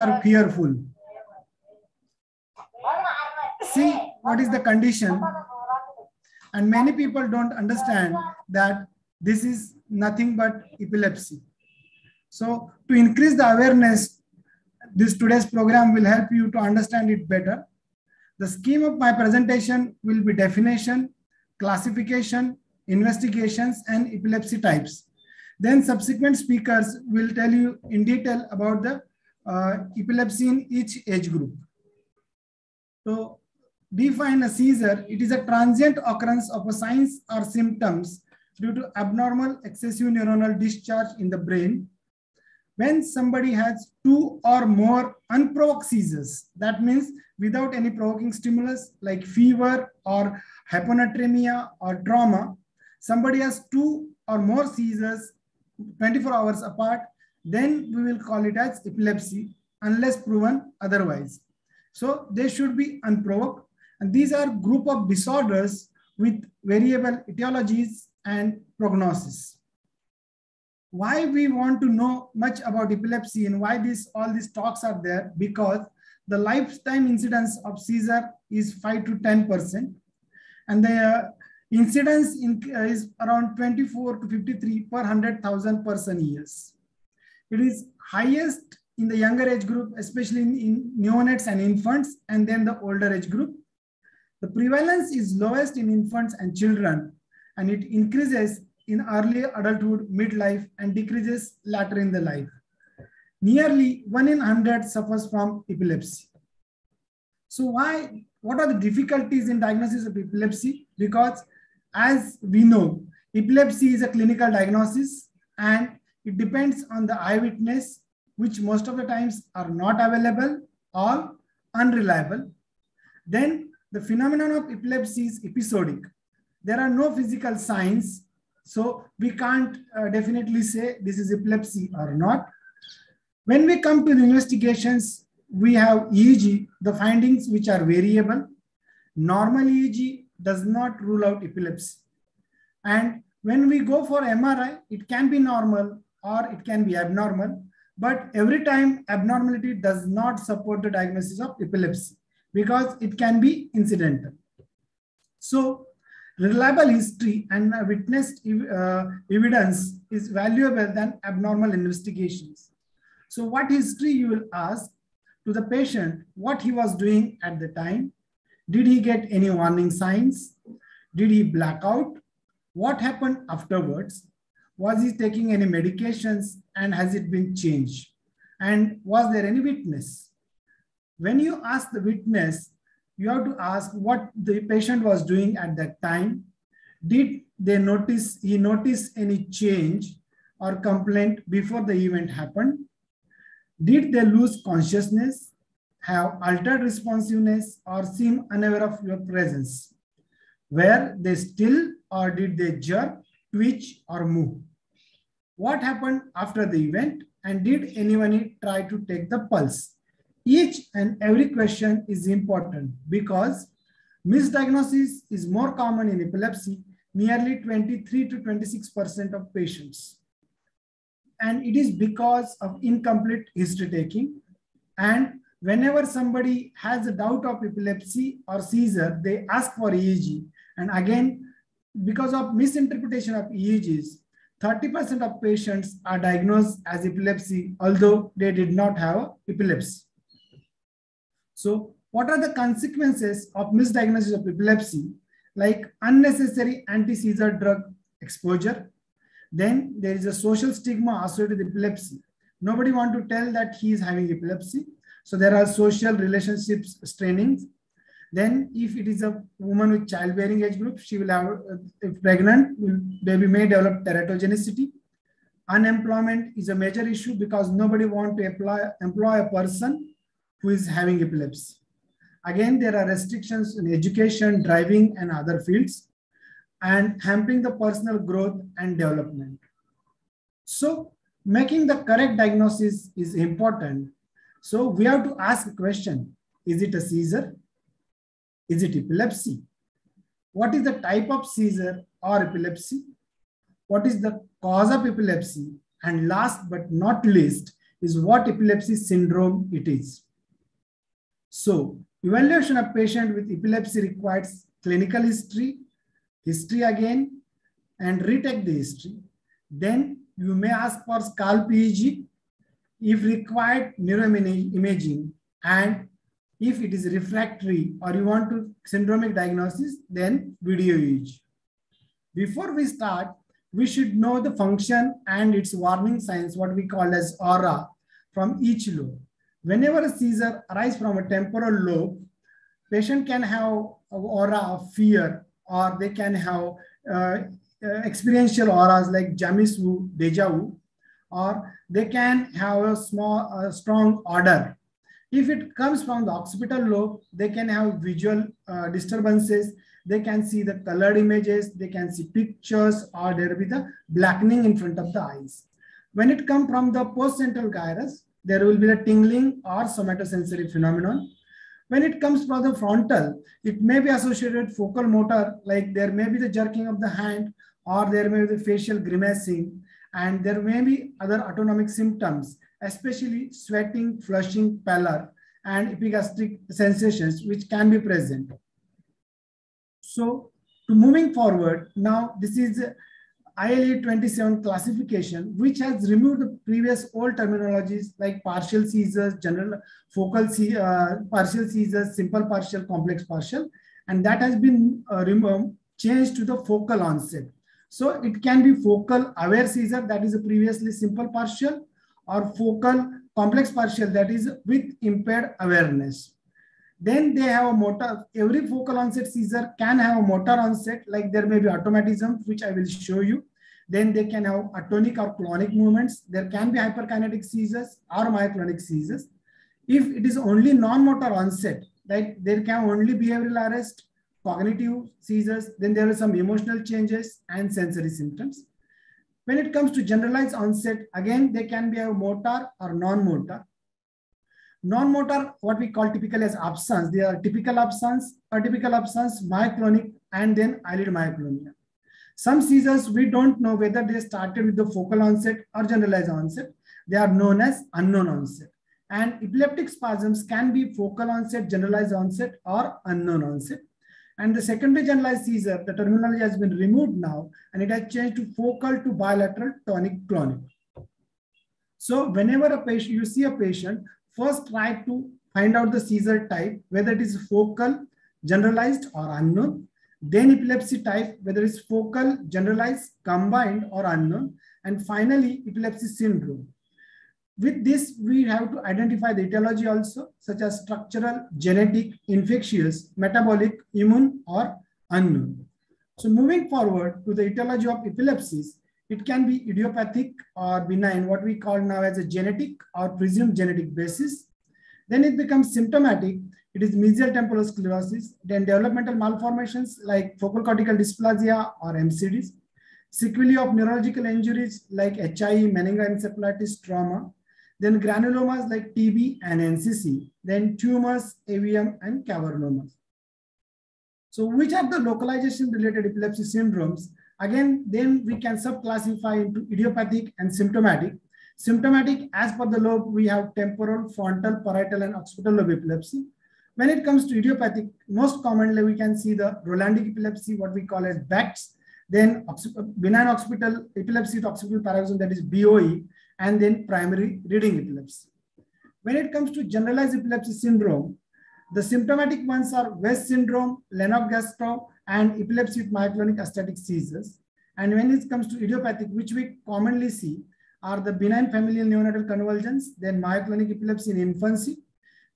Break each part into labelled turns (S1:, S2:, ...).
S1: are fearful. See what is the condition. And many people don't understand that this is nothing but epilepsy. So to increase the awareness, this today's program will help you to understand it better. The scheme of my presentation will be definition, classification, investigations, and epilepsy types. Then subsequent speakers will tell you in detail about the Uh, epilepsy in each age group. So define a seizure, it is a transient occurrence of a signs or symptoms due to abnormal excessive neuronal discharge in the brain. When somebody has two or more unprovoked seizures, that means without any provoking stimulus like fever or hyponatremia or trauma, somebody has two or more seizures 24 hours apart, then we will call it as epilepsy unless proven otherwise. So they should be unprovoked. And these are group of disorders with variable etiologies and prognosis. Why we want to know much about epilepsy and why this all these talks are there? Because the lifetime incidence of seizure is 5 to 10%. And the incidence in, uh, is around 24 to 53 per 100,000 person years. It is highest in the younger age group, especially in, in neonates and infants, and then the older age group. The prevalence is lowest in infants and children, and it increases in early adulthood, midlife, and decreases later in the life. Nearly one in 100 suffers from epilepsy. So why, what are the difficulties in diagnosis of epilepsy? Because as we know, epilepsy is a clinical diagnosis and it depends on the eyewitness, which most of the times are not available or unreliable. Then the phenomenon of epilepsy is episodic. There are no physical signs, so we can't uh, definitely say this is epilepsy or not. When we come to the investigations, we have EEG, the findings which are variable. Normal EEG does not rule out epilepsy. And when we go for MRI, it can be normal or it can be abnormal. But every time abnormality does not support the diagnosis of epilepsy because it can be incidental. So reliable history and witnessed uh, evidence is valuable than abnormal investigations. So what history you will ask to the patient, what he was doing at the time, did he get any warning signs? Did he black out? What happened afterwards? Was he taking any medications and has it been changed? And was there any witness? When you ask the witness, you have to ask what the patient was doing at that time. Did they notice, he notice any change or complaint before the event happened? Did they lose consciousness? have altered responsiveness or seem unaware of your presence? Were they still or did they jerk, twitch, or move? What happened after the event? And did anyone try to take the pulse? Each and every question is important because misdiagnosis is more common in epilepsy, nearly 23 to 26% of patients. And it is because of incomplete history taking and whenever somebody has a doubt of epilepsy or seizure, they ask for EEG. And again, because of misinterpretation of EEGs, 30% of patients are diagnosed as epilepsy, although they did not have epilepsy. So what are the consequences of misdiagnosis of epilepsy? Like unnecessary anti-seizure drug exposure. Then there is a social stigma associated with epilepsy. Nobody want to tell that he is having epilepsy so there are social relationships trainings. Then if it is a woman with childbearing age group, she will have, uh, if pregnant, baby may develop teratogenicity. Unemployment is a major issue because nobody want to apply, employ a person who is having epilepsy. Again, there are restrictions in education, driving, and other fields, and hampering the personal growth and development. So making the correct diagnosis is important so we have to ask a question. Is it a seizure? Is it epilepsy? What is the type of seizure or epilepsy? What is the cause of epilepsy? And last but not least, is what epilepsy syndrome it is. So evaluation of patient with epilepsy requires clinical history, history again, and retake the history. Then you may ask for scalp EEG if required neuroimaging and if it is refractory or you want to syndromic diagnosis, then video EEG. Before we start, we should know the function and its warning signs, what we call as aura from each lobe. Whenever a seizure arises from a temporal lobe, patient can have aura of fear or they can have uh, uh, experiential auras like jamais vu, deja vu, or they can have a small, strong odor. If it comes from the occipital lobe, they can have visual uh, disturbances. They can see the colored images, they can see pictures, or there will be the blackening in front of the eyes. When it comes from the postcentral gyrus, there will be the tingling or somatosensory phenomenon. When it comes from the frontal, it may be associated with focal motor, like there may be the jerking of the hand, or there may be the facial grimacing, and there may be other autonomic symptoms, especially sweating, flushing, pallor, and epigastric sensations, which can be present. So to moving forward, now this is ILAE 27 classification, which has removed the previous old terminologies like partial seizures, general focal uh, partial seizures, simple partial, complex partial, and that has been uh, changed to the focal onset. So it can be focal aware seizure that is a previously simple partial or focal complex partial that is with impaired awareness. Then they have a motor, every focal onset seizure can have a motor onset, like there may be automatism, which I will show you. Then they can have atonic or clonic movements. There can be hyperkinetic seizures or myoclonic seizures. If it is only non-motor onset, like there can only behavioral arrest cognitive seizures, then there are some emotional changes and sensory symptoms. When it comes to generalized onset, again, they can be a motor or non-motor. Non-motor, what we call typically as absence, they are typical absence, atypical absence, myoclonic, and then eyelid myoclonia. Some seizures, we don't know whether they started with the focal onset or generalized onset. They are known as unknown onset. And epileptic spasms can be focal onset, generalized onset, or unknown onset. And the secondary generalized seizure, the terminology has been removed now, and it has changed to focal to bilateral tonic clonic. So whenever a patient, you see a patient, first try to find out the seizure type, whether it is focal, generalized or unknown. Then epilepsy type, whether it's focal, generalized, combined or unknown. And finally, epilepsy syndrome. With this, we have to identify the etiology also, such as structural, genetic, infectious, metabolic, immune, or unknown. So moving forward to the etiology of epilepsies, it can be idiopathic or benign, what we call now as a genetic or presumed genetic basis. Then it becomes symptomatic. It is mesial temporal sclerosis, then developmental malformations like focal cortical dysplasia or MCDs, sequelae of neurological injuries like HIE, meningoencephalitis, trauma, then granulomas like TB and NCC, then tumors, AVM, and cavernomas. So which are the localization related epilepsy syndromes? Again, then we can subclassify into idiopathic and symptomatic. Symptomatic, as per the lobe, we have temporal, frontal, parietal, and occipital lobe epilepsy. When it comes to idiopathic, most commonly we can see the Rolandic epilepsy, what we call as BECTS, then benign occipital epilepsy with occipital paroxysm, that is BOE, and then primary reading epilepsy. When it comes to generalized epilepsy syndrome, the symptomatic ones are West syndrome, Lennox-Gastaut, and epilepsy with myoclonic astatic seizures. And when it comes to idiopathic, which we commonly see, are the benign familial neonatal convulsions, then myoclonic epilepsy in infancy,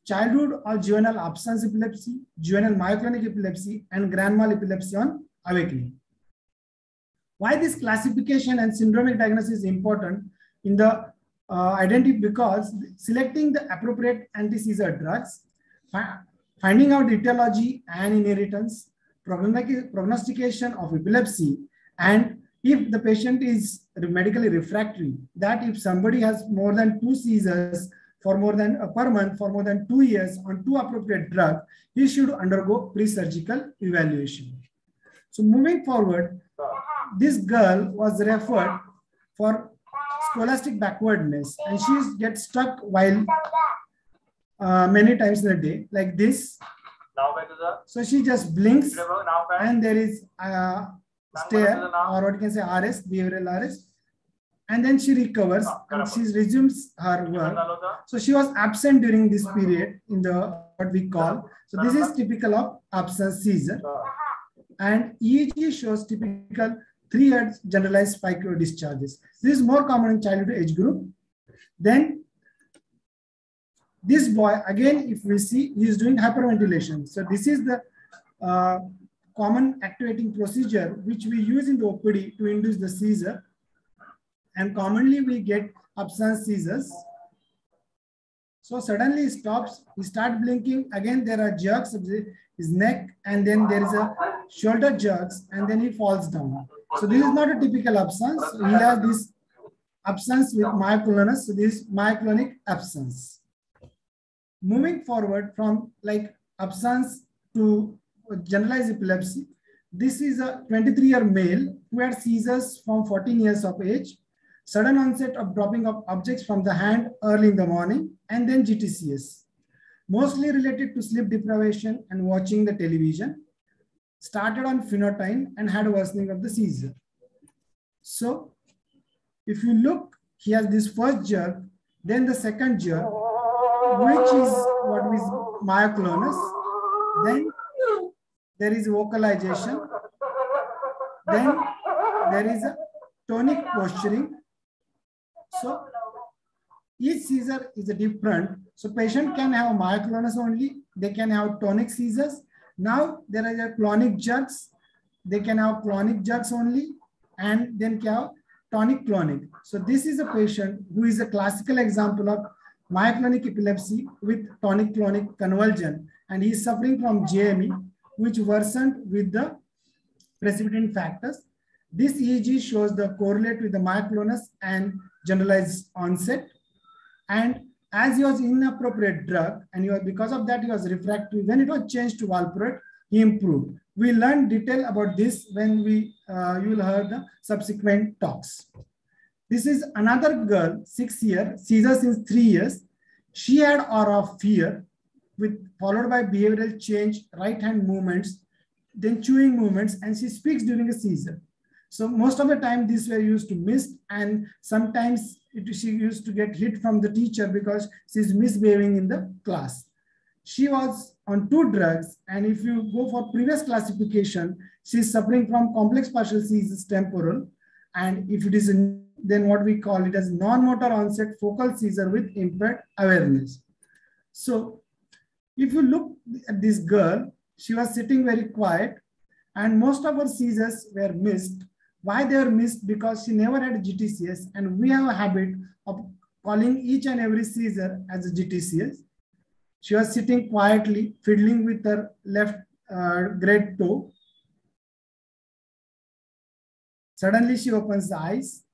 S1: childhood or juvenile absence epilepsy, juvenile myoclonic epilepsy, and grand mal epilepsy on awakening. Why this classification and syndromic diagnosis is important in the uh, identity because selecting the appropriate anti-seizure drugs, finding out etiology and inheritance, prognostication of epilepsy, and if the patient is medically refractory, that if somebody has more than two seizures for more than uh, per month for more than two years on two appropriate drug, he should undergo pre-surgical evaluation. So moving forward, this girl was referred for scholastic backwardness and she gets stuck while uh, many times in a day like this. So she just blinks and there is a stare or what you can say arrest, behavioral arrest. And then she recovers and she resumes her work. So she was absent during this period in the what we call. So this is typical of absence seizure. And EEG shows typical three hertz generalized spike discharges. This is more common in childhood age group. Then this boy, again, if we see, he is doing hyperventilation. So this is the uh, common activating procedure which we use in the OPD to induce the seizure. And commonly we get absence seizures. So suddenly he stops, he start blinking. Again, there are jerks of his neck and then there is a shoulder jerks and then he falls down. So this is not a typical absence. We have this absence with myoclonus. So this is myoclonic absence. Moving forward from like absence to generalized epilepsy, this is a 23 year male who had seizures from 14 years of age, sudden onset of dropping of objects from the hand early in the morning, and then GTCS, mostly related to sleep deprivation and watching the television started on phenytoin and had worsening of the seizure. So if you look, he has this first jerk, then the second jerk, which is what is myoclonus. Then there is vocalization. Then there is a tonic posturing. So each seizure is different. So patient can have myoclonus only. They can have tonic seizures now there are clonic jerks. They can have clonic jerks only and then can have tonic clonic. So this is a patient who is a classical example of myoclonic epilepsy with tonic clonic convulsion and he is suffering from JME which worsened with the precipitant factors. This EEG shows the correlate with the myoclonus and generalized onset and as he was inappropriate drug and he was, because of that he was refractory. When it was changed to valproate, he improved. We learned detail about this when we uh, you will hear the subsequent talks. This is another girl, six year, seizure since three years. She had aura of fear with followed by behavioral change, right hand movements, then chewing movements, and she speaks during a seizure. So most of the time these were used to miss and sometimes it, she used to get hit from the teacher because she's misbehaving in the class. She was on two drugs, and if you go for previous classification, she's suffering from complex partial seizures temporal, and if it is then what we call it as non-motor onset focal seizure with impaired awareness. So if you look at this girl, she was sitting very quiet, and most of her seizures were missed why they are missed? Because she never had GTCS and we have a habit of calling each and every seizure as a GTCS. She was sitting quietly, fiddling with her left uh, great toe. Suddenly she opens the eyes.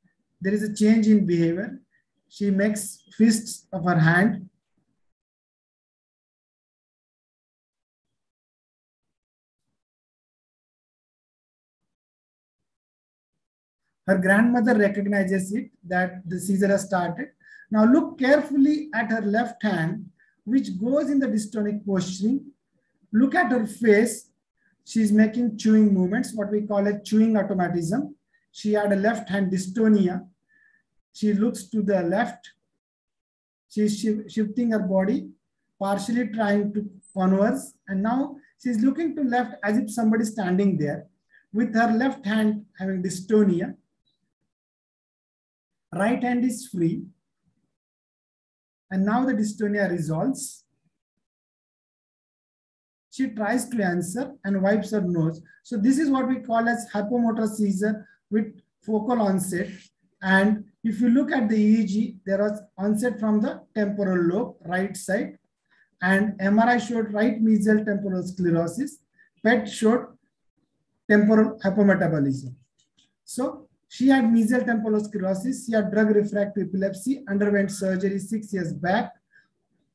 S1: There is a change in behavior. She makes fists of her hand Her grandmother recognizes it that the seizure has started. Now look carefully at her left hand, which goes in the dystonic posturing. Look at her face. She's making chewing movements, what we call a chewing automatism. She had a left hand dystonia. She looks to the left. She's shifting her body, partially trying to converse. And now she's looking to left as if somebody standing there with her left hand having dystonia right hand is free. And now the dystonia resolves. She tries to answer and wipes her nose. So this is what we call as hypomotor seizure with focal onset. And if you look at the EEG, there was onset from the temporal lobe, right side. And MRI showed right mesial temporal sclerosis. PET showed temporal hypometabolism. So she had mesial temporal sclerosis. She had drug refractory epilepsy, underwent surgery six years back.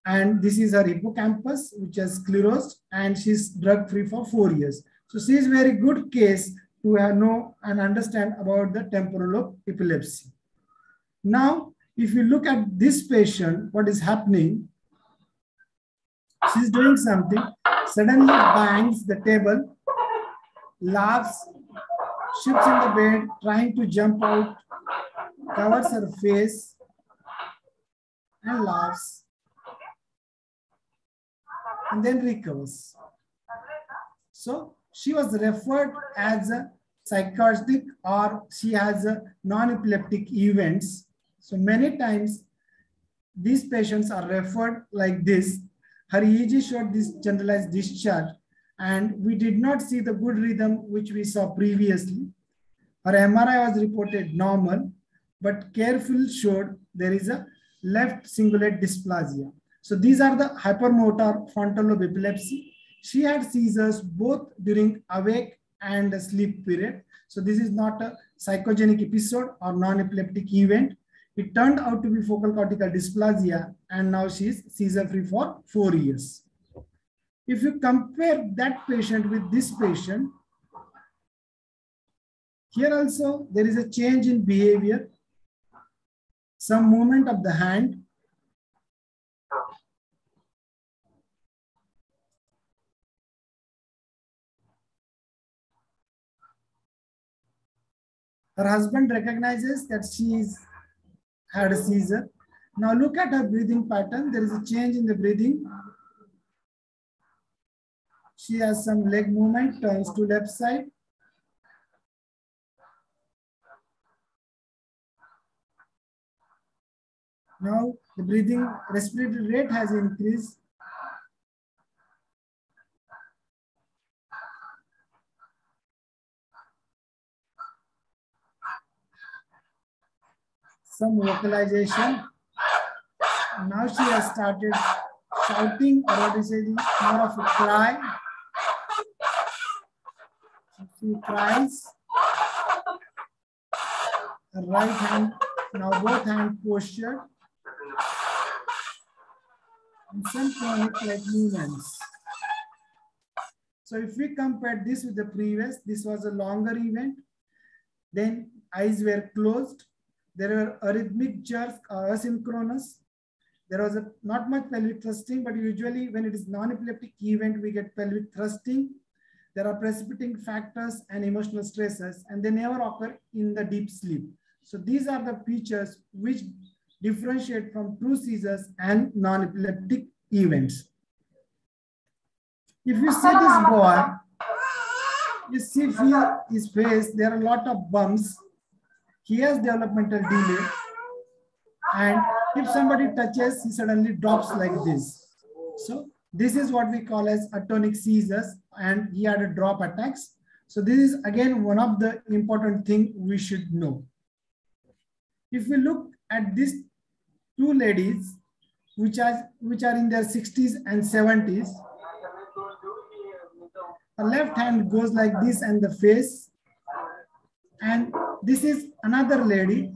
S1: And this is her hippocampus, which has sclerosed, and she's drug free for four years. So she is very good case to know and understand about the temporal lobe epilepsy. Now, if you look at this patient, what is happening? She's doing something, suddenly bangs the table, laughs, shifts in the bed, trying to jump out, covers her face, and laughs, and then recovers. So she was referred as a psychotic or she has non-epileptic events. So many times these patients are referred like this. Her EEG showed this generalized discharge and we did not see the good rhythm which we saw previously. Her MRI was reported normal, but careful showed there is a left cingulate dysplasia. So these are the hypermotor frontal lobe epilepsy. She had seizures both during awake and sleep period. So this is not a psychogenic episode or non-epileptic event. It turned out to be focal cortical dysplasia and now she is seizure free for four years. If you compare that patient with this patient, here also there is a change in behavior, some movement of the hand, Her husband recognizes that she had a seizure. Now look at her breathing pattern. There is a change in the breathing. She has some leg movement, turns to left side. Now the breathing respiratory rate has increased. some vocalization. Now she has started shouting or what is it, more of a cry. She cries. Her right hand, now both hand posture. Some movements. So if we compare this with the previous, this was a longer event. Then eyes were closed there were arrhythmic jerks, uh, asynchronous. There was a, not much pelvic thrusting, but usually when it is non-epileptic event, we get pelvic thrusting. There are precipitating factors and emotional stresses, and they never occur in the deep sleep. So these are the features which differentiate from true seizures and non-epileptic events. If you see this boy, you see here his face, there are a lot of bumps. He has developmental delay. And if somebody touches he suddenly drops like this. So this is what we call as atonic seizures and he had a drop attacks. So this is again one of the important thing we should know. If we look at these two ladies which are which are in their 60s and 70s a left hand goes like this and the face and this is another lady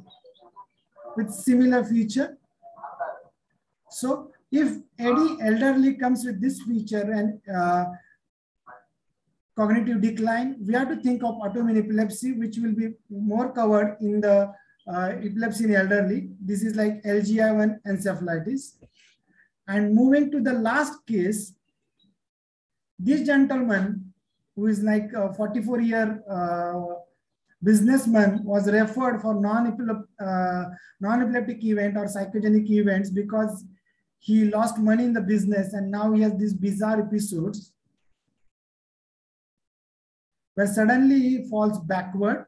S1: with similar feature. So if any elderly comes with this feature and uh, cognitive decline, we have to think of autoimmune epilepsy, which will be more covered in the uh, epilepsy in elderly. This is like LGI1 encephalitis. And moving to the last case, this gentleman who is like a 44 year uh, businessman was referred for non-epileptic uh, non event or psychogenic events because he lost money in the business and now he has these bizarre episodes where suddenly he falls backward.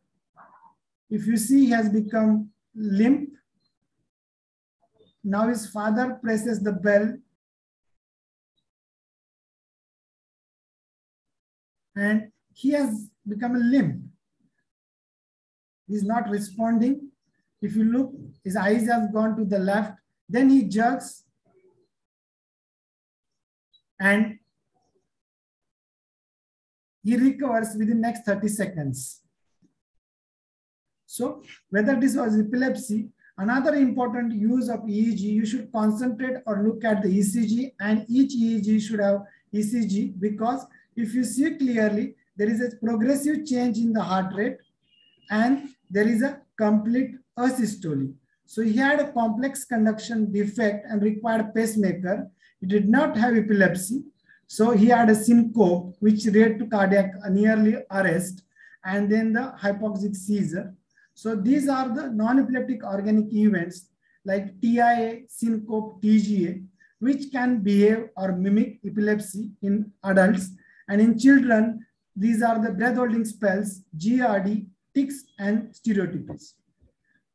S1: If you see, he has become limp. Now his father presses the bell and he has become limp he's not responding. If you look, his eyes have gone to the left, then he jerks and he recovers within next 30 seconds. So whether this was epilepsy, another important use of EEG, you should concentrate or look at the ECG and each EEG should have ECG because if you see clearly, there is a progressive change in the heart rate and there is a complete asystole. So he had a complex conduction defect and required pacemaker. He did not have epilepsy. So he had a syncope, which led to cardiac nearly arrest, and then the hypoxic seizure. So these are the non-epileptic organic events like TIA, syncope, TGA, which can behave or mimic epilepsy in adults. And in children, these are the breath holding spells, GRD, tics, and stereotypies.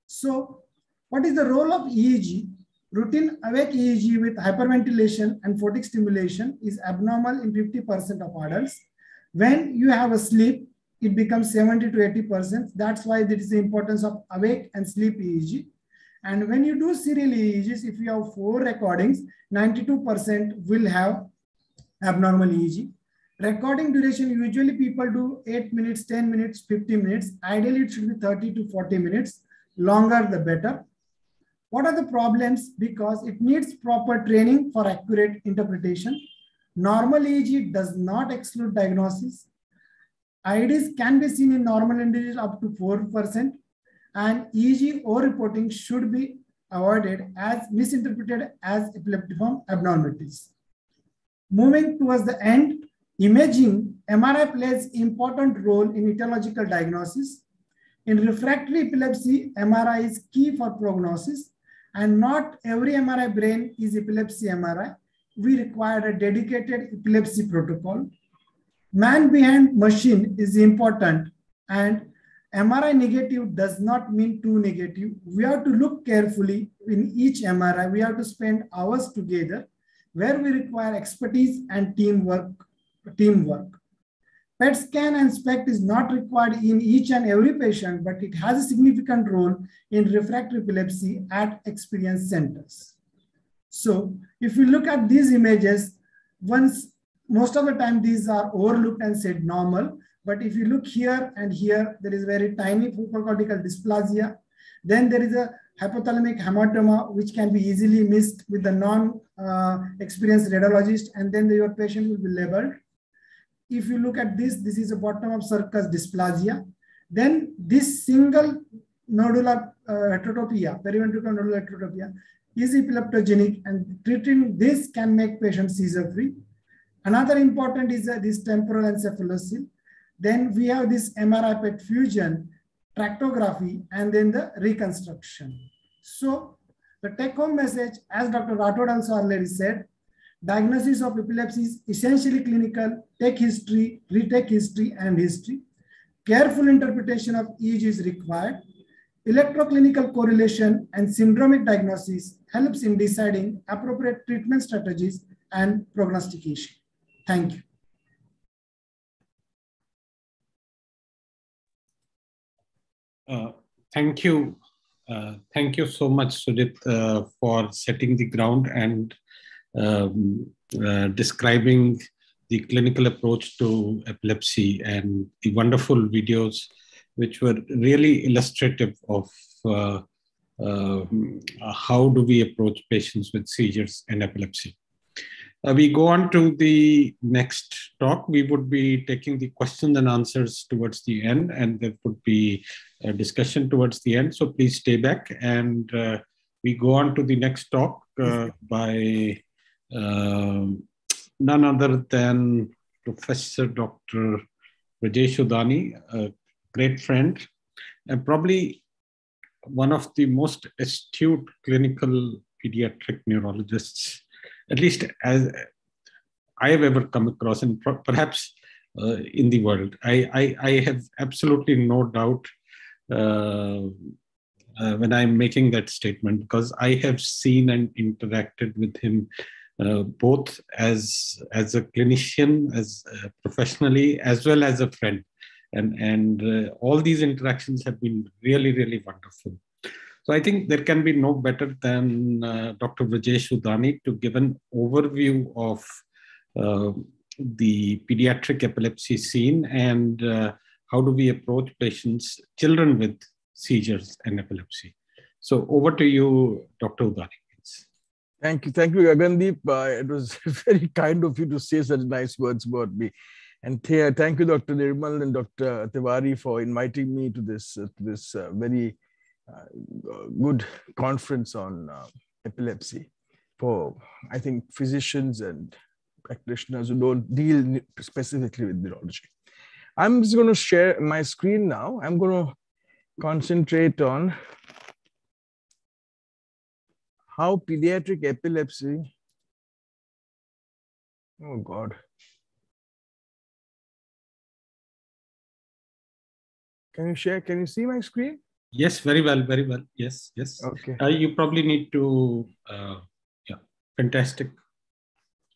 S1: So what is the role of EEG? Routine awake EEG with hyperventilation and photic stimulation is abnormal in 50% of adults. When you have a sleep, it becomes 70 to 80%. That's why there is the importance of awake and sleep EEG. And when you do serial EEGs, if you have four recordings, 92% will have abnormal EEG. Recording duration, usually people do 8 minutes, 10 minutes, 50 minutes. Ideally, it should be 30 to 40 minutes. Longer, the better. What are the problems? Because it needs proper training for accurate interpretation. Normal EEG does not exclude diagnosis. IEDs can be seen in normal individuals up to 4%, and EEG over-reporting should be avoided as misinterpreted as epileptiform abnormalities. Moving towards the end, imaging, MRI plays important role in etiological diagnosis. In refractory epilepsy, MRI is key for prognosis and not every MRI brain is epilepsy MRI. We require a dedicated epilepsy protocol. Man behind machine is important and MRI negative does not mean too negative. We have to look carefully in each MRI. We have to spend hours together where we require expertise and teamwork. teamwork. PET scan and SPECT is not required in each and every patient, but it has a significant role in refractory epilepsy at experience centers. So if you look at these images, once most of the time these are overlooked and said normal, but if you look here and here, there is very tiny focal cortical dysplasia. Then there is a hypothalamic hamartoma, which can be easily missed with the non-experienced uh, radiologist, and then the, your patient will be labeled if you look at this, this is a bottom of sulcus dysplasia. Then this single nodular uh, heterotopia, periventricular nodular heterotopia, is epileptogenic and treating this can make patients seizure free. Another important is uh, this temporal encephalocele. Then we have this MRI PET fusion, tractography, and then the reconstruction. So the take home message, as Dr. Rathod also already said, Diagnosis of epilepsy is essentially clinical, take history, retake history and history. Careful interpretation of EEG is required. Electroclinical correlation and syndromic diagnosis helps in deciding appropriate treatment strategies and prognostication. Thank you.
S2: Uh, thank you. Uh, thank you so much, Sujit, uh, for setting the ground and um, uh, describing the clinical approach to epilepsy and the wonderful videos which were really illustrative of uh, uh, how do we approach patients with seizures and epilepsy. Uh, we go on to the next talk. We would be taking the questions and answers towards the end, and there would be a discussion towards the end. So please stay back, and uh, we go on to the next talk uh, by um, none other than Professor Dr. Rajesh Udani, a great friend, and probably one of the most astute clinical pediatric neurologists, at least as I have ever come across, and perhaps uh, in the world. I, I, I, have absolutely no doubt uh, uh, when I'm making that statement because I have seen and interacted with him uh, both as as a clinician, as uh, professionally, as well as a friend, and and uh, all these interactions have been really really wonderful. So I think there can be no better than uh, Dr. Rajesh Udani to give an overview of uh, the pediatric epilepsy scene and how do we approach patients, children with seizures and epilepsy. So over to you, Dr. Udani.
S3: Thank you. Thank you, Gagandeep. Uh, it was very kind of you to say such nice words about me. And th thank you, Dr. Nirmal and Dr. Tiwari, for inviting me to this, uh, to this uh, very uh, good conference on uh, epilepsy for, I think, physicians and practitioners who don't deal specifically with neurology. I'm just going to share my screen now. I'm going to concentrate on how pediatric epilepsy, oh God. Can you share? Can you see my screen?
S2: Yes, very well, very well. Yes, yes.
S3: Okay.
S2: Uh, you probably need to, uh, yeah, fantastic.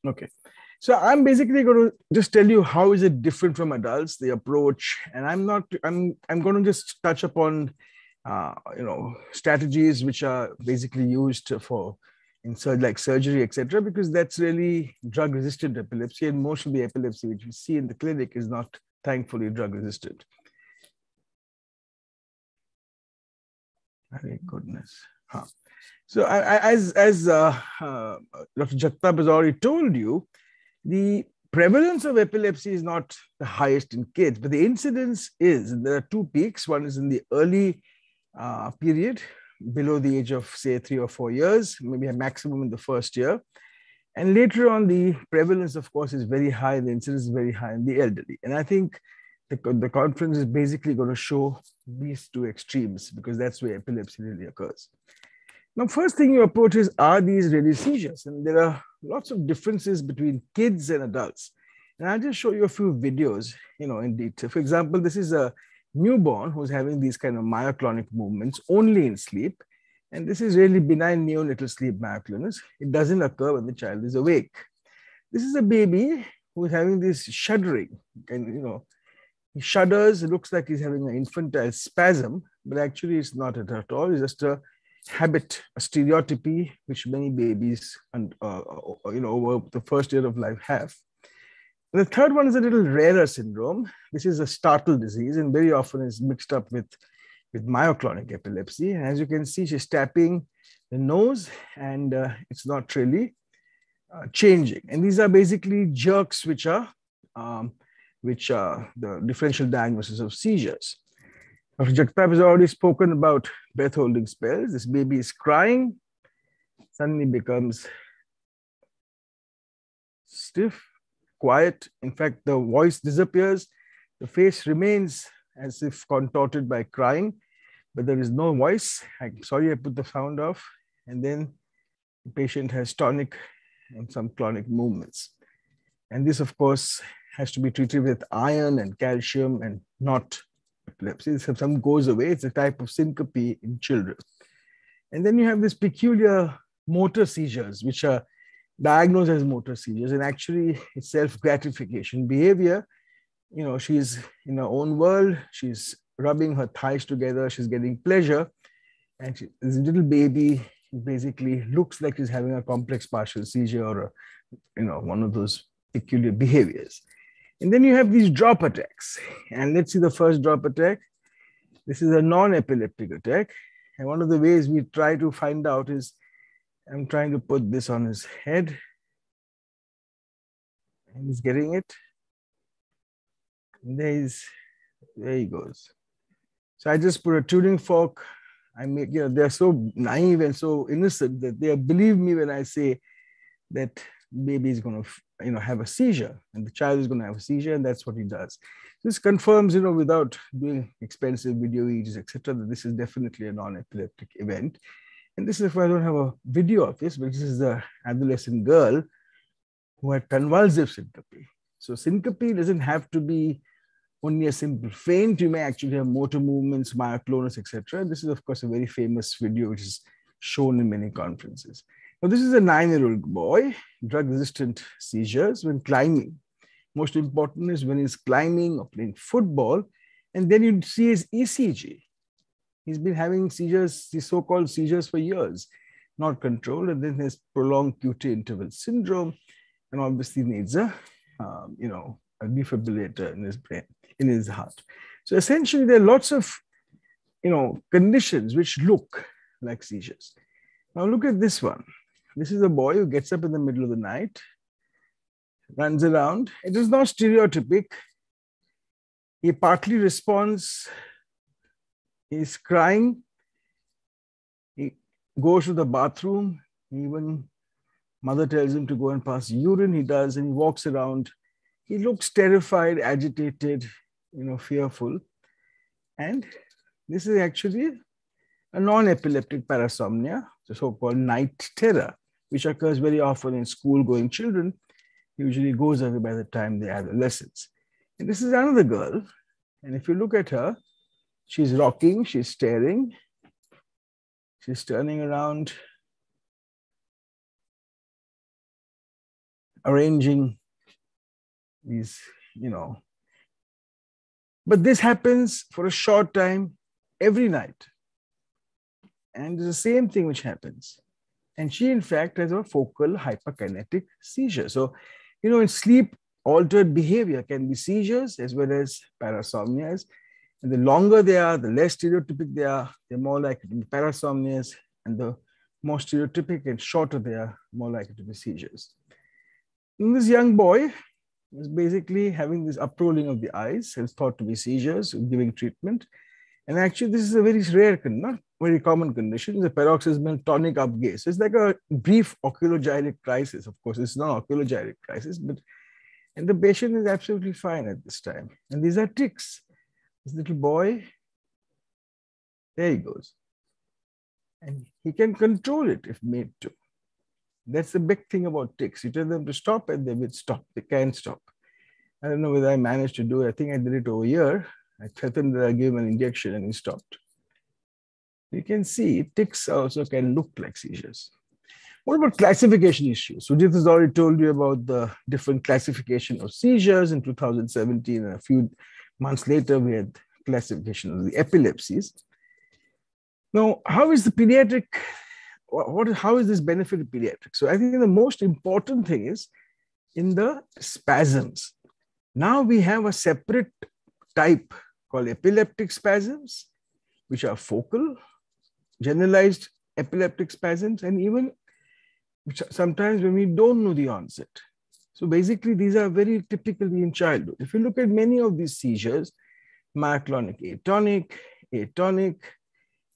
S3: Okay. So I'm basically going to just tell you how is it different from adults, the approach, and I'm not. I'm I'm going to just touch upon, uh, you know, strategies which are basically used for in surgery, like surgery, etc. Because that's really drug-resistant epilepsy, and most of the epilepsy which we see in the clinic is not, thankfully, drug-resistant. My goodness. Huh. So as as uh, uh, Dr. Jagtap has already told you, the prevalence of epilepsy is not the highest in kids, but the incidence is. There are two peaks. One is in the early uh, period, below the age of, say, three or four years, maybe a maximum in the first year. And later on, the prevalence, of course, is very high. The incidence is very high in the elderly. And I think the, the conference is basically going to show these two extremes because that's where epilepsy really occurs. Now, first thing you approach is, are these really seizures? And there are lots of differences between kids and adults. And I'll just show you a few videos, you know, in detail. For example, this is a newborn who's having these kind of myoclonic movements only in sleep. And this is really benign neonatal sleep myoclonus. It doesn't occur when the child is awake. This is a baby who's having this shuddering and, you know, he shudders. It looks like he's having an infantile spasm, but actually it's not at all. It's just a habit, a stereotypy, which many babies and uh, uh, you know over the first year of life have. And the third one is a little rarer syndrome. This is a startle disease, and very often is mixed up with with myoclonic epilepsy. And as you can see, she's tapping the nose, and uh, it's not really uh, changing. And these are basically jerks, which are um, which are the differential diagnosis of seizures. Dr. Jagtap has already spoken about breath holding spells. This baby is crying, suddenly becomes stiff, quiet. In fact, the voice disappears. The face remains as if contorted by crying, but there is no voice. I'm sorry I put the sound off. And then the patient has tonic and some clonic movements. And this, of course, has to be treated with iron and calcium and not epilepsy. Some goes away. It's a type of syncope in children. And then you have this peculiar motor seizures, which are diagnosed as motor seizures, and actually it's self-gratification behavior. You know, she's in her own world. She's rubbing her thighs together. She's getting pleasure, and she, this little baby basically looks like she's having a complex partial seizure or, a, you know, one of those peculiar behaviors. And then you have these drop attacks. And let's see the first drop attack. This is a non-epileptic attack. And one of the ways we try to find out is, I'm trying to put this on his head. And he's getting it. And there, he's, there he goes. So I just put a tuning fork. I make, you know, they're so naive and so innocent that they believe me when I say that baby is going to you know have a seizure and the child is going to have a seizure and that's what he does. This confirms you know without doing expensive video EEGs etc that this is definitely a non-epileptic event. And this is if i don't have a video of this but this is the adolescent girl who had convulsive syncope. So syncope doesn't have to be only a simple faint you may actually have motor movements myoclonus etc this is of course a very famous video which is shown in many conferences now, this is a nine-year-old boy, drug-resistant seizures when climbing. Most important is when he's climbing or playing football, and then you see his ECG. He's been having seizures, these so-called seizures for years, not controlled, and then his prolonged QT interval syndrome, and obviously needs a, um, you know, a defibrillator in his brain, in his heart. So essentially, there are lots of, you know, conditions which look like seizures. Now look at this one. This is a boy who gets up in the middle of the night, runs around. It is not stereotypic. He partly responds, he's crying, he goes to the bathroom. Even mother tells him to go and pass urine. He does, and he walks around. He looks terrified, agitated, you know, fearful. And this is actually a non-epileptic parasomnia, the so-called night terror, which occurs very often in school-going children, usually goes away by the time they're adolescents. And this is another girl. And if you look at her, she's rocking, she's staring, she's turning around, arranging these, you know. But this happens for a short time every night. And it's the same thing which happens. And she, in fact, has a focal hyperkinetic seizure. So, you know, in sleep, altered behavior can be seizures as well as parasomnias. And the longer they are, the less stereotypic they are, they're more likely to be parasomnias. And the more stereotypic and shorter they are, more likely to be seizures. And this young boy was basically having this uprolling of the eyes, is thought to be seizures, giving treatment. And actually, this is a very rare, not very common condition, a paroxysmal tonic up gaze. So it's like a brief oculogyric crisis. Of course, it's not oculogyric crisis, but and the patient is absolutely fine at this time. And these are tics. This little boy, there he goes. And he can control it if made to. That's the big thing about tics. You tell them to stop and they will stop. They can't stop. I don't know whether I managed to do it. I think I did it over year. I threatened that I gave him an injection and he stopped. You can see ticks also can look like seizures. What about classification issues? Sujit has already told you about the different classification of seizures in 2017. And a few months later, we had classification of the epilepsies. Now, how is the pediatric, what, how is this benefit of? So I think the most important thing is in the spasms. Now we have a separate type called epileptic spasms, which are focal, generalized epileptic spasms, and even sometimes when we don't know the onset. So basically, these are very typically in childhood. If you look at many of these seizures, myoclonic atonic, atonic,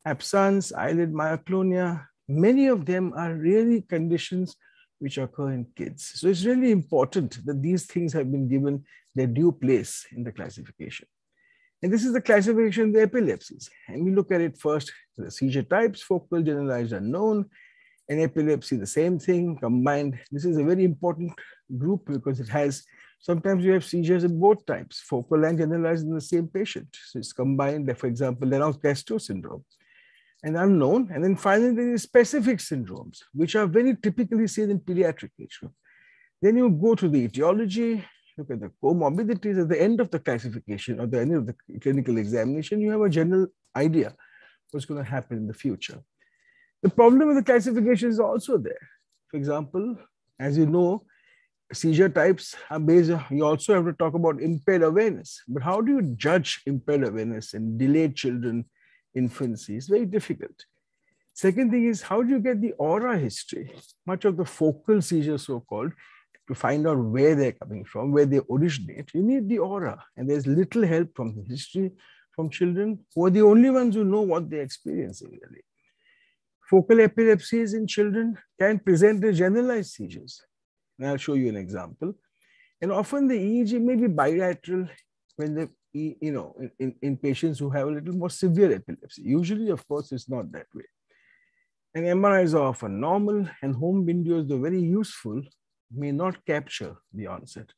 S3: absence, eyelid myoclonia, many of them are really conditions which occur in kids. So it's really important that these things have been given their due place in the classification. And this is the classification of the epilepsies. And we look at it first, the seizure types, focal, generalized, unknown, and epilepsy, the same thing combined. This is a very important group because it has, sometimes you have seizures of both types, focal and generalized in the same patient. So it's combined, for example, Lennox-Gastaut syndrome and unknown. And then finally, there is specific syndromes, which are very typically seen in pediatric age group. Then you go to the etiology, look at the comorbidities at the end of the classification or the end of the clinical examination, you have a general idea what's going to happen in the future. The problem with the classification is also there. For example, as you know, seizure types are based, you also have to talk about impaired awareness. But how do you judge impaired awareness in delayed children, infancy? It's very difficult. Second thing is, how do you get the aura history? Much of the focal seizures, so called, to find out where they're coming from, where they originate, you need the aura. And there's little help from history from children who are the only ones who know what they're experiencing really. Focal epilepsies in children can present as generalized seizures. And I'll show you an example. And often the EEG may be bilateral when the, you know, in, in patients who have a little more severe epilepsy. Usually, of course, it's not that way. And MRIs are often normal and home videos, are very useful, may not capture the onset.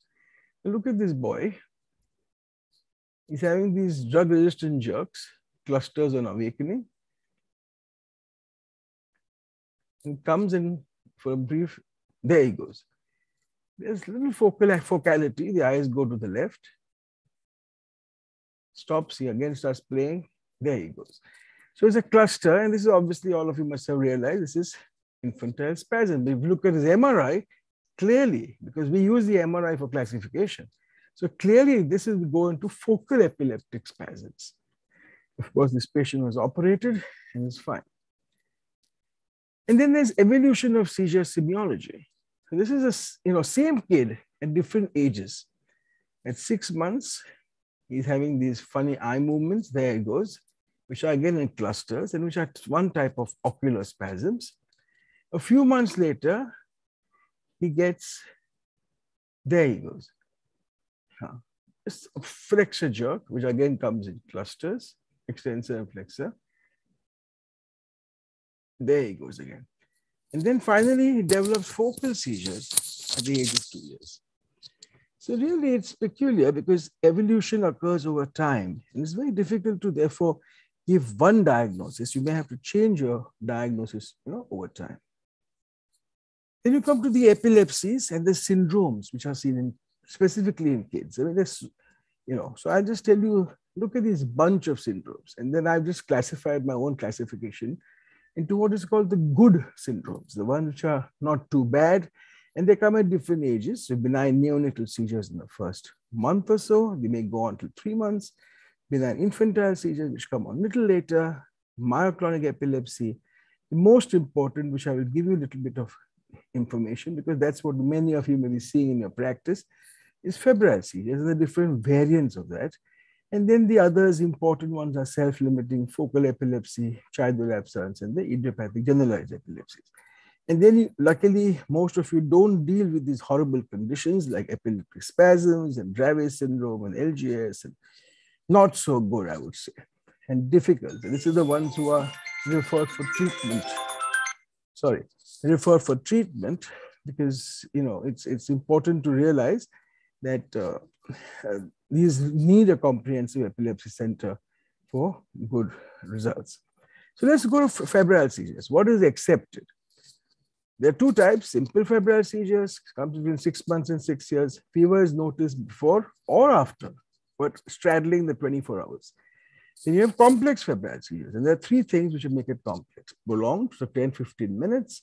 S3: look at this boy. He's having these drug-resistant jerks, clusters on awakening. and comes in for a brief, there he goes. There's little focal focality, the eyes go to the left, stops, he again starts playing, there he goes. So it's a cluster, and this is obviously all of you must have realized this is infantile spasm. If you look at his MRI, clearly, because we use the MRI for classification, so clearly this is going to focal epileptic spasms. Of course, this patient was operated and is fine. And then there's evolution of seizure semiology. So this is a you know same kid at different ages. At six months, he's having these funny eye movements. There it goes. which are again in clusters and which are one type of ocular spasms. A few months later, he gets, there he goes. Huh. It's a flexor jerk, which again comes in clusters, extensor and flexor. There he goes again. And then finally, he develops focal seizures at the age of two years. So really, it's peculiar because evolution occurs over time. And it's very difficult to therefore give one diagnosis. You may have to change your diagnosis you know, over time. Then you come to the epilepsies and the syndromes, which are seen in, specifically in kids. I mean, this, you know, so I'll just tell you, look at this bunch of syndromes. And then I've just classified my own classification into what is called the good syndromes, the ones which are not too bad. And they come at different ages. So benign neonatal seizures in the first month or so, they may go on to three months. Benign infantile seizures, which come on a little later, myoclonic epilepsy. The most important, which I will give you a little bit of information because that's what many of you may be seeing in your practice is febrile seizures and the different variants of that. And then the others important ones are self-limiting focal epilepsy, childhood absence, and the idiopathic generalized epilepsies. And then you, luckily, most of you don't deal with these horrible conditions like epileptic spasms and Dravet syndrome and LGS and not so good, I would say, and difficult. This is the ones who are referred for treatment. Sorry, refer for treatment because you know it's it's important to realize that uh, uh, these need a comprehensive epilepsy center for good results. So let's go to febrile seizures. What is accepted? There are two types, simple febrile seizures, comes between six months and six years. Fever is noticed before or after, but straddling the 24 hours. Then you have complex febrile seizures. And there are three things which make it complex. Prolonged, so 10, 15 minutes,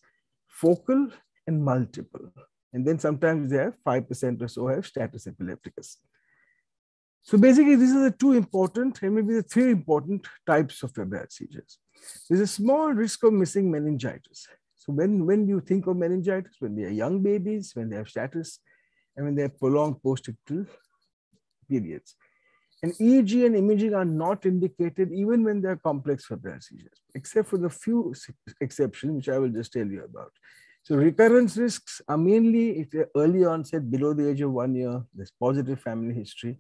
S3: focal, and multiple. And then sometimes they have 5% or so have status epilepticus. So basically, these are the two important, and maybe the three important types of febrile seizures. There's a small risk of missing meningitis. So when, when you think of meningitis, when they are young babies, when they have status, and when they have prolonged post-ictal periods. And EEG and imaging are not indicated even when they're complex febrile seizures, except for the few exceptions, which I will just tell you about. So recurrence risks are mainly if early onset below the age of one year, there's positive family history,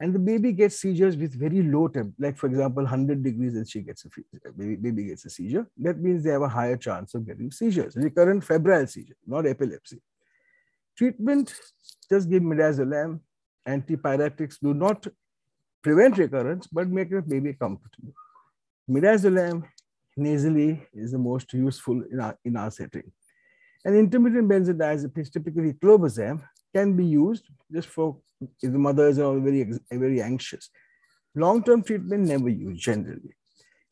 S3: and the baby gets seizures with very low temp, like for example, 100 degrees and she gets a baby, baby gets a seizure. That means they have a higher chance of getting seizures, recurrent febrile seizure, not epilepsy. Treatment, just give midazolam. Antipyretics do not prevent recurrence, but make the baby comfortable. Midazolam nasally is the most useful in our, in our setting. And intermittent benzodiazepines, typically clobazam, can be used just for if the mothers are very, very anxious. Long-term treatment never used generally.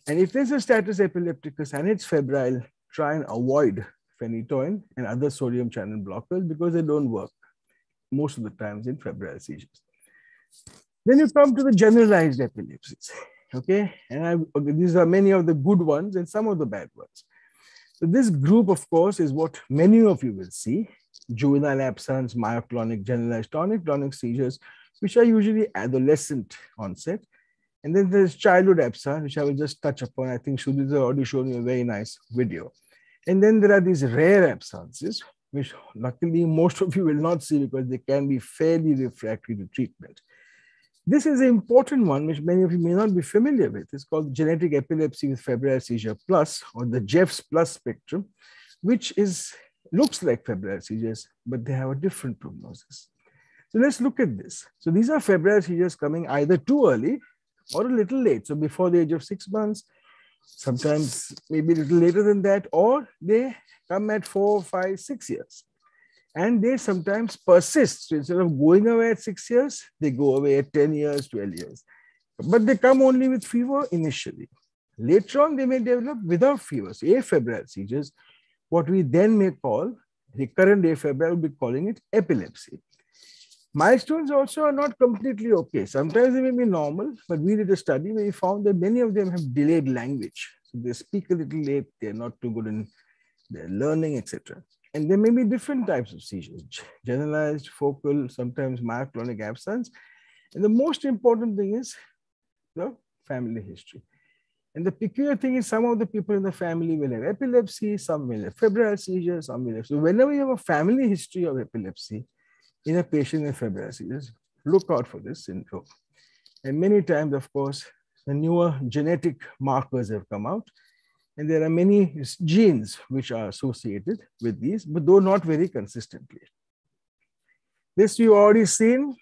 S3: And if there's a status epilepticus and it's febrile, try and avoid phenytoin and other sodium channel blockers because they don't work most of the times in febrile seizures. Then you come to the generalized epilepsies. Okay, and I, these are many of the good ones and some of the bad ones. So this group, of course, is what many of you will see: juvenile absence, myoclonic, generalized tonic-clonic seizures, which are usually adolescent onset. And then there's childhood absence, which I will just touch upon. I think Sudhir already shown you a very nice video. And then there are these rare absences, which luckily most of you will not see because they can be fairly refractory to treatment. This is an important one, which many of you may not be familiar with. It's called genetic epilepsy with febrile seizure plus, or the GEFS plus spectrum, which is looks like febrile seizures, but they have a different prognosis. So let's look at this. So these are febrile seizures coming either too early or a little late. So before the age of six months, sometimes maybe a little later than that, or they come at four, five, six years and they sometimes persist. So instead of going away at six years, they go away at 10 years, 12 years. But they come only with fever initially. Later on, they may develop without fever, so afebrile seizures, what we then may call recurrent afebrile, we'll be calling it epilepsy. Milestones also are not completely okay. Sometimes they may be normal, but we did a study where we found that many of them have delayed language. So they speak a little late, they're not too good in their learning, etc. And there may be different types of seizures, generalized, focal, sometimes myoclonic absence. And the most important thing is the family history. And the peculiar thing is some of the people in the family will have epilepsy, some will have febrile seizures, some will have. So whenever you have a family history of epilepsy in a patient with febrile seizures, look out for this syndrome. And many times, of course, the newer genetic markers have come out. And there are many genes which are associated with these, but though not very consistently. This you already seen.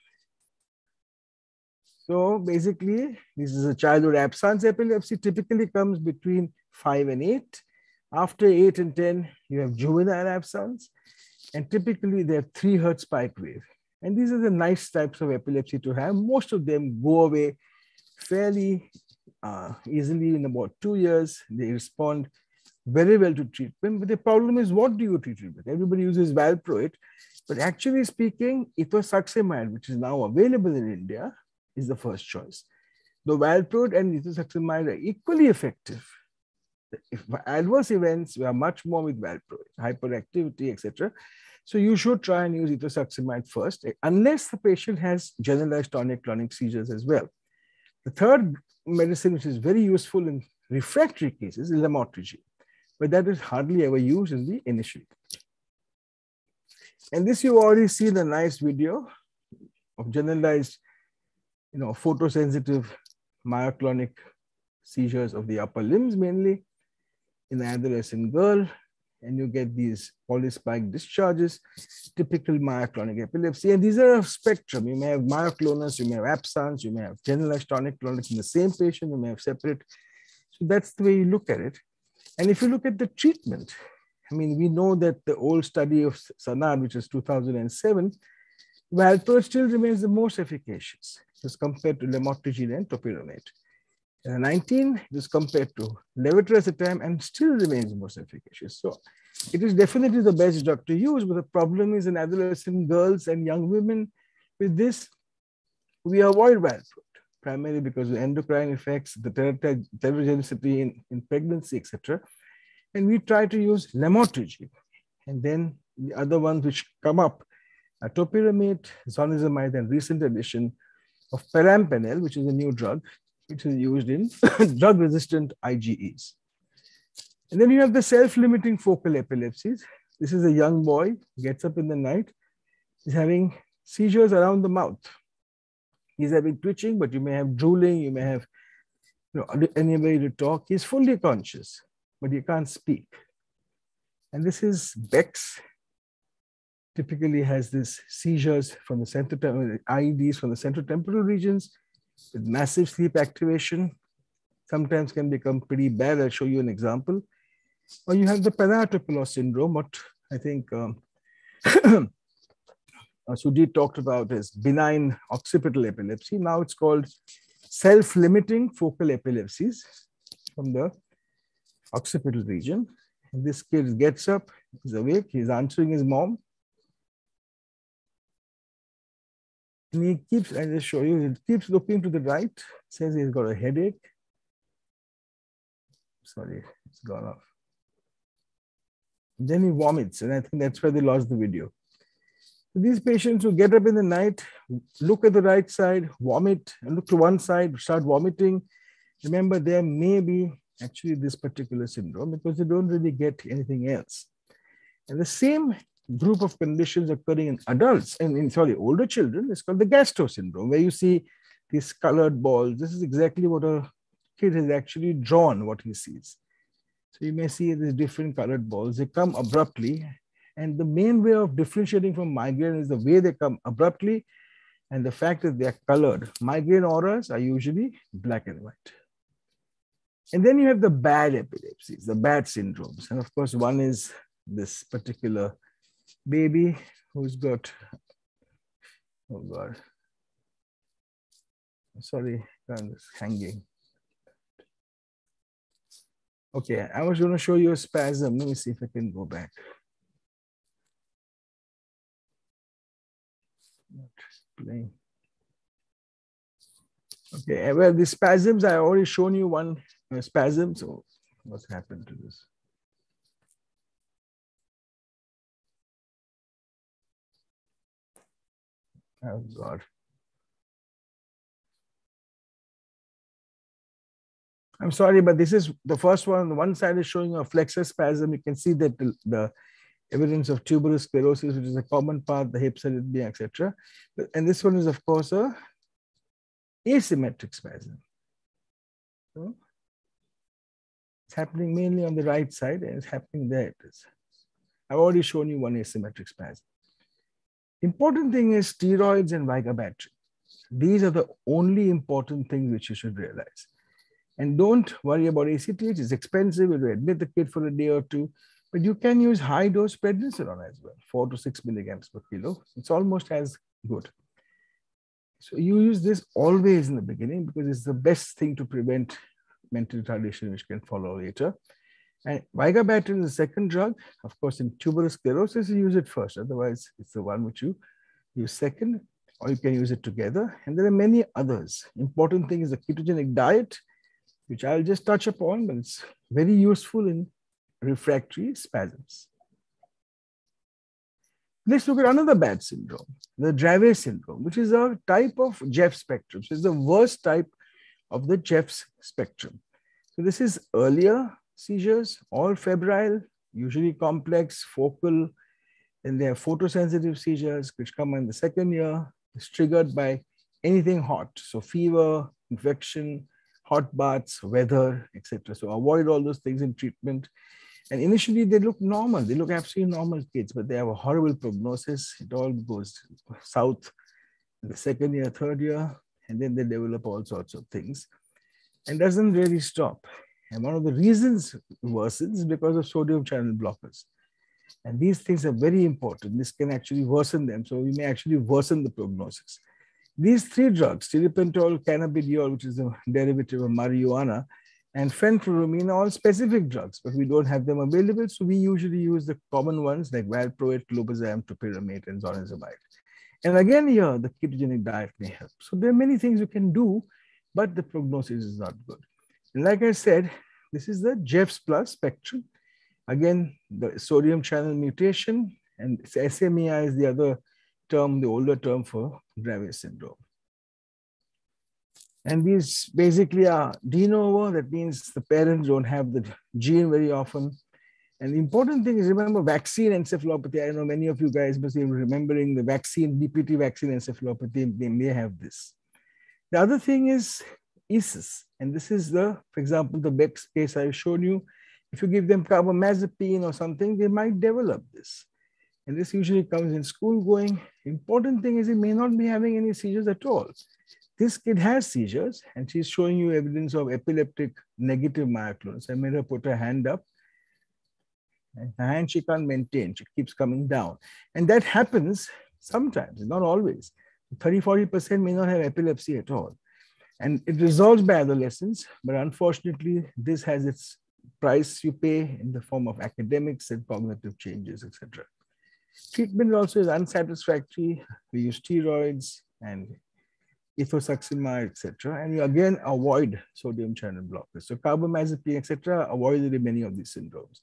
S3: So basically, this is a childhood absence epilepsy, typically comes between five and eight. After eight and 10, you have juvenile absence. And typically they have three hertz spike wave. And these are the nice types of epilepsy to have. Most of them go away fairly uh, easily in about two years. They respond very well to treatment. But the problem is, what do you treat it with? Everybody uses valproate, but actually speaking, ethosuximide, which is now available in India, is the first choice. The valproate and ethosuximide are equally effective. If adverse events, we are much more with valproate, hyperactivity, etc. So you should try and use ethosuximide first, unless the patient has generalized tonic-clonic seizures as well. The third medicine, which is very useful in refractory cases, is lamotrigine, but that is hardly ever used in the initial. And this you already see the nice video of generalized, you know, photosensitive myoclonic seizures of the upper limbs mainly in the adolescent girl and you get these polyspike discharges, typical myoclonic epilepsy. And these are a spectrum. You may have myoclonus, you may have absence, you may have generalized tonic-clonic in the same patient, you may have separate. So that's the way you look at it. And if you look at the treatment, I mean, we know that the old study of SANAD, which is 2007, Valproate still remains the most efficacious as compared to lamotrigine and topiramate. Uh, 19 is compared to levetiracetam and still remains most efficacious. So it is definitely the best drug to use, but the problem is in adolescent girls and young women with this, we avoid valproate, primarily because of endocrine effects, the teratogenicity in, in pregnancy, etc. And we try to use lamotrigine. And then the other ones which come up are topiramate, zonisamide, and recent addition of perampanel, which is a new drug, which is used in drug-resistant IGEs. And then you have the self-limiting focal epilepsies. This is a young boy, gets up in the night, he's having seizures around the mouth. He's having twitching, but you may have drooling, you may have you know, any way to talk. He's fully conscious, but he can't speak. And this is BECTS, typically has this seizures from the central IEDs from the central temporal regions with massive sleep activation, sometimes can become pretty bad. I'll show you an example. Or you have the Panayotopoulos syndrome, what I think um, uh, talked about as benign occipital epilepsy. Now it's called self-limiting focal epilepsies from the occipital region. And this kid gets up, he's awake, he's answering his mom. And he keeps, I just show you, he keeps looking to the right, says he's got a headache. Sorry, it's gone off. Then he vomits, and I think that's why they lost the video. So these patients who get up in the night, look at the right side, vomit, and look to one side, start vomiting. Remember, there may be actually this particular syndrome because they don't really get anything else. And the same group of conditions occurring in adults and in sorry older children is called the Gastaut syndrome where you see these colored balls. This is exactly what a kid has actually drawn what he sees. So you may see these different colored balls they come abruptly. And the main way of differentiating from migraine is the way they come abruptly. And the fact that they are colored. Migraine auras are usually black and white. And then you have the bad epilepsies the bad syndromes. And of course one is this particular baby who's got, oh God, sorry, I'm just hanging. Okay, I was going to show you a spasm. Let me see if I can go back. Not playing. Okay, well, the spasms, I already shown you one uh, spasm. So what's happened to this? Oh God. I'm sorry, but this is the first one. The one side is showing a flexor spasm. You can see that the, the evidence of tuberous sclerosis, which is a common part, the hypsarrhythmia, etc. And this one is, of course, a asymmetric spasm. So it's happening mainly on the right side, and it's happening there. It is. I've already shown you one asymmetric spasm. Important thing is steroids and vigabatrin. These are the only important things which you should realize. And don't worry about ACTH. It's expensive. You admit the kid for a day or two. But you can use high dose prednisolone as well, four to six milligrams per kilo. It's almost as good. So you use this always in the beginning because it's the best thing to prevent mental retardation, which can follow later. And vigabatrin is the second drug. Of course, in tuberous sclerosis, you use it first. Otherwise, it's the one which you use second, or you can use it together. And there are many others. Important thing is the ketogenic diet, which I'll just touch upon, but it's very useful in refractory spasms. Let's look at another bad syndrome, the Dravet syndrome, which is a type of Jeff spectrum. So it's the worst type of the GEFS spectrum. So this is earlier seizures, all febrile, usually complex, focal, and they have photosensitive seizures, which come in the second year. It's triggered by anything hot. So fever, infection, hot baths, weather, etc. So avoid all those things in treatment. And initially they look normal. They look absolutely normal kids, but they have a horrible prognosis. It all goes south in the second year, third year, and then they develop all sorts of things and doesn't really stop. And one of the reasons worsens is because of sodium channel blockers. And these things are very important. This can actually worsen them. So we may actually worsen the prognosis. These three drugs, stiripentol, cannabidiol, which is a derivative of marijuana, and fenfluramine are all specific drugs, but we don't have them available. So we usually use the common ones like valproate, clobazam, topiramate, and zonisamide. And again, here, the ketogenic diet may help. So there are many things you can do, but the prognosis is not good. Like I said, this is the GEFS plus spectrum. Again, the sodium channel mutation, and SMEI is the other term, the older term for Dravet syndrome. And these basically are de novo. That means the parents don't have the gene very often. And the important thing is remember vaccine encephalopathy. I know many of you guys must be remembering the vaccine, DPT vaccine encephalopathy. They may have this. The other thing is ESES. And this is the, for example, the BECTS case I've shown you. If you give them carbamazepine or something, they might develop this. And this usually comes in school going. Important thing is he may not be having any seizures at all. This kid has seizures and she's showing you evidence of epileptic negative myoclonus. I made her put her hand up. And her hand she can't maintain, she keeps coming down. And that happens sometimes, not always. 30, 40% may not have epilepsy at all. And it resolves by adolescence, but unfortunately, this has its price you pay in the form of academics and cognitive changes, etc. Treatment also is unsatisfactory. We use steroids and ethosuximide, etc. And you again avoid sodium channel blockers. So carbamazepine, etc., avoided many of these syndromes.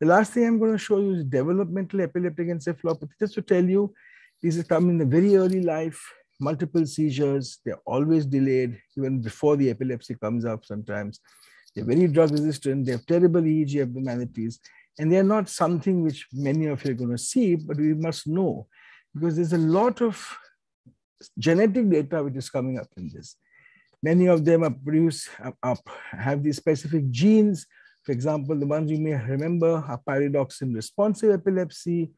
S3: The last thing I'm going to show you is developmental epileptic encephalopathy. Just to tell you, these come in the very early life, multiple seizures. They're always delayed, even before the epilepsy comes up sometimes. They're very drug resistant. They have terrible EEG abnormalities. And they're not something which many of you are going to see, but we must know because there's a lot of genetic data which is coming up in this. Many of them are produced, uh, up, have these specific genes. For example, the ones you may remember are pyridoxine responsive epilepsy,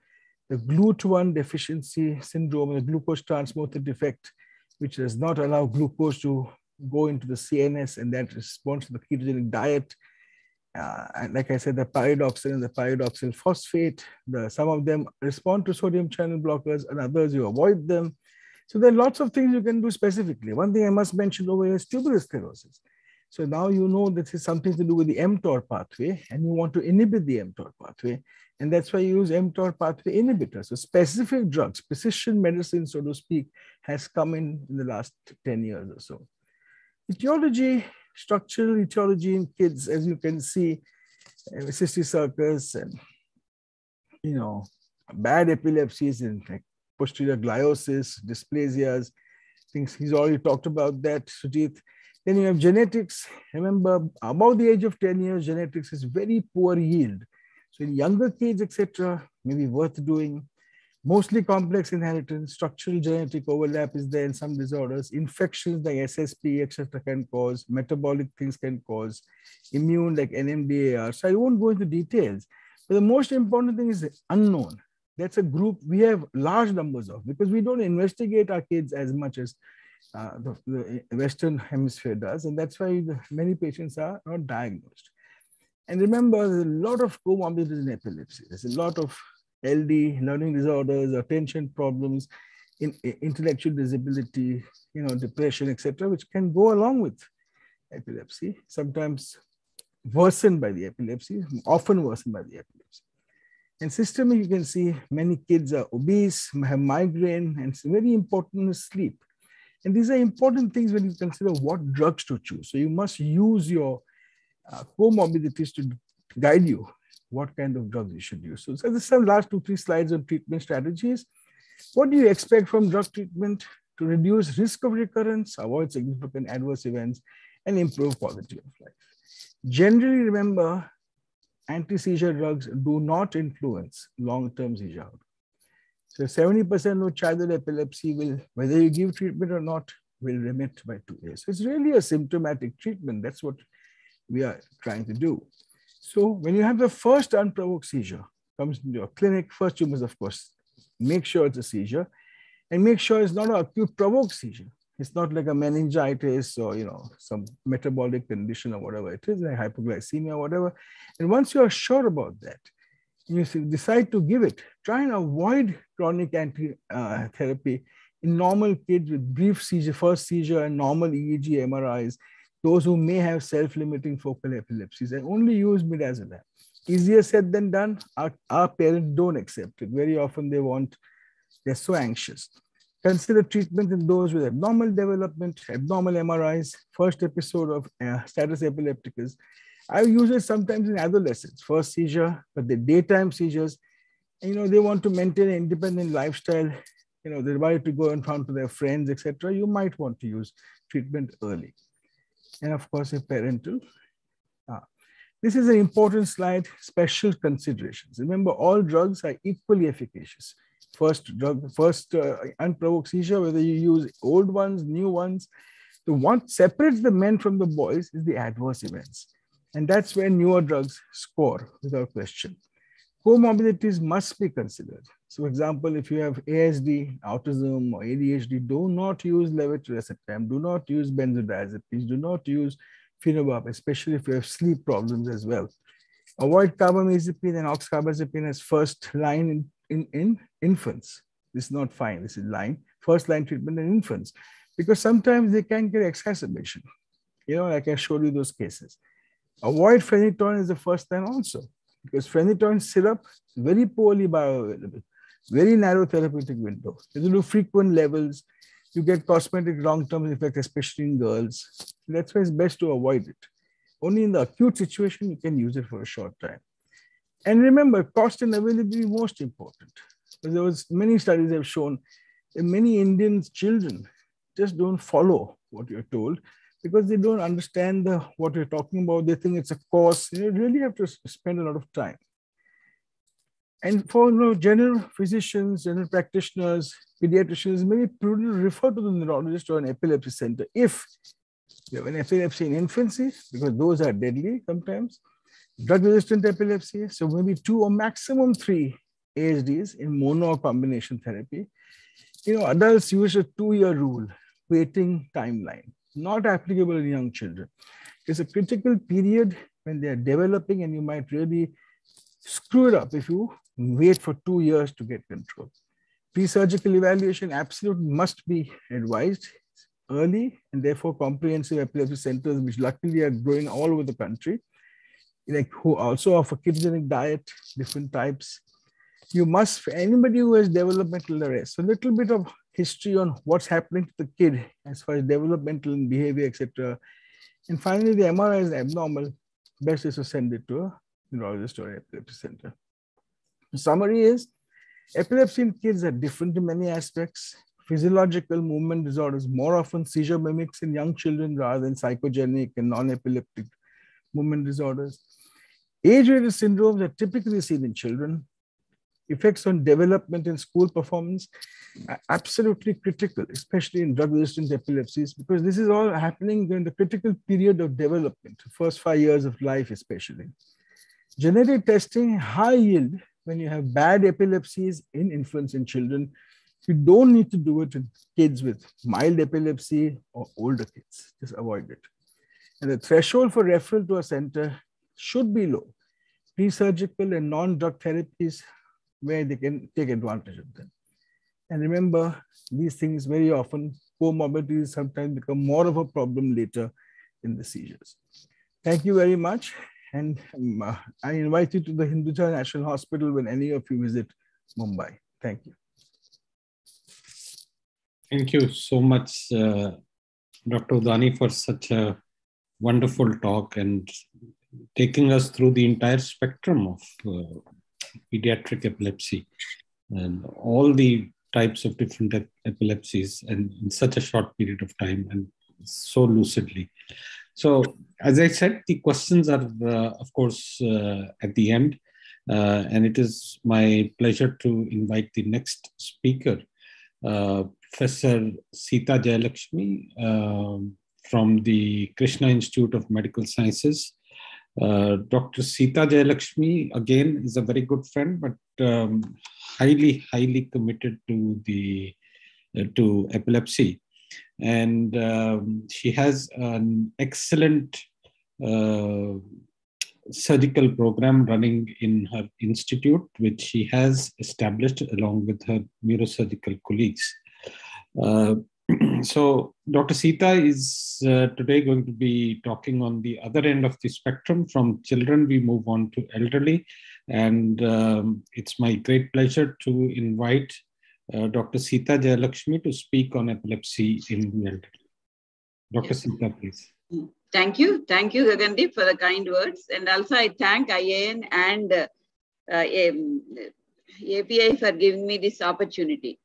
S3: the GLUT1 deficiency syndrome, the glucose transporter defect, which does not allow glucose to go into the CNS and that responds to the ketogenic diet. Uh, and like I said, the pyridoxine and the pyridoxal phosphate, the, some of them respond to sodium channel blockers and others you avoid them. So there are lots of things you can do specifically. One thing I must mention over here is tuberous sclerosis. So now you know this is something to do with the mTOR pathway and you want to inhibit the mTOR pathway. And that's why you use mTOR pathway inhibitors. So specific drugs, precision medicine, so to speak, has come in in the last 10 years or so. Etiology, structural etiology in kids, as you can see, cysticercosis and, you know, bad epilepsies and like posterior gliosis, dysplasias, things he's already talked about that, Sujit. Then you have genetics. Remember, above the age of 10 years, genetics is very poor yield. So in younger kids, etc., maybe worth doing. Mostly complex inheritance, structural genetic overlap is there in some disorders. Infections like SSP, etc., can cause, metabolic things can cause, immune like NMDAR. So I won't go into details. But the most important thing is unknown. That's a group we have large numbers of because we don't investigate our kids as much as uh, the, the, Western hemisphere does. And that's why the, many patients are not diagnosed. And remember, there's a lot of comorbidities in epilepsy. There's a lot of LD, learning disorders, attention problems, in, intellectual disability, you know, depression, etc., which can go along with epilepsy, sometimes worsened by the epilepsy, often worsened by the epilepsy. And systemic, you can see many kids are obese, have migraine, and it's very important sleep. And these are important things when you consider what drugs to choose. So you must use your uh, comorbidities to guide you what kind of drugs you should use. So, so this is some last two, three slides on treatment strategies. What do you expect from drug treatment to reduce risk of recurrence, avoid significant adverse events, and improve quality of life? Generally, remember, anti-seizure drugs do not influence long-term seizure So 70% of childhood epilepsy will, whether you give treatment or not, will remit by two years. So it's really a symptomatic treatment. That's what we are trying to do. So when you have the first unprovoked seizure, comes into your clinic, first you must, of course, make sure it's a seizure and make sure it's not an acute provoked seizure. It's not like a meningitis or, you know, some metabolic condition or whatever it is, like hypoglycemia or whatever. And once you are sure about that, you decide to give it. Try and avoid chronic anti-therapy uh, in normal kids with brief seizure, first seizure and normal EEG MRIs those who may have self-limiting focal epilepsies and only use midazolam. Easier said than done. Our, our parents don't accept it. Very often they want, they're so anxious. Consider treatment in those with abnormal development, abnormal MRIs, first episode of uh, status epilepticus. I use it sometimes in adolescents, first seizure, but the daytime seizures, you know, they want to maintain an independent lifestyle, you know, they're about to go and found to their friends, etc. You might want to use treatment early and of course a parental. Uh, this is an important slide, special considerations. Remember, all drugs are equally efficacious. First drug, first uh, unprovoked seizure, whether you use old ones, new ones, the one separates the men from the boys is the adverse events. And that's where newer drugs score without question. Comorbidities must be considered. So, for example, if you have ASD, autism, or ADHD, do not use levetiracetam, do not use benzodiazepines, do not use phenobarb, especially if you have sleep problems as well. Avoid carbamazepine and oxcarbazepine as first line in, in, in infants. This is not fine. This is line, first line treatment in infants, because sometimes they can get exacerbation. You know, like I showed you those cases. Avoid phenytoin as the first line also because phenytoin syrup is very poorly bioavailable, very narrow therapeutic window. You do frequent levels, you get cosmetic long-term effects, especially in girls. That's why it's best to avoid it. Only in the acute situation, you can use it for a short time. And remember, cost and availability most important. Because there was many studies have shown that many Indian children just don't follow what you're told because they don't understand the, what we're talking about. They think it's a course. You really have to spend a lot of time. And for you know, general physicians, general practitioners, pediatricians, maybe prudent refer to the neurologist or an epilepsy center if you have an epilepsy in infancy, because those are deadly sometimes, drug-resistant epilepsy, so maybe two or maximum three ASDs in mono or combination therapy. You know, adults use a two-year rule, waiting timeline not applicable in young children. It's a critical period when they are developing and you might really screw it up if you wait for two years to get control. Pre-surgical evaluation absolutely must be advised early and therefore comprehensive epilepsy centers, which luckily are growing all over the country, like who also offer ketogenic diet, different types. You must, for anybody who has developmental arrest, a little bit of history on what's happening to the kid as far as developmental and behavior, etc. And finally, the MRI is abnormal. Best is to send it to a neurologist or epilepsy center. The summary is epilepsy in kids are different in many aspects. physiological movement disorders, more often seizure mimics in young children rather than psychogenic and non-epileptic movement disorders. Age-related syndromes are typically seen in children. Effects on development and school performance are absolutely critical, especially in drug-resistant epilepsies, because this is all happening during the critical period of development, first five years of life especially. Genetic testing, high yield when you have bad epilepsies in infants and children you don't need to do it in kids with mild epilepsy or older kids. Just avoid it. And the threshold for referral to a center should be low. Pre-surgical and non-drug therapies where they can take advantage of them. And remember, these things very often, comorbidities sometimes become more of a problem later in the seizures. Thank you very much. And um, uh, I invite you to the Hinduja National Hospital when any of you visit Mumbai. Thank you.
S2: Thank you so much, uh, Dr. Udani, for such a wonderful talk and taking us through the entire spectrum of uh, pediatric epilepsy and all the types of different ep epilepsies and in such a short period of time and so lucidly. So, as I said, the questions are, uh, of course, uh, at the end. Uh, and it is my pleasure to invite the next speaker, uh, Professor Sita Jayalakshmi um, from the Krishna Institute of Medical Sciences. Uh, Dr. Sita Jayalakshmi, again, is a very good friend, but um, highly, highly committed to the uh, to epilepsy. And um, she has an excellent uh, surgical program running in her institute, which she has established along with her neurosurgical colleagues. So Dr. Sita is uh, today going to be talking on the other end of the spectrum. From children, we move on to elderly. And um, it's my great pleasure to invite uh, Dr. Sita Jayalakshmi to speak on epilepsy in the elderly. Dr. Yes. Sita, please.
S4: Thank you. Thank you, Gagandeep, for the kind words. And also I thank IAN and uh, API for giving me this opportunity.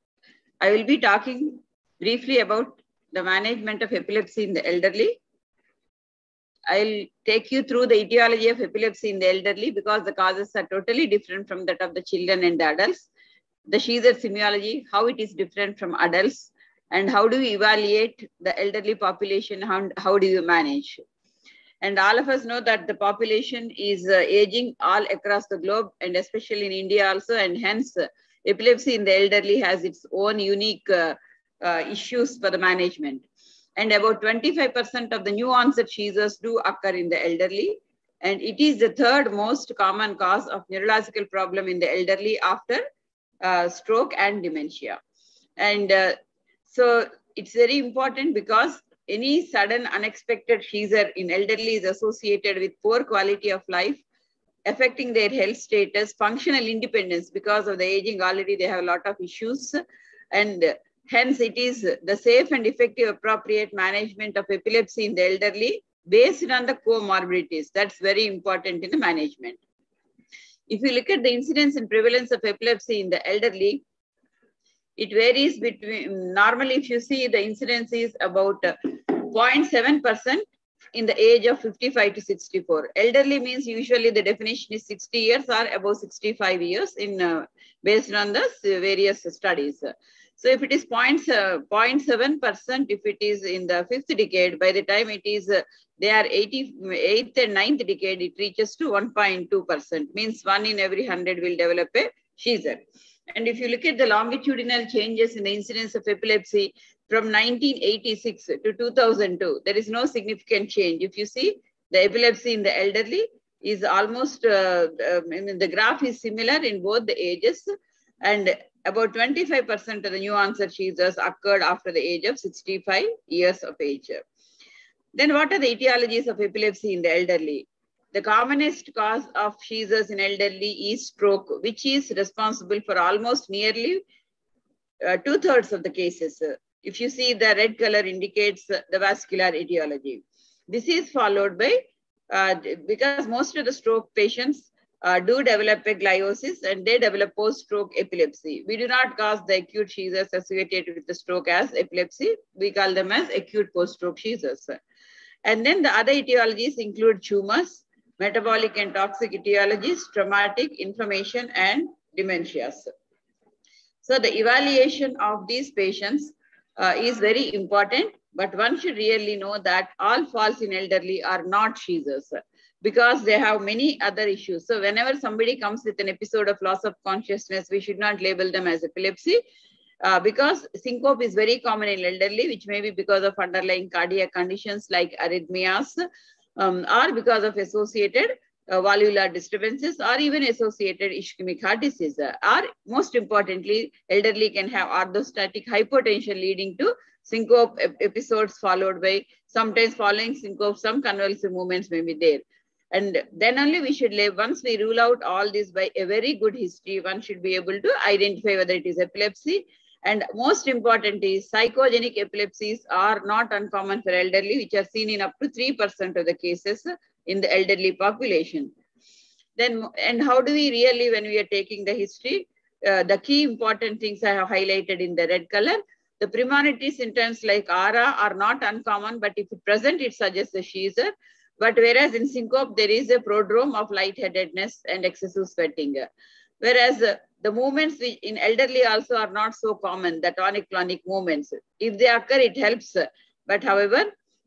S4: I will be talking briefly about the management of epilepsy in the elderly. I'll take you through the etiology of epilepsy in the elderly because the causes are totally different from that of the children and the adults. The seizure semiology, how it is different from adults, and how do you evaluate the elderly population, how, how do you manage? And all of us know that the population is uh, aging all across the globe and especially in India also, and hence uh, epilepsy in the elderly has its own unique uh, uh, issues for the management. And about 25% of the new onset seizures do occur in the elderly. And it is the third most common cause of neurological problem in the elderly after uh, stroke and dementia. And uh, so it's very important because any sudden unexpected seizure in elderly is associated with poor quality of life affecting their health status, functional independence because of the aging already they have a lot of issues and hence it is the safe and effective appropriate management of epilepsy in the elderly based on the comorbidities. That's very important in the management. If you look at the incidence and prevalence of epilepsy in the elderly, it varies between, normally if you see the incidence is about 0.7% in the age of 55 to 64. Elderly means usually the definition is 60 years or above 65 years in uh, based on the various studies. So if it is 0.7%, if it is in the fifth decade, by the time it is, uh, they are 88th and 9th decade, it reaches to 1.2%, means one in every 100 will develop a seizure. And if you look at the longitudinal changes in the incidence of epilepsy from 1986 to 2002, there is no significant change. If you see the epilepsy in the elderly is almost, uh, um, mean, the graph is similar in both the ages and about 25% of the new onset seizures occurred after the age of 65 years of age. Then what are the etiologies of epilepsy in the elderly? The commonest cause of seizures in elderly is stroke, which is responsible for almost nearly uh, two-thirds of the cases. If you see the red color indicates the vascular etiology. This is followed by, uh, because most of the stroke patients uh, do develop a gliosis and they develop post-stroke epilepsy. We do not cause the acute seizures associated with the stroke as epilepsy. We call them as acute post-stroke seizures. And then the other etiologies include tumors, metabolic and toxic etiologies, traumatic, inflammation, and dementias. So the evaluation of these patients uh, is very important, but one should really know that all falls in elderly are not seizures because they have many other issues. So whenever somebody comes with an episode of loss of consciousness, we should not label them as epilepsy uh, because syncope is very common in elderly, which may be because of underlying cardiac conditions like arrhythmias um, or because of associated uh, valvular disturbances or even associated ischemic heart disease. or most importantly, elderly can have orthostatic hypotension leading to syncope episodes followed by sometimes following syncope, some convulsive movements may be there. And then only we should live, once we rule out all this by a very good history, one should be able to identify whether it is epilepsy. And most important is psychogenic epilepsies are not uncommon for elderly, which are seen in up to 3% of the cases in the elderly population. Then, and how do we really, when we are taking the history, uh, the key important things I have highlighted in the red color, the premonitory symptoms like aura are not uncommon, but if present, it suggests a seizure. But whereas in syncope, there is a prodrome of lightheadedness and excessive sweating. Whereas uh, the movements in elderly also are not so common, the tonic-clonic movements. If they occur, it helps. But however,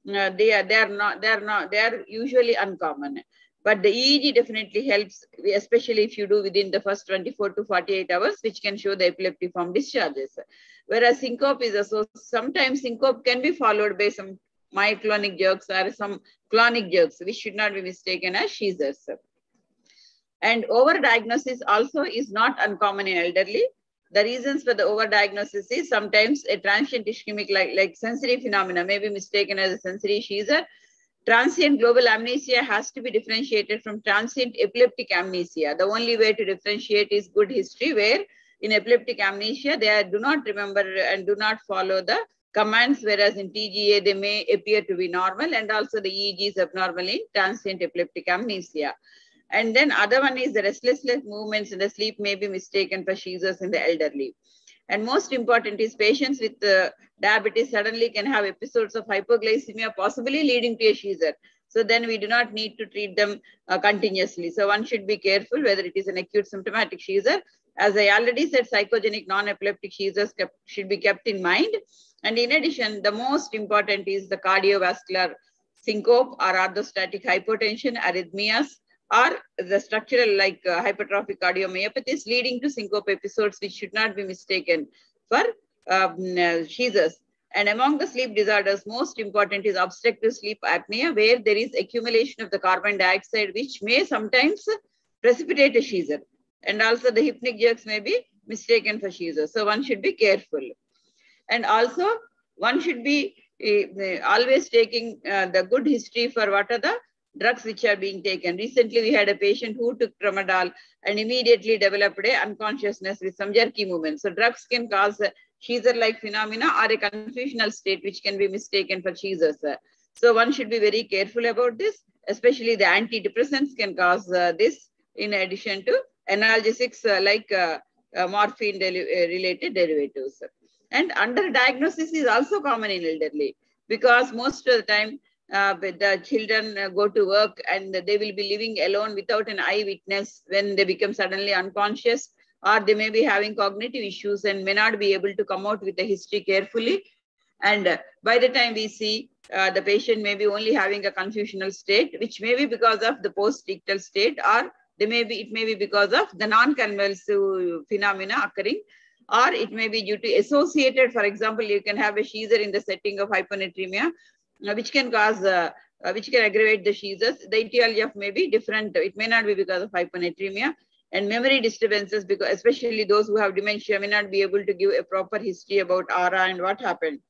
S4: uh, they are they are not they are not they are usually uncommon. But the EEG definitely helps, especially if you do within the first 24 to 48 hours, which can show the epileptiform discharges. Whereas syncope is also sometimes syncope can be followed by some myoclonic jerks are some clonic jerks, which should not be mistaken as seizures. And overdiagnosis also is not uncommon in elderly. The reasons for the overdiagnosis is sometimes a transient ischemic like, like sensory phenomena may be mistaken as a sensory seizure. Transient global amnesia has to be differentiated from transient epileptic amnesia. The only way to differentiate is good history where in epileptic amnesia, they do not remember and do not follow the commands, whereas in TGA, they may appear to be normal and also the EEG is abnormal in transient epileptic amnesia. And then other one is the restlessness movements in the sleep may be mistaken for seizures in the elderly. And most important is patients with uh, diabetes suddenly can have episodes of hypoglycemia, possibly leading to a seizure. So then we do not need to treat them uh, continuously. So one should be careful whether it is an acute symptomatic seizure. As I already said, psychogenic non-epileptic seizures kept, should be kept in mind. And in addition, the most important is the cardiovascular syncope or orthostatic hypotension, arrhythmias, or the structural like uh, hypertrophic cardiomyopathies leading to syncope episodes which should not be mistaken for um, uh, seizures. And among the sleep disorders, most important is obstructive sleep apnea, where there is accumulation of the carbon dioxide, which may sometimes precipitate a seizure. And also the hypnic jerks may be mistaken for seizure. So one should be careful. And also one should be uh, always taking uh, the good history for what are the drugs which are being taken. Recently, we had a patient who took tramadol and immediately developed a unconsciousness with some jerky movements. So drugs can cause seizure-like phenomena or a confusional state which can be mistaken for seizures. So one should be very careful about this, especially the antidepressants can cause uh, this in addition to analgesics uh, like uh, uh morphine related derivatives. And underdiagnosis is also common in elderly because most of the time uh, the children uh, go to work and they will be living alone without an eyewitness when they become suddenly unconscious or they may be having cognitive issues and may not be able to come out with the history carefully. And by the time we see uh, the patient may be only having a confusional state, which may be because of the post-ictal state or they may be, it may be because of the non-convulsive phenomena occurring or it may be due to associated, for example, you can have a seizure in the setting of hyponatremia, uh, which can cause, uh, uh, which can aggravate the seizures. The etiology may be different. It may not be because of hyponatremia and memory disturbances, because especially those who have dementia may not be able to give a proper history about aura and what happened.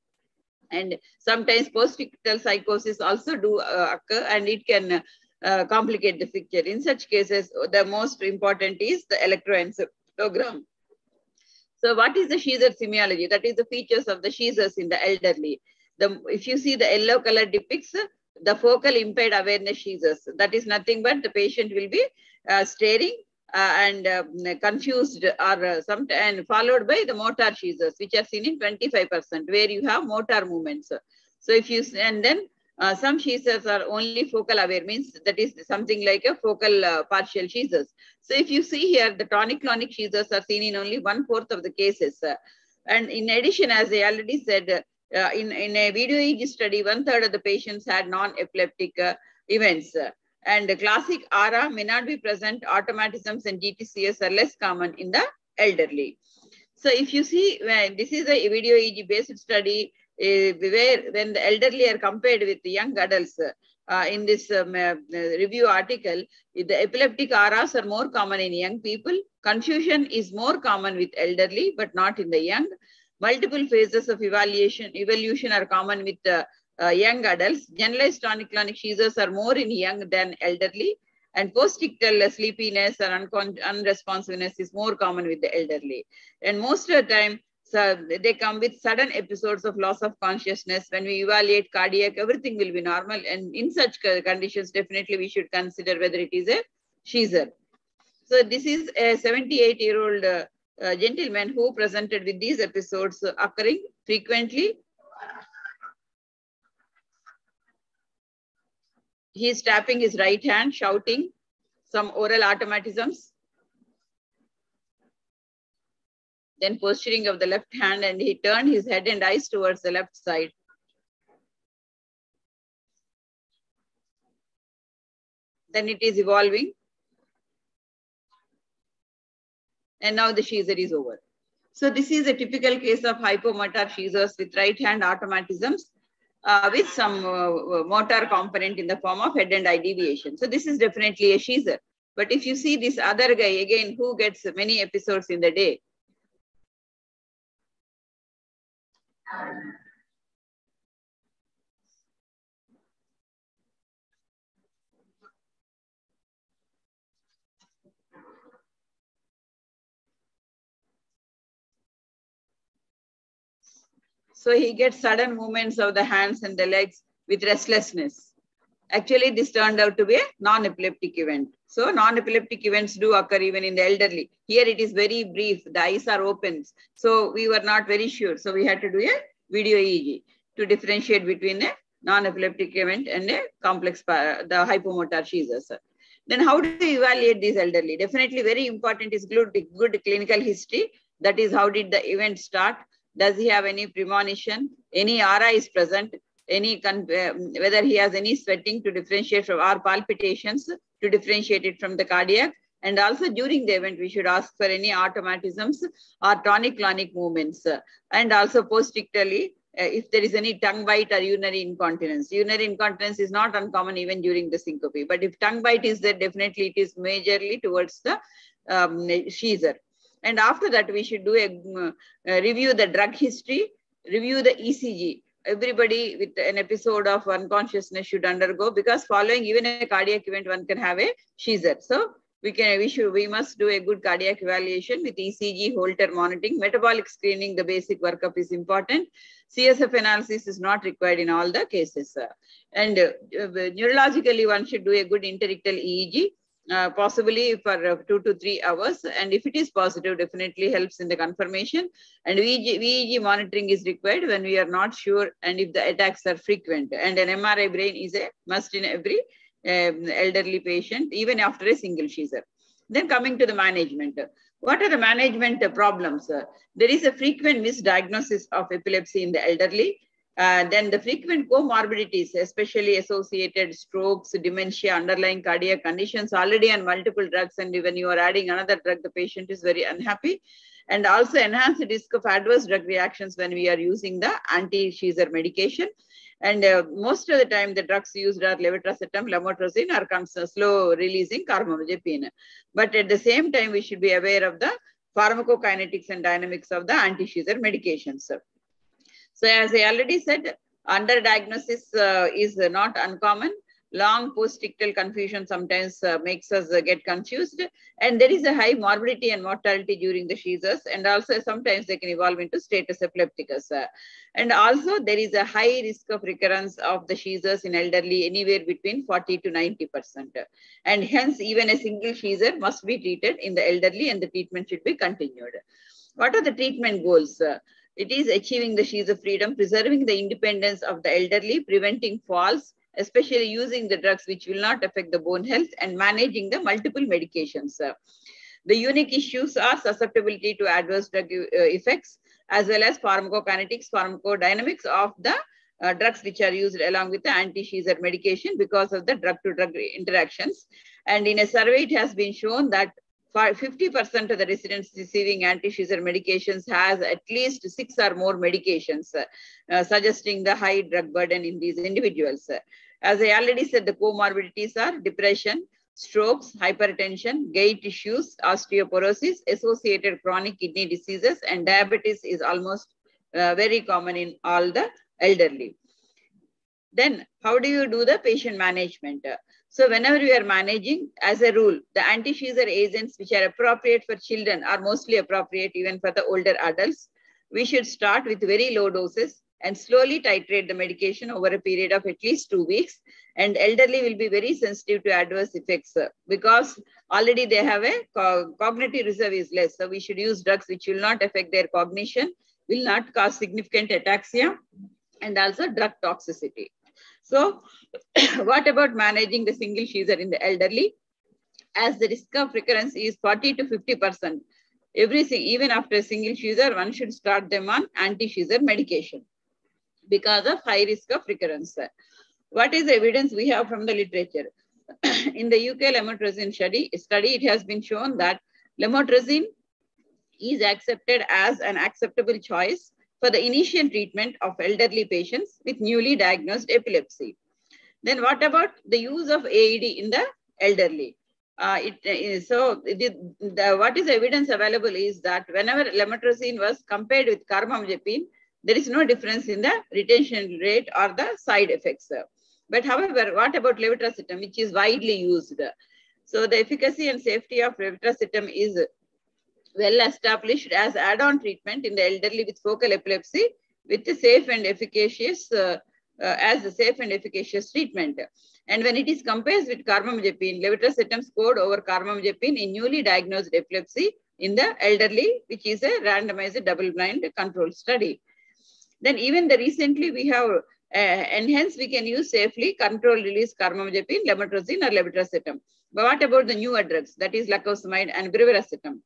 S4: And sometimes post-ictal psychosis also do uh, occur and it can uh, complicate the picture. In such cases, the most important is the electroencephalogram. So what is the seizure semiology? That is the features of the seizures in the elderly. The, if you see the yellow color depicts the focal impaired awareness seizures. That is nothing but the patient will be uh, staring uh, and uh, confused or uh, some and followed by the motor seizures, which are seen in 25%, where you have motor movements. So if you and then uh, some seizures are only focal aware, means that is something like a focal uh, partial seizures. So if you see here, the tonic-clonic seizures are seen in only one fourth of the cases. Uh, and in addition, as I already said, uh, in, in a video EEG study, one third of the patients had non-epileptic uh, events. And the classic aura may not be present. Automatisms and GTCS are less common in the elderly. So if you see, when this is a video EEG based study uh, where when the elderly are compared with young adults, uh, in this um, uh, review article, the epileptic auras are more common in young people. Confusion is more common with elderly, but not in the young. Multiple phases of evaluation evolution are common with uh, uh, young adults. Generalized tonic-clonic seizures are more in young than elderly. And post-ictal sleepiness or unresponsiveness is more common with the elderly. And most of the time, so they come with sudden episodes of loss of consciousness. When we evaluate cardiac, everything will be normal. And in such conditions, definitely we should consider whether it is a seizure. So this is a 78 year old uh, uh, gentleman who presented with these episodes occurring frequently. He is tapping his right hand, shouting some oral automatisms. Then posturing of the left hand and he turned his head and eyes towards the left side. Then it is evolving. And now the seizure is over. So this is a typical case of hypomotor seizures with right hand automatisms uh, with some uh, motor component in the form of head and eye deviation. So this is definitely a seizure. But if you see this other guy again who gets many episodes in the day, So he gets sudden movements of the hands and the legs with restlessness. Actually, this turned out to be a non-epileptic event. So non-epileptic events do occur even in the elderly. Here it is very brief. The eyes are open. So we were not very sure. So we had to do a video EEG to differentiate between a non-epileptic event and a complex, the hypomotor seizures. Then how do you evaluate these elderly? Definitely very important is good, good clinical history. That is how did the event start? Does he have any premonition? Any aura is present? Any uh, whether he has any sweating to differentiate from our palpitations to differentiate it from the cardiac? And also during the event, we should ask for any automatisms or tonic-clonic movements. And also post-ictally, uh, if there is any tongue bite or urinary incontinence. Urinary incontinence is not uncommon even during the syncope. But if tongue bite is there, definitely it is majorly towards the um, seizure. And after that, we should do a, uh, review the drug history, review the ECG. Everybody with an episode of unconsciousness should undergo because following even a cardiac event, one can have a seizure. So we can we should we must do a good cardiac evaluation with ECG, Holter monitoring, metabolic screening. The basic workup is important. CSF analysis is not required in all the cases. And uh, neurologically, one should do a good interictal EEG uh, possibly for uh, two to three hours. And if it is positive, definitely helps in the confirmation. And VEG, VEG monitoring is required when we are not sure and if the attacks are frequent. And an MRI brain is a must in every um, elderly patient, even after a single seizure. Then coming to the management. What are the management problems? There is a frequent misdiagnosis of epilepsy in the elderly. Uh, then the frequent comorbidities, especially associated strokes, dementia, underlying cardiac conditions, already on multiple drugs, and when you are adding another drug, the patient is very unhappy. And also enhance the risk of adverse drug reactions when we are using the anti-seizure medication. And uh, most of the time, the drugs used are levetiracetam, lamotrigine, or slow-releasing carbamazepine. But at the same time, we should be aware of the pharmacokinetics and dynamics of the anti-seizure medications. So as I already said, underdiagnosis uh, is not uncommon. long post-ictal confusion sometimes uh, makes us uh, get confused. And there is a high morbidity and mortality during the seizures. And also sometimes they can evolve into status epilepticus. Uh, and also there is a high risk of recurrence of the seizures in elderly anywhere between 40 to 90%. And hence even a single seizure must be treated in the elderly and the treatment should be continued. What are the treatment goals? It is achieving the seizure freedom, preserving the independence of the elderly, preventing falls, especially using the drugs which will not affect the bone health and managing the multiple medications. The unique issues are susceptibility to adverse drug uh, effects, as well as pharmacokinetics, pharmacodynamics of the uh, drugs which are used along with the anti-seizure medication because of the drug-to-drug -drug interactions. And in a survey, it has been shown that 50% of the residents receiving anti-seizure medications has at least six or more medications, uh, suggesting the high drug burden in these individuals. As I already said, the comorbidities are depression, strokes, hypertension, gait issues, osteoporosis, associated chronic kidney diseases, and diabetes is almost uh, very common in all the elderly. Then how do you do the patient management? So whenever we are managing, as a rule, the anti-seizure agents which are appropriate for children are mostly appropriate even for the older adults. We should start with very low doses and slowly titrate the medication over a period of at least two weeks. And elderly will be very sensitive to adverse effects because already they have a co cognitive reserve is less. So we should use drugs which will not affect their cognition, will not cause significant ataxia, and also drug toxicity. So what about managing the single seizure in the elderly? As the risk of recurrence is 40 to 50%, everything, even after a single seizure, one should start them on anti-seizure medication because of high risk of recurrence. What is the evidence we have from the literature? in the UK lamotrigine study, study, it has been shown that lamotrigine is accepted as an acceptable choice for the initial treatment of elderly patients with newly diagnosed epilepsy. Then what about the use of AED in the elderly? Uh, it, so the, the, what is evidence available is that whenever lamotrigine was compared with carbamazepine, there is no difference in the retention rate or the side effects. But however, what about levetiracetam, which is widely used? So the efficacy and safety of levetiracetam is well established as add-on treatment in the elderly with focal epilepsy with safe and efficacious, uh, uh, as a safe and efficacious treatment. And when it is compared with carbamazepine, levetiracetam scored over carbamazepine in newly diagnosed epilepsy in the elderly, which is a randomized double-blind control study. Then even the recently we have uh, and hence we can use safely control release carbamazepine, lamotrigine or levetiracetam. But what about the newer drugs that is lacosamide and brivaracetam?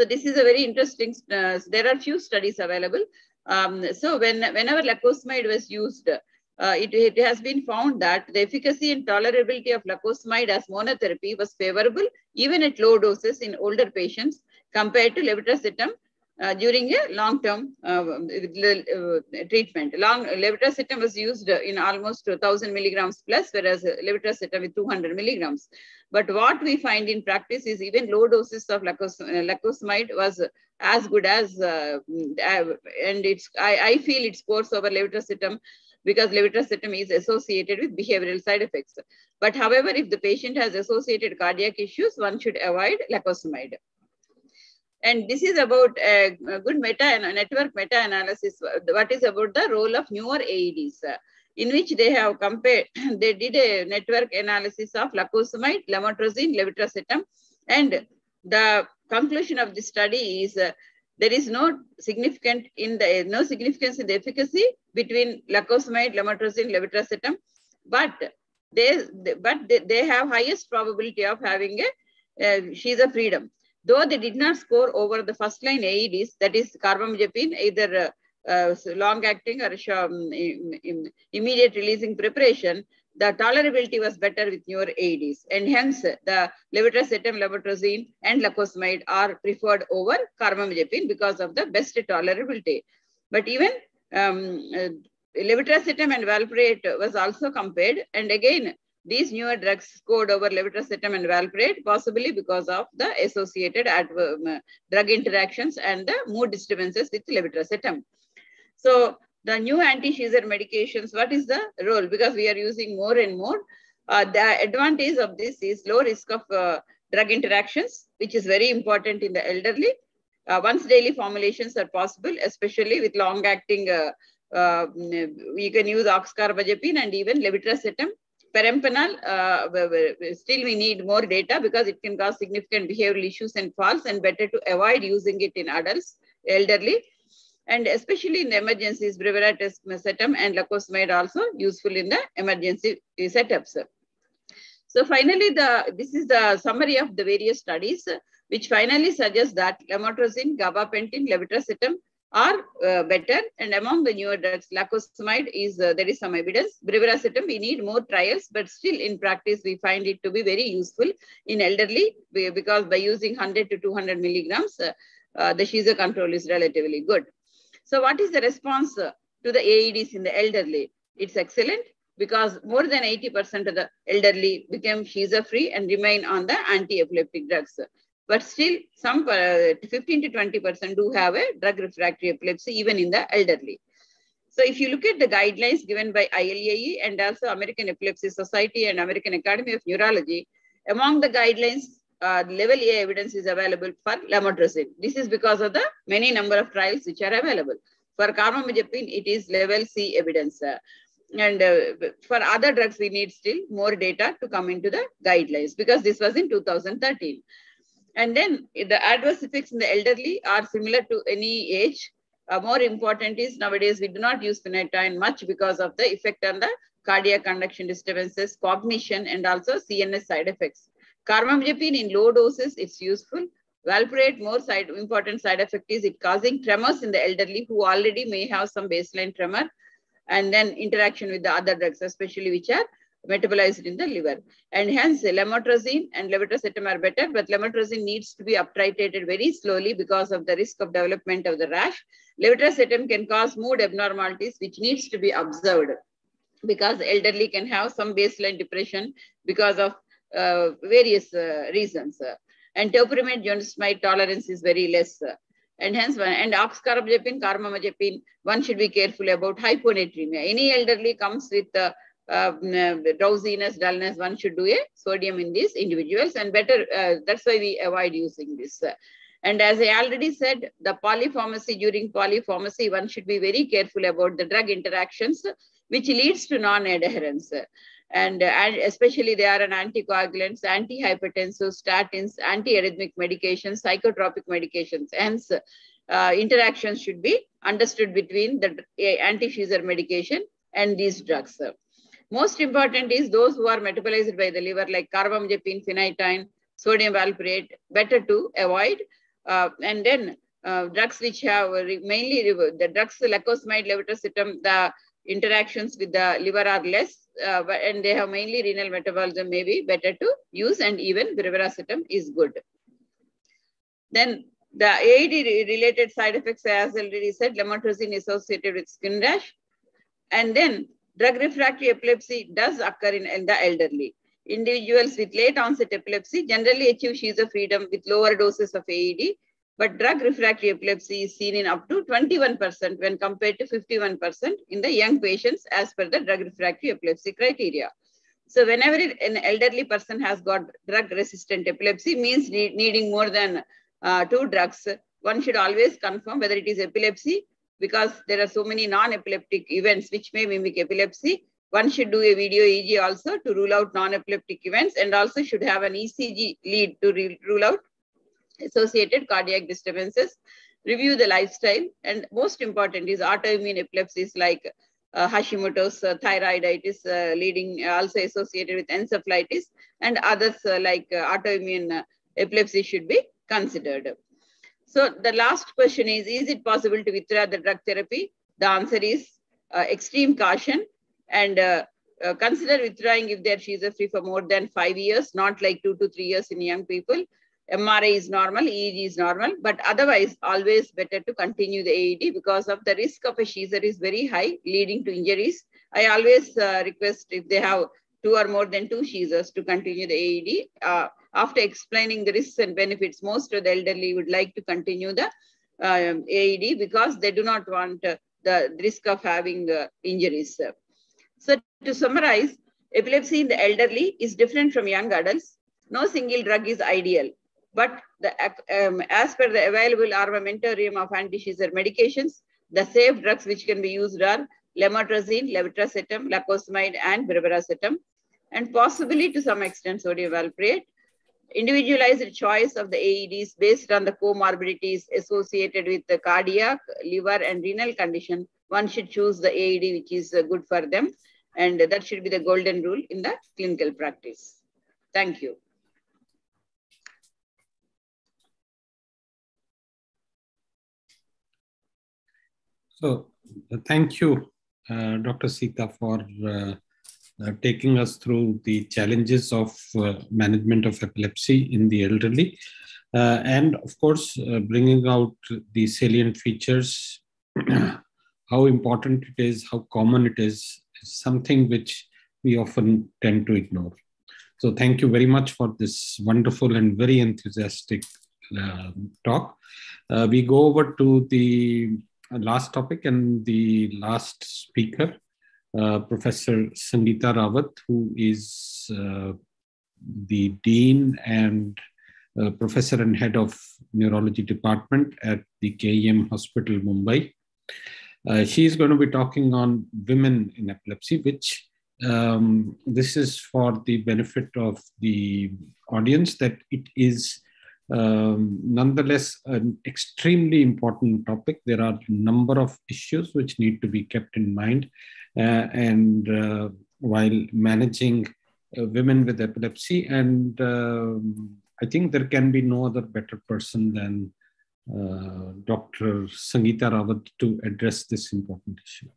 S4: So this is a very interesting, uh, there are few studies available. Um, so when, whenever lacosamide was used, uh, it, it, has been found that the efficacy and tolerability of lacosamide as monotherapy was favorable even at low doses in older patients compared to levetiracetam uh, during a long-term uh, uh, treatment. Long levetiracetam was used in almost 1000 milligrams plus, whereas levetiracetam with 200 milligrams. But what we find in practice is even low doses of lacos lacosamide was as good as, uh, and it's I, I feel it scores over levetiracetam because levetiracetam is associated with behavioral side effects. But however, if the patient has associated cardiac issues, one should avoid lacosamide. And this is about a, good meta and network meta-analysis. What is about the role of newer AEDs, in which they have compared, they did a network analysis of lacosamide, lamotrigine, levetiracetam, and the conclusion of the study is uh, there is no significant in the no significance in the efficacy between lacosamide, lamotrigine, levetiracetam, but they, but they, they have highest probability of having a uh, seizure freedom though they did not score over the first line AEDs, that is carbamazepine, either uh, uh, long acting or um, immediate releasing preparation, the tolerability was better with newer AEDs. And hence, the levetiracetam, lamotrigine, and lacosamide are preferred over carbamazepine because of the best tolerability. But even um, uh, levetiracetam and valproate was also compared. And again, these newer drugs scored over levetiracetam and valproate, possibly because of the associated drug interactions and the mood disturbances with levetiracetam. So the new anti-seizure medications, what is the role? Because we are using more and more. Uh, the advantage of this is low risk of uh, drug interactions, which is very important in the elderly. Uh, once daily formulations are possible, especially with long-acting, uh, uh, we can use oxcarbazepine and even levetiracetam. Perampanel, uh, still we need more data because it can cause significant behavioral issues and falls and better to avoid using it in adults, elderly. And especially in emergencies, brivaracetam and lacosamide also useful in the emergency setups. So finally, the this is the summary of the various studies, which finally suggests that lamotrigine, gabapentin, levetiracetam are uh, better. And among the newer drugs, lacosamide is, uh, there is some evidence. Brivaracetam, we need more trials, but still in practice, we find it to be very useful in elderly because by using 100 to 200 milligrams, uh, uh, the seizure control is relatively good. So what is the response uh, to the AEDs in the elderly? It's excellent because more than 80% of the elderly became seizure-free and remain on the anti-epileptic drugs. But still, some uh, 15 to 20% do have a drug refractory epilepsy, even in the elderly. So if you look at the guidelines given by ILAE and also American Epilepsy Society and American Academy of Neurology, among the guidelines, uh, level A evidence is available for lamotrigine. This is because of the many number of trials which are available. For carbamazepine, it is level C evidence. Uh, and uh, for other drugs, we need still more data to come into the guidelines because this was in 2013. And then the adverse effects in the elderly are similar to any age. Uh, more important is nowadays we do not use phenytoin much because of the effect on the cardiac conduction disturbances, cognition, and also CNS side effects. Carbamazepine in low doses, is useful. Valproate, more side important side effect is it causing tremors in the elderly who already may have some baseline tremor and then interaction with the other drugs, especially which are metabolized in the liver. And hence, lamotrigine and levetiracetam are better, but lamotrigine needs to be uptitrated very slowly because of the risk of development of the rash. Levetiracetam can cause mood abnormalities, which needs to be observed because elderly can have some baseline depression because of uh, various uh, reasons. And topiramate zonisamide tolerance is very less and hence one and oxcarbazepine, carbamazepine, one should be careful about hyponatremia. Any elderly comes with uh, uh, drowsiness, dullness, one should do a sodium in these individuals and better, uh, that's why we avoid using this. And as I already said, the polypharmacy, during polypharmacy, one should be very careful about the drug interactions, which leads to non-adherence. And, and especially they are an anticoagulants, antihypertensive, statins, antiarrhythmic medications, psychotropic medications. Hence, uh, interactions should be understood between the anti-seizure medication and these drugs. Most important is those who are metabolized by the liver like carbamazepine, phenytoin, sodium valproate, better to avoid. Uh, and then uh, drugs which have mainly the drugs lacosamide, levetiracetam, the interactions with the liver are less uh, and they have mainly renal metabolism may be better to use and even brivaracetam is good. Then the AED related side effects, as already said, lamotrigine associated with skin rash. And then Drug refractory epilepsy does occur in, the elderly. Individuals with late onset epilepsy generally achieve freedom with lower doses of AED, but drug refractory epilepsy is seen in up to 21% when compared to 51% in the young patients as per the drug refractory epilepsy criteria. So whenever an elderly person has got drug resistant epilepsy means need, needing more than uh, two drugs, one should always confirm whether it is epilepsy because there are so many non-epileptic events which may mimic epilepsy. One should do a video EEG also to rule out non-epileptic events and also should have an ECG lead to rule out associated cardiac disturbances. Review the lifestyle and most important is autoimmune epilepsies like uh, Hashimoto's uh, thyroiditis uh, leading uh, also associated with encephalitis and others uh, like uh, autoimmune epilepsy should be considered. So the last question is, is it possible to withdraw the drug therapy? The answer is uh, extreme caution and uh, uh, consider withdrawing if they're seizure-free for more than five years, not like two to three years in young people. MRI is normal, EEG is normal, but otherwise always better to continue the AED because of the risk of a seizure is very high, leading to injuries. I always uh, request if they have two or more than two seizures to continue the AED. Uh, after explaining the risks and benefits, most of the elderly would like to continue the um, AED because they do not want uh, the risk of having uh, injuries. So to summarize, epilepsy in the elderly is different from young adults. No single drug is ideal, but the, um, as per the available armamentarium of anti-seizure medications, the safe drugs which can be used are lamotrigine, levetiracetam, lacosamide, and brivaracetam, and possibly to some extent sodium valproate. Individualized choice of the AEDs based on the comorbidities associated with the cardiac, liver, and renal condition. One should choose the AED which is uh, good for them, and that should be the golden rule in the clinical practice. Thank you.
S2: So, thank you, uh, Dr. Sita, for uh, uh, taking us through the challenges of uh, management of epilepsy in the elderly. Uh, and of course, bringing out the salient features, how important it is, how common it is, is something which we often tend to ignore. So thank you very much for this wonderful and very enthusiastic uh, talk. Uh, we go over to the last topic and the last speaker, uh, Professor Sangeeta Rawat, who is uh, the Dean and uh, Professor and Head of Neurology Department at the KEM Hospital, Mumbai. Uh, she is going to be talking on women in epilepsy, which um, this is for the benefit of the audience that it is um, nonetheless an extremely important topic. There are a number of issues which need to be kept in mind and uh, while managing uh, women with epilepsy. And um, I think there can be no other better person than Dr. Sangeeta Rawat to address this important issue.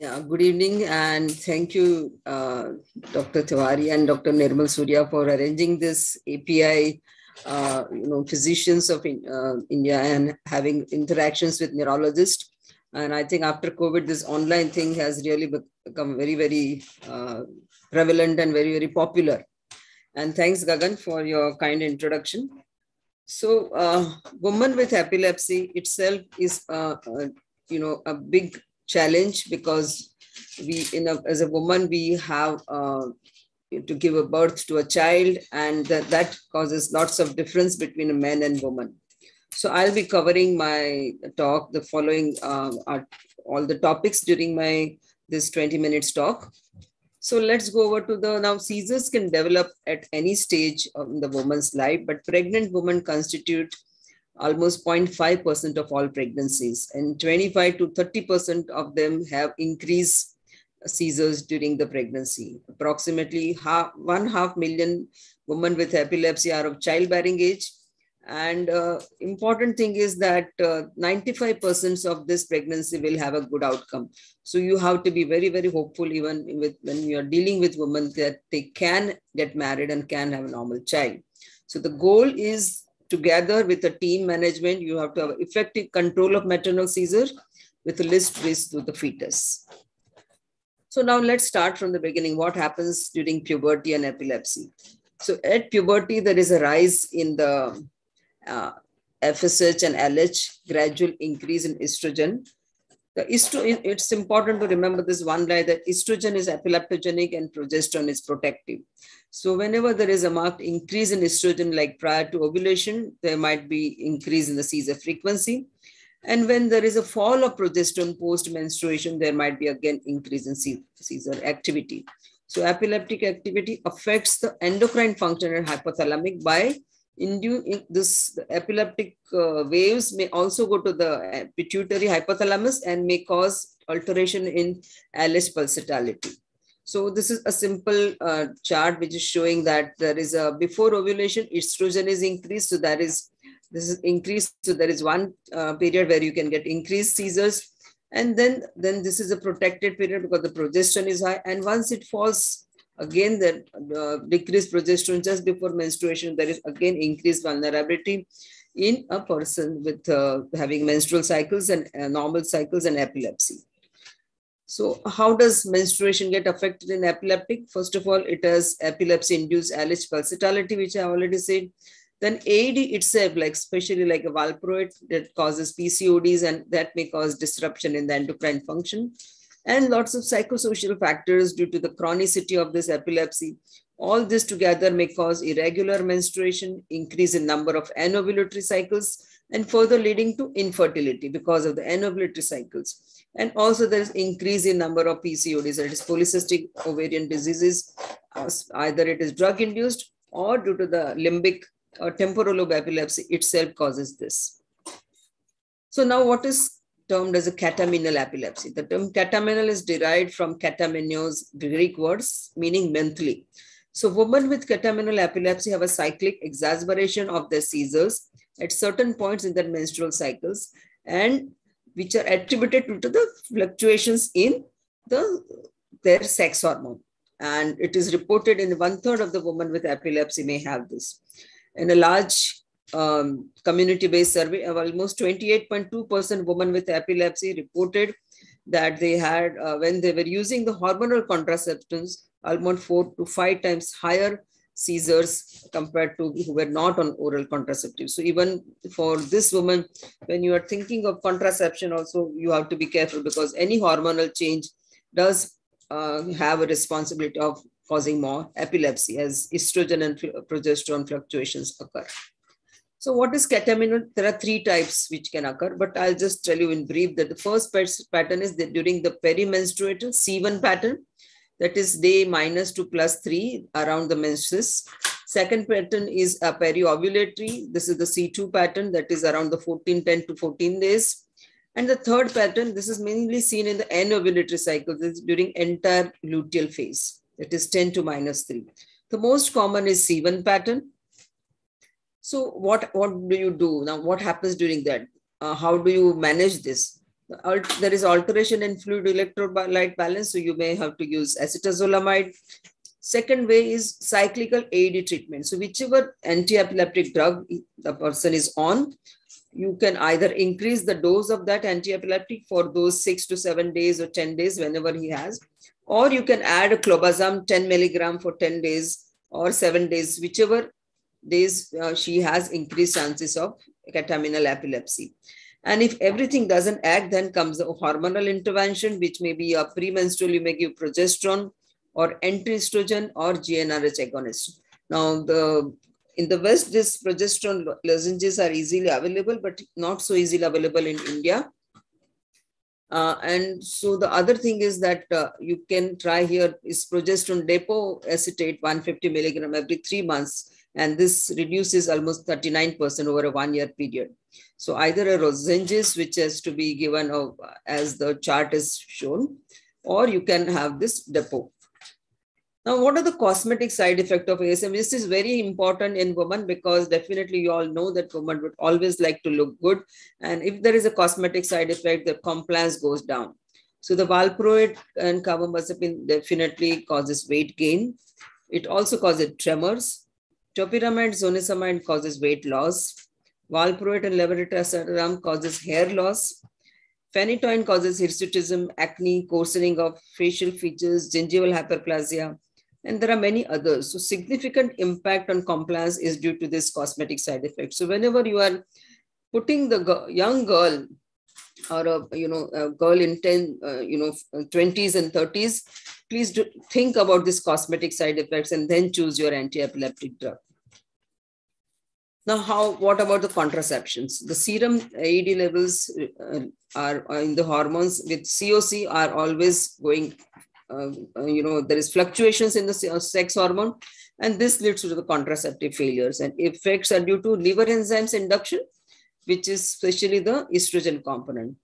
S5: Yeah, good evening and thank you, uh, Dr. Tiwari and Dr. Nirmal Surya for arranging this API, uh, you know, physicians of uh, India and having interactions with neurologists. And I think after COVID, this online thing has really become very, very uh, prevalent and very, very popular. And thanks, Gagan, for your kind introduction. So, uh, woman with epilepsy itself is, uh, uh, you know, a big challenge because we, in a, as a woman, we have uh, to give a birth to a child, and that, that causes lots of difference between a man and woman. So I'll be covering my talk, the following uh, are all the topics during my this 20 minutes talk. So let's go over to the now seizures can develop at any stage of the woman's life, but pregnant women constitute almost 0.5% of all pregnancies and 25 to 30% of them have increased seizures during the pregnancy. Approximately half, one half million women with epilepsy are of childbearing age and uh, important thing is that 95% uh, of this pregnancy will have a good outcome. So you have to be very, very hopeful even with when you are dealing with women that they can get married and can have a normal child. So the goal is together with the team management, you have to have effective control of maternal seizure with a list risk to the fetus. So now let's start from the beginning. What happens during puberty and epilepsy? So at puberty, there is a rise in the uh, FSH and LH, gradual increase in estrogen. The estro it's important to remember this one line that estrogen is epileptogenic and progesterone is protective. So whenever there is a marked increase in estrogen, like prior to ovulation, there might be increase in the seizure frequency. And when there is a fall of progesterone post menstruation, there might be again increase in seizure activity. So epileptic activity affects the endocrine function and hypothalamic by induce this epileptic uh, waves may also go to the uh, pituitary hypothalamus and may cause alteration in LH pulsatility. So this is a simple uh, chart which is showing that there is a before ovulation estrogen is increased. So that is this is increased. So there is one uh, period where you can get increased seizures, and then then this is a protected period because the progesterone is high. And once it falls Again, the uh, decreased progesterone just before menstruation, there is again increased vulnerability in a person with uh, having menstrual cycles and uh, normal cycles and epilepsy. So how does menstruation get affected in epileptic? First of all, it has epilepsy-induced LH pulsatility, which I already said. Then AD itself, like especially like a valproate that causes PCODs and that may cause disruption in the endocrine function. And lots of psychosocial factors due to the chronicity of this epilepsy. All this together may cause irregular menstruation, increase in number of anovulatory cycles, and further leading to infertility because of the anovulatory cycles. And also there is increase in number of PCODs, that is polycystic ovarian diseases. Either it is drug induced or due to the limbic or temporal lobe epilepsy itself causes this. So now what is termed as a catamenial epilepsy? The term catamenial is derived from catamenios Greek words meaning monthly. So women with catamenial epilepsy have a cyclic exacerbation of their seizures at certain points in their menstrual cycles and which are attributed to the fluctuations in the their sex hormone. And it is reported in one third of the women with epilepsy may have this. In a large um, community-based survey, almost 28.2% women with epilepsy reported that they had, uh, when they were using the hormonal contraceptives, almost four to five times higher seizures compared to who were not on oral contraceptives. So even for this woman, when you are thinking of contraception also, you have to be careful because any hormonal change does uh, have a responsibility of causing more epilepsy as estrogen and progesterone fluctuations occur. So what is catamenial? There are three types which can occur, but I'll just tell you in brief that the first pattern is that during the perimenstrual C1 pattern, that is day minus 2 plus 3 around the menses. Second pattern is a periovulatory. This is the C2 pattern that is around the 14, 10 to 14 days. And the third pattern, this is mainly seen in the anovulatory cycle, this is during entire luteal phase, that is 10 to minus 3. The most common is C1 pattern. So what, what do you do? Now, what happens during that? Uh, how do you manage this? there is alteration in fluid electrolyte balance, so you may have to use acetazolamide. Second way is cyclical AD treatment. So whichever anti-epileptic drug the person is on, you can either increase the dose of that anti-epileptic for those six to seven days or 10 days whenever he has, or you can add a clobazam 10 milligram for 10 days or seven days, whichever days uh, she has increased chances of catamenial epilepsy. And if everything doesn't act, then comes a hormonal intervention, which may be a premenstrual, you may give progesterone or anti-estrogen or GnRH agonist. Now, the in the West, this progesterone lozenges are easily available, but not so easily available in India. Uh, and so the other thing is that uh, you can try here is progesterone depot acetate 150 milligram every three months and this reduces almost 39% over a one year period. So either a lozenges, which has to be given as the chart is shown, or you can have this depot. Now, what are the cosmetic side effect of ASM? This is very important in women because definitely you all know that women would always like to look good. And if there is a cosmetic side effect, the compliance goes down. So the valproate and carbamazepine definitely causes weight gain. It also causes tremors, Topiramate zonisamide causes weight loss. Valproate and levetiracetam causes hair loss. Phenytoin causes hirsutism, acne, coarsening of facial features, gingival hyperplasia, and there are many others. So significant impact on compliance is due to this cosmetic side effect. So whenever you are putting the young girl or a you know a girl in 10 uh, you know 20s and 30s please do think about this cosmetic side effects and then choose your anti-epileptic drug. Now, how? What about the contraceptions? The serum AED levels uh, are, in the hormones with COC are always going. Uh, uh, you know, there is fluctuations in the uh, sex hormone, and this leads to the contraceptive failures. And effects are due to liver enzymes induction, which is especially the estrogen component.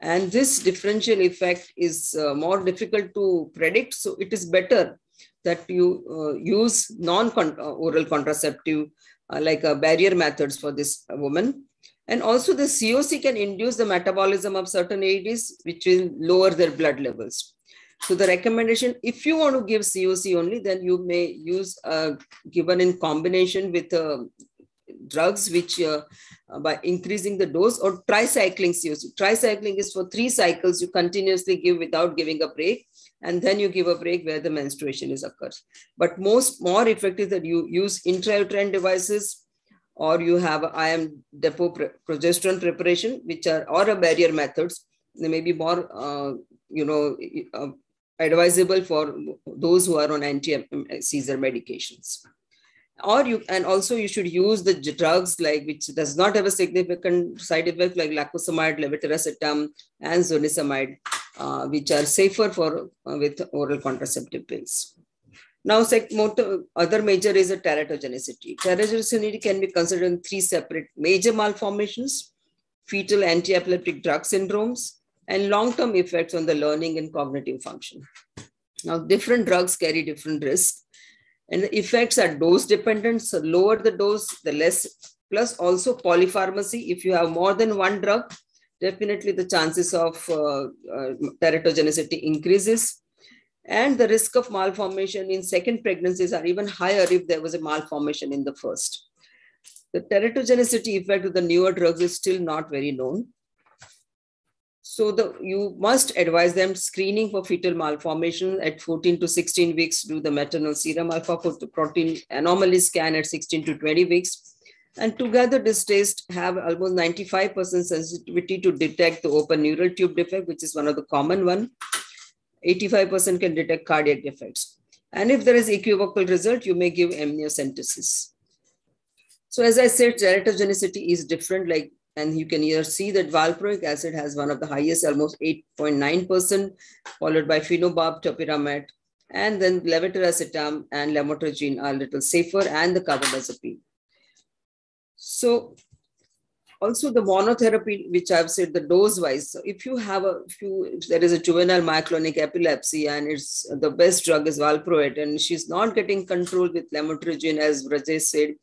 S5: And this differential effect is uh, more difficult to predict. So it is better that you uh, use non-oral contraceptive uh, like uh, barrier methods for this woman. And also the COC can induce the metabolism of certain AEDs, which will lower their blood levels. So the recommendation, if you want to give COC only, then you may use uh, given in combination with uh, drugs which uh, uh, by increasing the dose or tricycling COC. Tricycling is for three cycles you continuously give without giving a break and then you give a break where the menstruation is occurs. But most more effective that you use intrauterine devices or you have IM depot progesterone preparation, which are or a barrier methods. They may be more, uh, you know, uh, advisable for those who are on anti-seizure medications or you and also you should use the drugs like which does not have a significant side effect like lacosamide, levetiracetam, and zonisamide, uh, which are safer for uh, with oral contraceptive pills. Now, other major is a teratogenicity. Teratogenicity can be considered in three separate major malformations, fetal anti-epileptic drug syndromes, and long-term effects on the learning and cognitive function. Now, different drugs carry different risks and the effects are dose dependent. So lower the dose, the less, plus also polypharmacy. If you have more than one drug, definitely the chances of uh, uh, teratogenicity increases. And the risk of malformation in second pregnancies are even higher if there was a malformation in the first. The teratogenicity effect of the newer drugs is still not very known. So the, you must advise them screening for fetal malformation at 14 to 16 weeks, do the maternal serum alpha protein anomaly scan at 16 to 20 weeks. And together this test have almost 95% sensitivity to detect the open neural tube defect, which is one of the common one. 85% can detect cardiac defects. And if there is equivocal result, you may give amniocentesis. So as I said, teratogenicity is different, like and you can here see that valproic acid has one of the highest, almost 8.9%, followed by phenobarb, topiramate, and then levetiracetam and lamotrigine are a little safer, and the carbamazepine. So also the monotherapy, which I've said the dose wise. So if you have a few, if there is a juvenile myoclonic epilepsy and it's the best drug is valproate and she's not getting control with lamotrigine, as Rajesh said,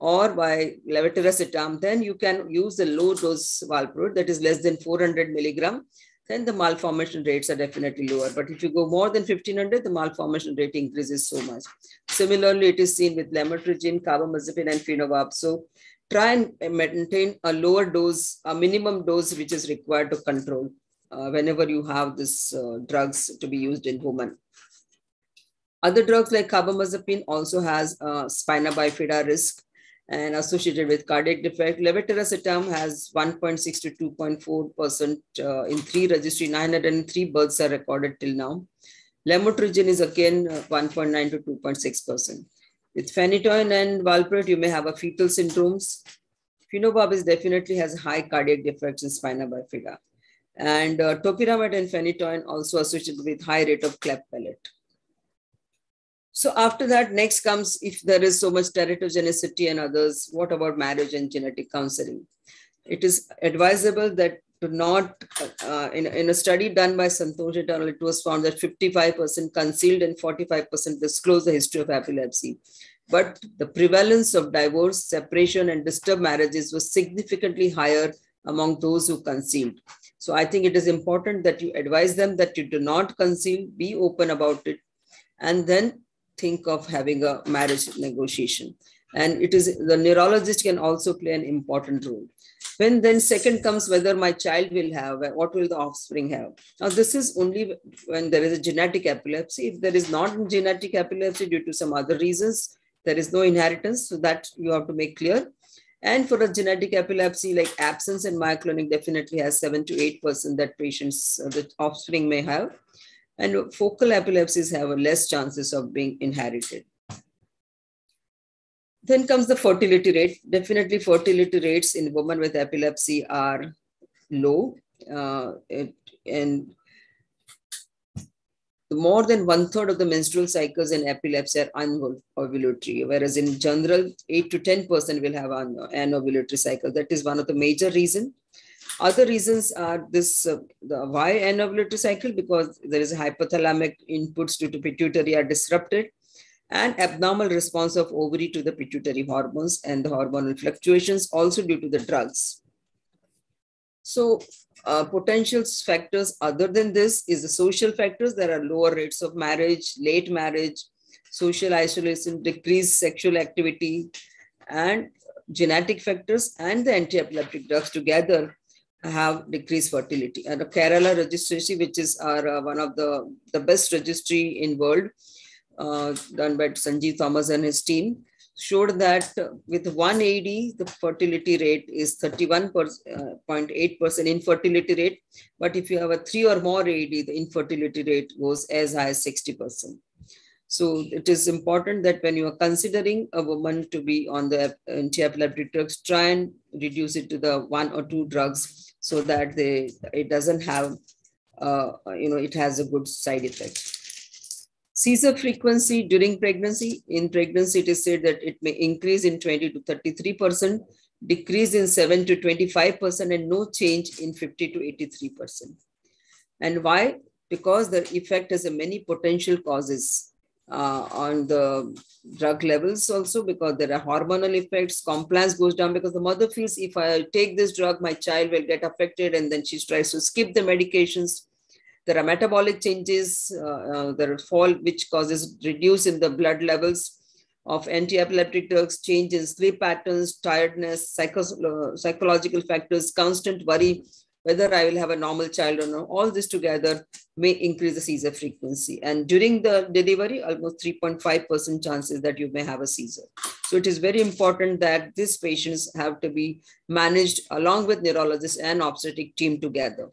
S5: or by levetiracetam, then you can use the low dose valproate that is less than 400 milligram. Then the malformation rates are definitely lower. But if you go more than 1500, the malformation rate increases so much. Similarly, it is seen with lamotrigine, carbamazepine, and phenobarb. So try and maintain a lower dose, a minimum dose which is required to control uh, whenever you have these uh, drugs to be used in women. Other drugs like carbamazepine also has uh, spina bifida risk and associated with cardiac defect. Levetiracetam has 1.6 to 2.4% uh, in three registry, 903 births are recorded till now. Lamotrigine is again uh, 1.9 to 2.6%. With phenytoin and valproate, you may have a fetal syndromes. Phenobarb is definitely has high cardiac defects in spina bifida. And uh, topiramate and phenytoin also associated with high rate of cleft palate. So after that, next comes if there is so much teratogenicity and others, what about marriage and genetic counseling? It is advisable that to not, uh, in, in a study done by Santosh et al., it was found that 55% concealed and 45% disclosed the history of epilepsy. But the prevalence of divorce, separation, and disturbed marriages was significantly higher among those who concealed. So I think it is important that you advise them that you do not conceal, be open about it, and then think of having a marriage negotiation. And it is the neurologist can also play an important role. When then second comes whether my child will have, what will the offspring have? Now this is only when there is a genetic epilepsy. If there is not genetic epilepsy due to some other reasons, there is no inheritance. So that you have to make clear. And for a genetic epilepsy like absence and myoclonic definitely has 7 to 8% that patients, uh, the offspring may have and focal epilepsies have less chances of being inherited. Then comes the fertility rate. Definitely fertility rates in women with epilepsy are low. Uh, it, and more than one third of the menstrual cycles in epilepsy are anovulatory, whereas in general, 8 to 10% will have an anovulatory cycle. That is one of the major reasons other reasons are this uh, the why anovulatory cycle because there is hypothalamic inputs due to pituitary are disrupted and abnormal response of ovary to the pituitary hormones and the hormonal fluctuations also due to the drugs. So uh, potential factors other than this is the social factors. There are lower rates of marriage, late marriage, social isolation, decreased sexual activity, and genetic factors and the anti-epileptic drugs together have decreased fertility. And the Kerala registry, which is our, uh, one of the, the best registry in world, uh, done by Sanjeev Thomas and his team, showed that with one AD, the fertility rate is 31.8% infertility rate. But if you have a three or more AD, the infertility rate goes as high as 60%. So it is important that when you are considering a woman to be on the anti-epileptic drugs, try and reduce it to the one or two drugs so that they it doesn't have, uh, you know, it has a good side effect. Seizure frequency during pregnancy. In pregnancy, it is said that it may increase in 20 to 33%, decrease in 7 to 25%, and no change in 50 to 83%. And why? Because the effect has many potential causes uh, on the drug levels also because there are hormonal effects compliance goes down because the mother feels if i take this drug my child will get affected and then she tries to skip the medications. There are metabolic changes, uh, uh, there are fall which causes reduce in the blood levels of anti-epileptic drugs, change in sleep patterns, tiredness, psycho uh, psychological factors, constant worry, whether I will have a normal child or not. All this together may increase the seizure frequency. And during the delivery, almost 3.5% chances that you may have a seizure. So it is very important that these patients have to be managed along with neurologists and obstetric team together.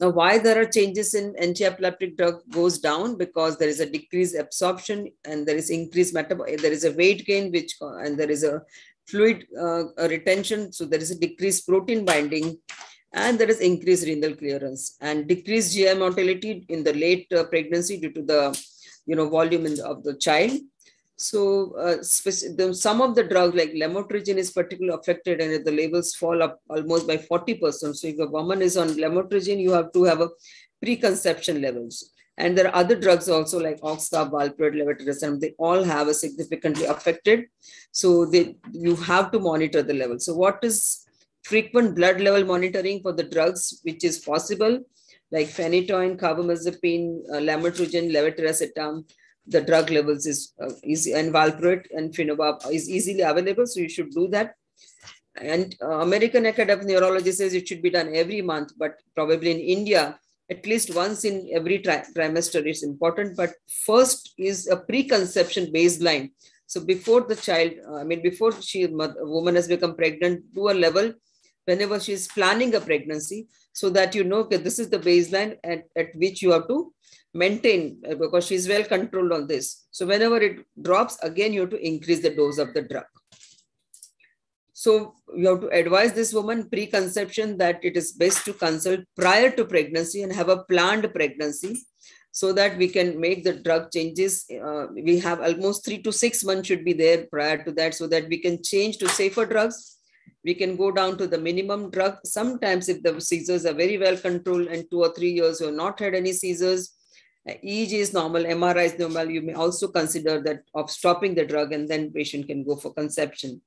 S5: Now, why there are changes in anti-epileptic drug goes down because there is a decreased absorption and there is increased metabolic, there is a weight gain, which and there is a fluid uh, retention. So there is a decreased protein binding and there is increased renal clearance and decreased GI motility in the late uh, pregnancy due to the you know volume the, of the child so uh, the, some of the drugs like lamotrigine is particularly affected and the levels fall up almost by 40%. So if a woman is on lamotrigine, you have to have a preconception levels. And there are other drugs also like Oxcarbazepine, valproate, levetiracetam. They all have a significantly affected. So they, you have to monitor the level. So what is frequent blood level monitoring for the drugs, which is possible, like phenytoin, carbamazepine, uh, lamotrigine, levetiracetam, the drug levels is uh, easy and valproate and phenobarb is easily available. So you should do that. And uh, American Academy of Neurology says it should be done every month, but probably in India, at least once in every tri trimester is important. But first is a preconception baseline. So before the child, uh, I mean, before she, a woman has become pregnant, do a level whenever she's planning a pregnancy so that you know okay, this is the baseline at, at which you have to maintain because she's well controlled on this. So whenever it drops, again, you have to increase the dose of the drug. So you have to advise this woman preconception that it is best to consult prior to pregnancy and have a planned pregnancy so that we can make the drug changes. Uh, we have almost three to six months should be there prior to that so that we can change to safer drugs. We can go down to the minimum drug. Sometimes if the seizures are very well controlled and two or three years you have not had any seizures, EEG is normal, MRI is normal. You may also consider that of stopping the drug and then patient can go for conception.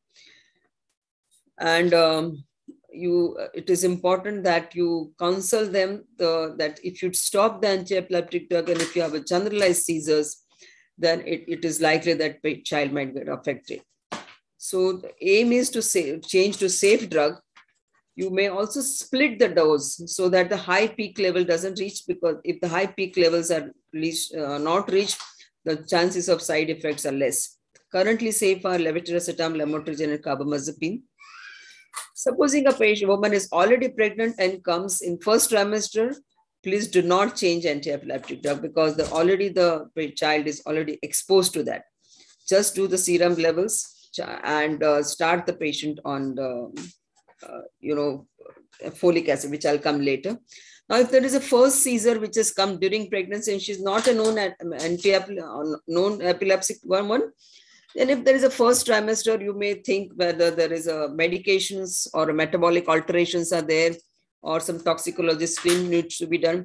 S5: And um, you, it is important that you counsel them the, that if you stop the anti-epileptic drug and if you have a generalized seizures, then it, it is likely that child might get affected. So the aim is to say, change to safe drug you may also split the dose so that the high peak level doesn't reach because if the high peak levels are reached, uh, not reached, the chances of side effects are less. Currently safe are levetiracetam, lamotrigine, and carbamazepine. Supposing a patient woman is already pregnant and comes in first trimester, please do not change anti-epileptic drug because the, already the child is already exposed to that. Just do the serum levels and uh, start the patient on the uh, you know, folic acid, which I'll come later. Now, if there is a first seizure which has come during pregnancy and she's not a known anti known epileptic one, then if there is a first trimester, you may think whether there is a medications or a metabolic alterations are there or some toxicology screen needs to be done.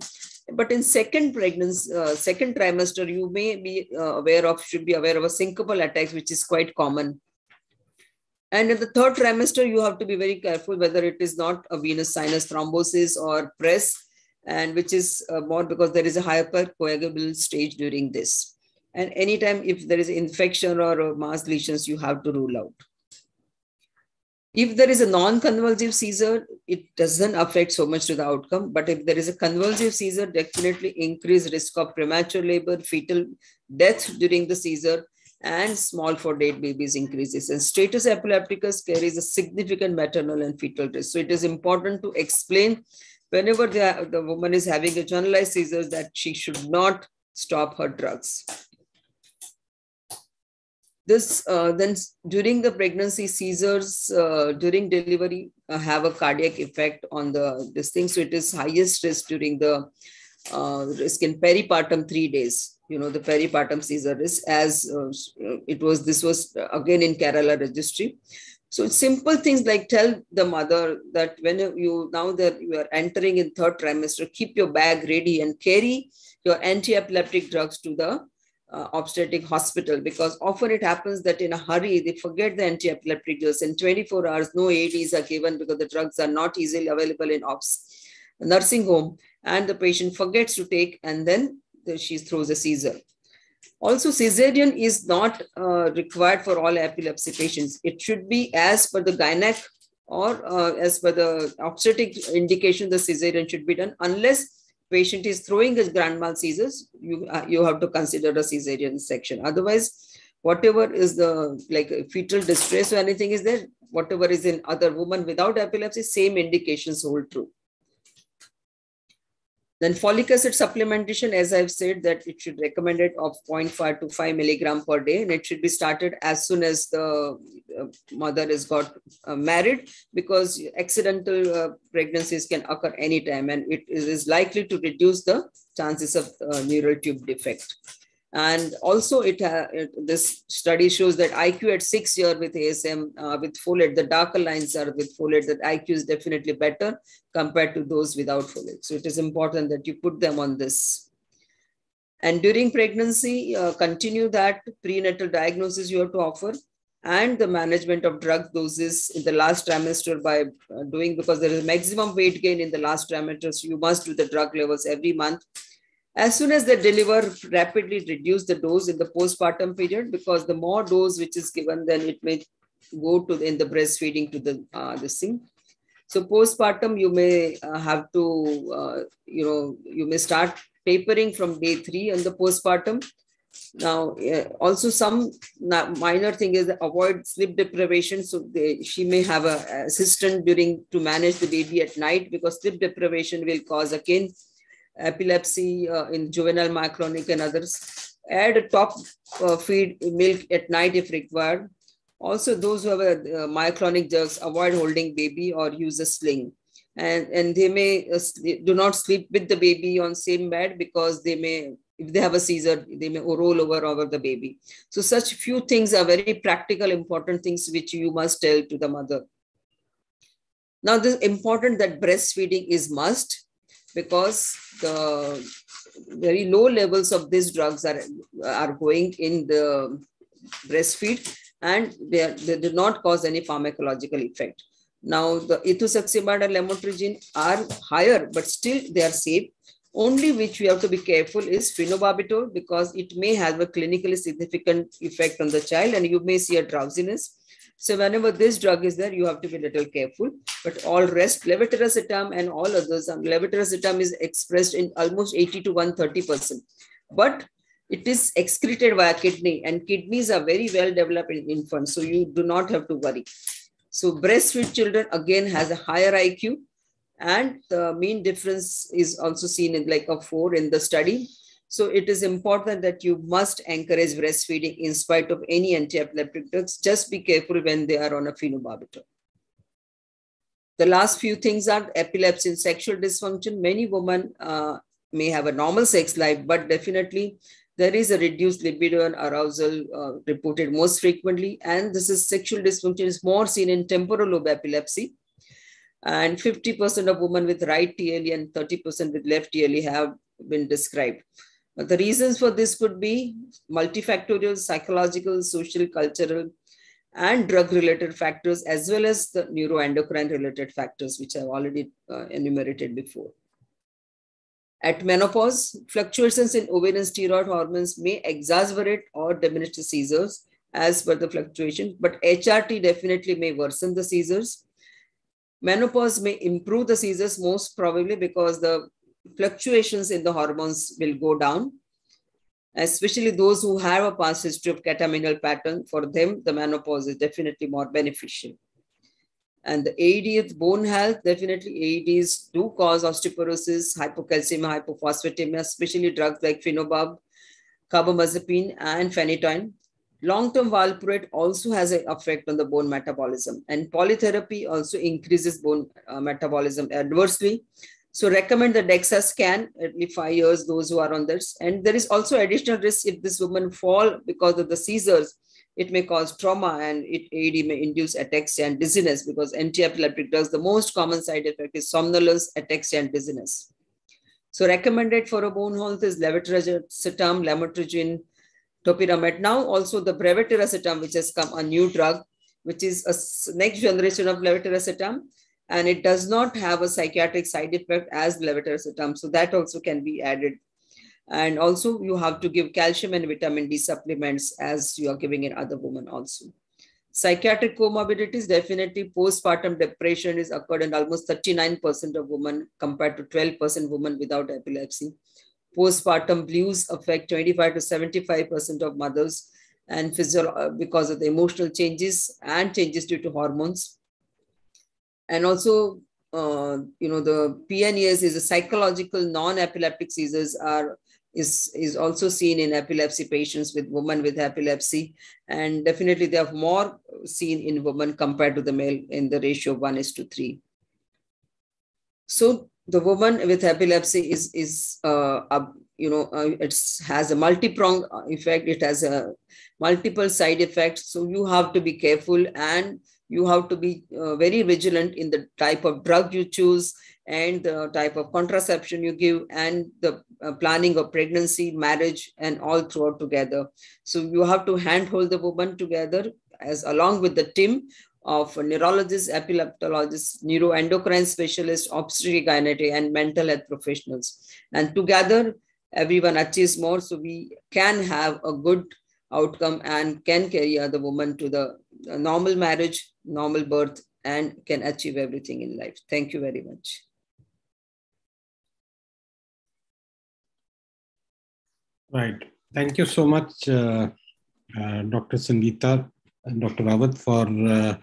S5: But in second pregnancy, uh, second trimester, you may be uh, aware of, should be aware of a syncopal attacks, which is quite common and in the third trimester, you have to be very careful whether it is not a venous sinus thrombosis or PRES, and which is uh, more because there is a hypercoagulable stage during this. And anytime if there is infection or mass lesions, you have to rule out. If there is a non-convulsive seizure, it doesn't affect so much to the outcome. But if there is a convulsive seizure, definitely increase risk of premature labor, fetal death during the seizure, and small for date babies increases. And status epilepticus carries a significant maternal and fetal risk. So it is important to explain whenever the, the woman is having a generalized seizures that she should not stop her drugs. This uh, then during the pregnancy seizures uh, during delivery uh, have a cardiac effect on the this thing. So it is highest risk during the uh, risk in peripartum three days. You know the peripartum seizure risk as uh, it was. This was again in Kerala registry. So simple things like tell the mother that when you now that you are entering in third trimester, keep your bag ready and carry your anti-epileptic drugs to the uh, obstetric hospital because often it happens that in a hurry they forget the anti-epileptic drugs. In 24 hours, no AEDs are given because the drugs are not easily available in ops nursing home, and the patient forgets to take, and then the, she throws a seizure. Also, cesarean is not uh, required for all epilepsy patients. It should be as per the gynec or uh, as per the obstetric indication, the cesarean should be done unless patient is throwing his grand mal seizures, you, uh, you have to consider a cesarean section. Otherwise, whatever is the like fetal distress or anything is there, whatever is in other women without epilepsy, same indications hold true. Then folic acid supplementation, as I've said, that it should recommend it of 0.5 to 5 milligram per day, and it should be started as soon as the uh, mother has got uh, married, because accidental uh, pregnancies can occur anytime, and it is likely to reduce the chances of uh, neural tube defect. And also, it, uh, it, this study shows that IQ at six year with ASM uh, with folate, the darker lines are with folate. That IQ is definitely better compared to those without folate. So it is important that you put them on this. And during pregnancy, uh, continue that prenatal diagnosis you have to offer and the management of drug doses in the last trimester by uh, doing because there is maximum weight gain in the last trimester. So you must do the drug levels every month as soon as they deliver, rapidly reduce the dose in the postpartum period because the more dose which is given, then it may go to the, in the breastfeeding to the uh, this thing. So postpartum, you may uh, have to, uh, you know, you may start tapering from day three on the postpartum. Now, also some minor thing is avoid sleep deprivation. So they, she may have a assistant during to manage the baby at night because sleep deprivation will cause again epilepsy uh, in juvenile myoclonic and others. Add a top uh, feed milk at night if required. Also, those who have a, uh, myoclonic jerks, avoid holding baby or use a sling. And, and they may uh, do not sleep with the baby on same bed because they may if they have a seizure, they may roll over over the baby. So such few things are very practical, important things which you must tell to the mother. Now, this important that breastfeeding is must because the very low levels of these drugs are, are going in the breastfeed and they, are, they do not cause any pharmacological effect. Now, the ethosuximide and lamotrigine are higher, but still they are safe. Only which we have to be careful is phenobarbital because it may have a clinically significant effect on the child and you may see a drowsiness. So whenever this drug is there, you have to be a little careful. But all rest, levetiracetam and all others, um, levetiracetam is expressed in almost 80 to 130%. But it is excreted via kidney and kidneys are very well developed in infants. So you do not have to worry. So breastfeed children again has a higher IQ and the mean difference is also seen in like a four in the study. So it is important that you must encourage breastfeeding in spite of any anti-epileptic drugs. Just be careful when they are on a phenobarbital. The last few things are epilepsy and sexual dysfunction. Many women uh, may have a normal sex life, but definitely there is a reduced libido and arousal uh, reported most frequently. And this is sexual dysfunction is more seen in temporal lobe epilepsy. And 50% of women with right TLE and 30% with left TLE have been described. But the reasons for this could be multifactorial, psychological, social, cultural, and drug related factors, as well as the neuroendocrine related factors, which I've already uh, enumerated before. At menopause, fluctuations in ovarian steroid hormones may exacerbate or diminish the seizures as per the fluctuation, but HRT definitely may worsen the seizures. Menopause may improve the seizures most probably because the fluctuations in the hormones will go down. especially those who have a past history of catamenial pattern. For them, the menopause is definitely more beneficial. And the AED bone health, definitely AEDs do cause osteoporosis, hypocalcemia, hypophosphatemia, especially drugs like phenobarb, carbamazepine, and phenytoin. Long-term valproate also has an effect on the bone metabolism, and polytherapy also increases bone uh, metabolism adversely. So recommend the DEXA scan uh, every five years, those who are on this. And there is also additional risk if this woman fall because of the seizures it may cause trauma and it AED may induce ataxia and dizziness because anti-epileptic drugs, the most common side effect is somnolence, ataxia, and dizziness. So recommended for a bone health is levetiracetam, lamotrigine, topiramate. Now also the brivaracetam, which has come a new drug, which is a next generation of levetiracetam, and it does not have a psychiatric side effect as levetiracetam. So that also can be added and also you have to give calcium and vitamin D supplements as you are giving in other women also. Psychiatric comorbidities, definitely postpartum depression is occurred in almost 39% of women compared to 12% women without epilepsy. Postpartum blues affect 25 to 75% of mothers and physio- because of the emotional changes and changes due to hormones. And also, uh, you know, the PNES is a psychological non-epileptic seizures are is, is also seen in epilepsy patients with women with epilepsy. And definitely they have more seen in women compared to the male in the ratio of one is to three. So the woman with epilepsy is, is uh, a, you know, uh, it has a multi-pronged effect. It has a multiple side effects. So you have to be careful and you have to be uh, very vigilant in the type of drug you choose and the type of contraception you give and the uh, planning of pregnancy, marriage, and all throughout together. So you have to handhold the woman together as along with the team of neurologists, epileptologists, neuroendocrine specialists, obstetric gynecology, and mental health professionals. And together, everyone achieves more. So we can have a good outcome and can carry the woman to the normal marriage, normal birth, and can achieve everything in life. Thank you very much.
S2: Right. Thank you so much, uh, uh, Dr. Sangeeta and Dr. Rawat, for uh,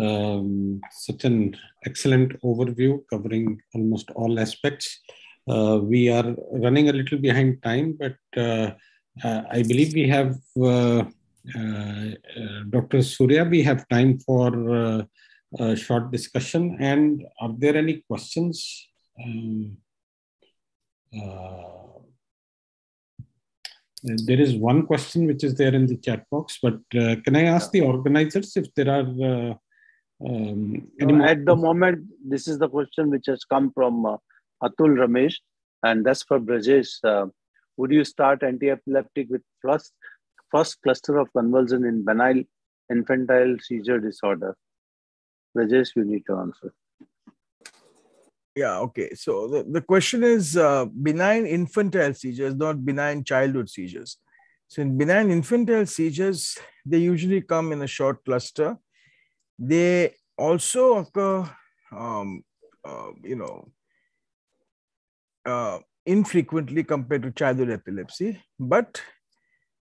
S2: um, such an excellent overview covering almost all aspects. Uh, we are running a little behind time, but uh, uh, I believe we have Dr. Surya. We have time for a short discussion. And are there any questions? Um, there is one question which is there in the chat box, but uh, can I ask the organizers if there are uh, um,
S6: no, at the moment, this is the question which has come from uh, Atul Ramesh, and that's for Vrajesh. Uh, would you start anti-epileptic with first, first cluster of convulsion in benign infantile seizure disorder? Rajesh, you need to answer.
S3: Yeah, okay. So the, the question is uh, benign infantile seizures, not benign childhood seizures. So in benign infantile seizures, they usually come in a short cluster. They also occur, um, uh, you know, uh, infrequently compared to childhood epilepsy. But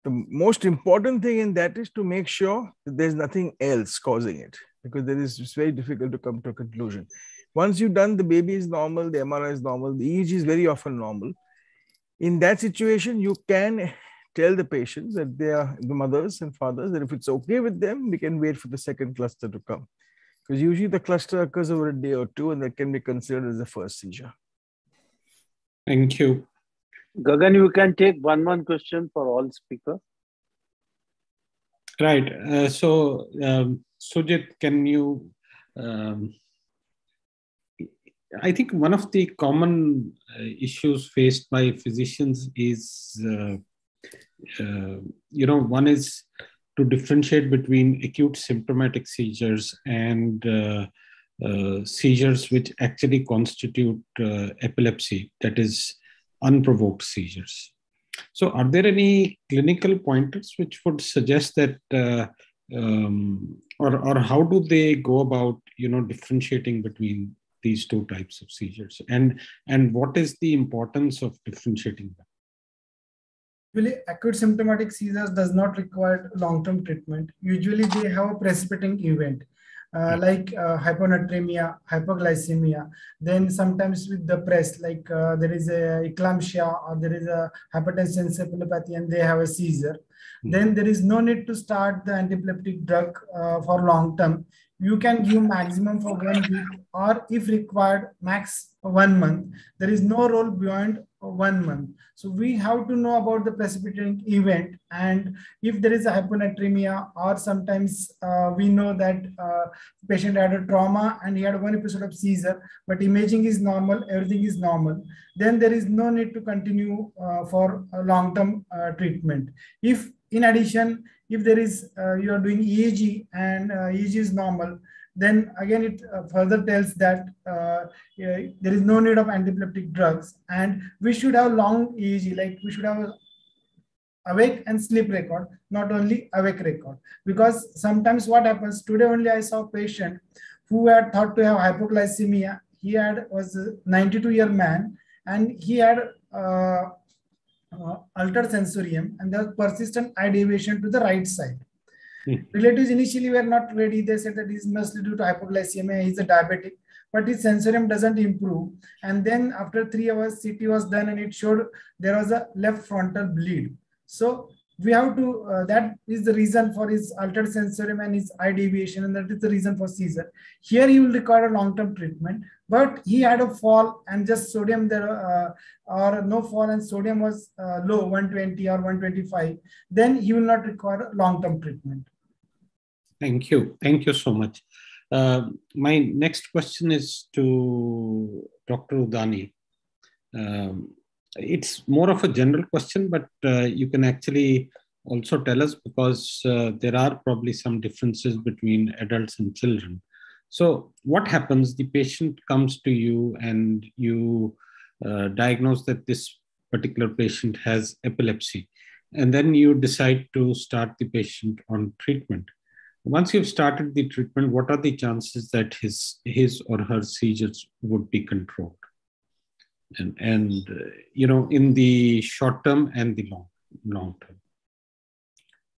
S3: the most important thing in that is to make sure that there's nothing else causing it because there is it's very difficult to come to a conclusion. Once you've done the baby is normal, the MRI is normal, the EEG is very often normal. In that situation, you can tell the patients that they are the mothers and fathers that if it's okay with them, we can wait for the second cluster to come. Because usually the cluster occurs over a day or two and that can be considered as the first seizure.
S2: Thank you.
S6: Gagan, you can take one one question for all speakers.
S2: Right. Uh, so, um, Sujit, can you um, I think one of the common uh, issues faced by physicians is, uh, uh, you know, one is to differentiate between acute symptomatic seizures and uh, uh, seizures which actually constitute epilepsy, that is, unprovoked seizures. So, are there any clinical pointers which would suggest that, um, or, or how do they go about, you know, differentiating between these two types of seizures and and what is the importance of differentiating them
S1: Usually, acute symptomatic seizures does not require long-term treatment. Usually, they have a precipitating event. Uh, like uh, hyponatremia, hypoglycemia. Then sometimes with the PRES, like uh, there is a eclampsia or there is a hypertension encephalopathy and they have a seizure. Mm-hmm. Then there is no need to start the antiepileptic drug uh, for long term. You can give maximum for one week or if required, max one month. There is no role beyond one month. So we have to know about the precipitating event. And if there is a hyponatremia or sometimes uh, we know that uh, patient had a trauma and he had one episode of seizure, but imaging is normal, everything is normal, then there is no need to continue uh, for long-term uh, treatment. If in addition, if there is, uh, you are doing EEG and uh, EEG is normal, then again it uh, further tells that uh, there is no need of antiepileptic drugs and we should have long EEG, like we should have awake and sleep record, not only awake record. Because sometimes what happens, today only I saw a patient who had thought to have hypoglycemia. He had was a 92 year man and he had uh, uh, altered sensorium and there was persistent eye deviation to the right side. Relatives initially were not ready. They said that is mostly due to hypoglycemia. He's a diabetic, but his sensorium doesn't improve. And then after three hours, CT was done and it showed there was a left frontal bleed. So we have to, uh, that is the reason for his altered sensorium and his eye deviation, and that is the reason for seizure. Here he will require a long-term treatment, but he had a fall and just sodium there, uh, or no fall and sodium was uh, low, 120 or 125, then he will not require long-term treatment.
S2: Thank you. Thank you so much. Uh, my next question is to Dr. Udani. Um, it's more of a general question, but uh, you can actually also tell us because uh, there are probably some differences between adults and children. So, what happens? The patient comes to you and you uh, diagnose that this particular patient has epilepsy, and then you decide to start the patient on treatment. Once you've started the treatment, what are the chances that his his or her seizures would be controlled? and and uh, you know in the short term and the long long term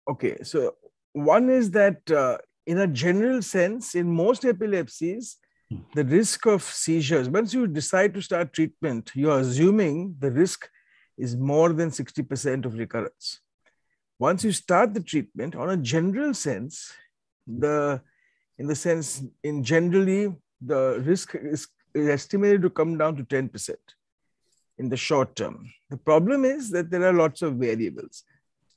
S3: okay so one is that uh, in a general sense in most epilepsies hmm. the risk of seizures once you decide to start treatment you are assuming the risk is more than 60% of recurrence once you start the treatment on a general sense the in the sense in generally the risk is, is estimated to come down to 10% in the short term. The problem is that there are lots of variables.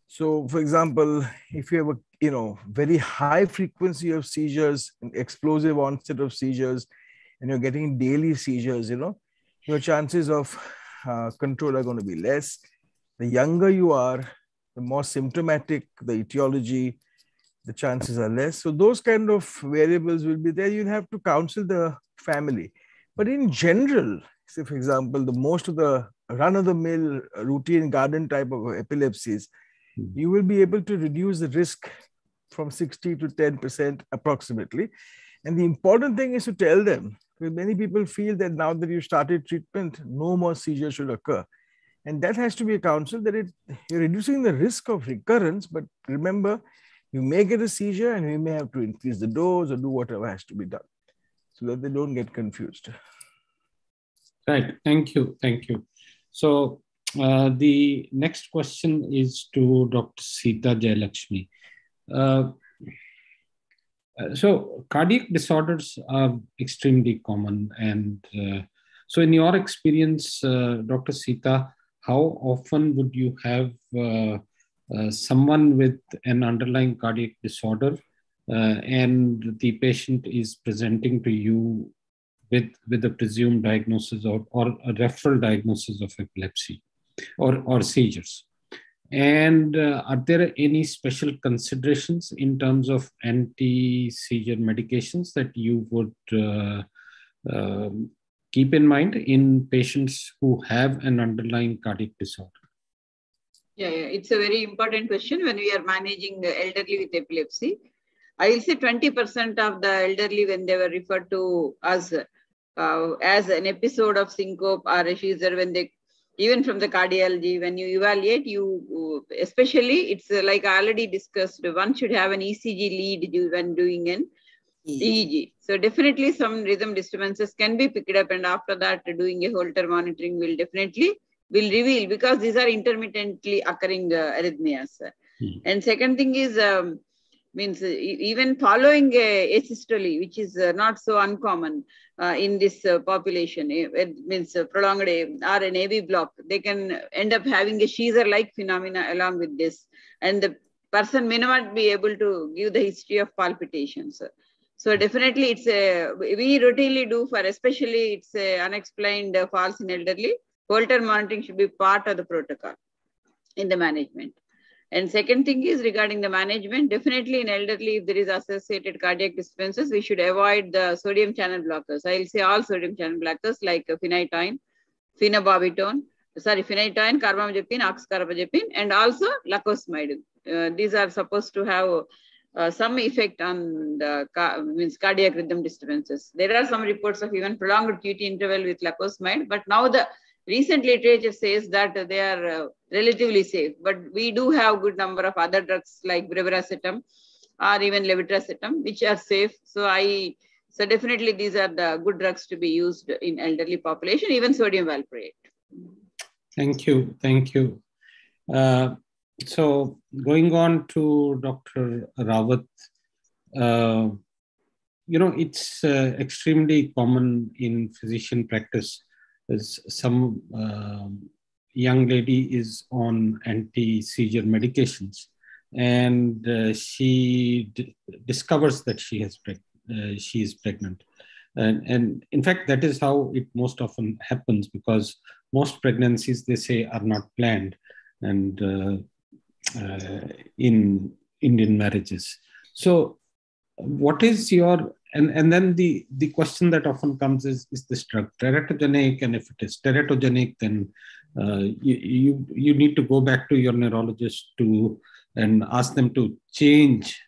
S3: So, for example, if you have a you know very high frequency of seizures, explosive onset of seizures, and you're getting daily seizures, you know, your chances of uh, control are going to be less. The younger you are, the more symptomatic the etiology, the chances are less. So those kind of variables will be there. You'll have to counsel the family. But in general, say for example, the most of the run-of-the-mill routine garden type of epilepsies, hmm. you will be able to reduce the risk from 60 to 10% approximately. And the important thing is to tell them, because many people feel that now that you started treatment, no more seizures should occur. And that has to be a counsel that it, you're reducing the risk of recurrence. But remember, you may get a seizure and you may have to increase the dose or do whatever has to be done so that they don't get confused.
S2: Right. Thank you. Thank you. So uh, the next question is to Dr. Sita Jayalakshmi. Uh, uh, so cardiac disorders are extremely common. And uh, so in your experience, uh, Dr. Sita, how often would you have uh, someone with an underlying cardiac disorder and the patient is presenting to you with, with a presumed diagnosis or, or a referral diagnosis of epilepsy or, or seizures. And uh, are there any special considerations in terms of anti seizure medications that you would uh, uh, keep in mind in patients who have an underlying cardiac disorder?
S4: Yeah, yeah, it's a very important question when we are managing the elderly with epilepsy. I will say 20% of the elderly, when they were referred to us uh, as an episode of syncope or a seizure when they even from the cardiology, when you evaluate, you especially it's like I already discussed, one should have an ECG lead when doing an EEG. So definitely some rhythm disturbances can be picked up, and after that, doing a Holter monitoring will definitely will reveal because these are intermittently occurring uh, arrhythmias. Hmm. And second thing is um, means uh, even following a asystole, which is uh, not so uncommon uh, in this uh, population, it means uh, prolonged A, or an AV block, they can end up having a seizure-like phenomena along with this, and the person may not be able to give the history of palpitations. So definitely it's a, we routinely do for, especially it's a unexplained falls in elderly, Holter monitoring should be part of the protocol in the management. And second thing is regarding the management, definitely in elderly, if there is associated cardiac disturbances, we should avoid the sodium channel blockers. I'll say all sodium channel blockers like phenytoin, phenobarbital, sorry, phenytoin, carbamazepine, oxcarbazepine, and also lacosamide. Uh, these are supposed to have uh, some effect on the means cardiac rhythm disturbances. There are some reports of even prolonged QT interval with lacosamide, but now the recent literature says that they are uh, relatively safe, but we do have good number of other drugs like brivaracetam or even levetiracetam, which are safe. So I, so definitely these are the good drugs to be used in elderly population, even sodium valproate.
S2: Thank you, thank you. Uh, so going on to Dr. Rawat, uh, you know, it's uh, extremely common in physician practice some um, young lady is on anti-seizure medications and uh, she discovers that she has uh, she is pregnant. And, and in fact that is how it most often happens because most pregnancies they say are not planned and uh, uh in indian marriages. So what is your and and then the the question that often comes is is this drug teratogenic? And if it is teratogenic then uh, you, you you need to go back to your neurologist to and ask them to change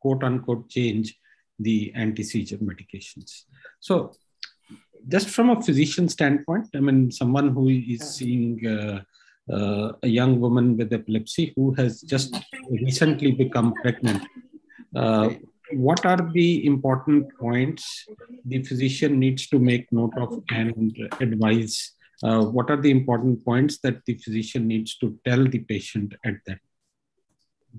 S2: quote unquote change the anti-seizure medications. So just from a physician standpoint i mean someone who is seeing uh, uh, a young woman with epilepsy who has just recently become pregnant uh, what are the important points the physician needs to make note of and advise? Uh, what are the important points that the physician needs to tell the patient at that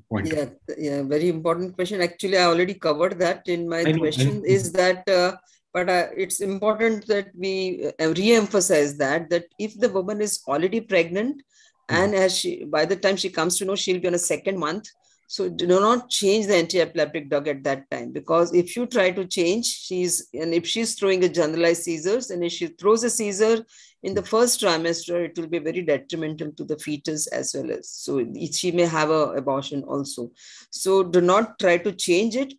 S2: point?
S5: Yeah, yeah, very important question. Actually, I already covered that in my know, question. Is that, uh, but uh, it's important that we uh, re-emphasize that that if the woman is already pregnant, mm-hmm. and as she by the time she comes to know she'll be on a second month so do not change the anti-epileptic drug at that time because if you try to change, she's and if she's throwing a generalized seizures and if she throws a seizure in the first trimester, it will be very detrimental to the fetus as well as so she may have a abortion also. So do not try to change it.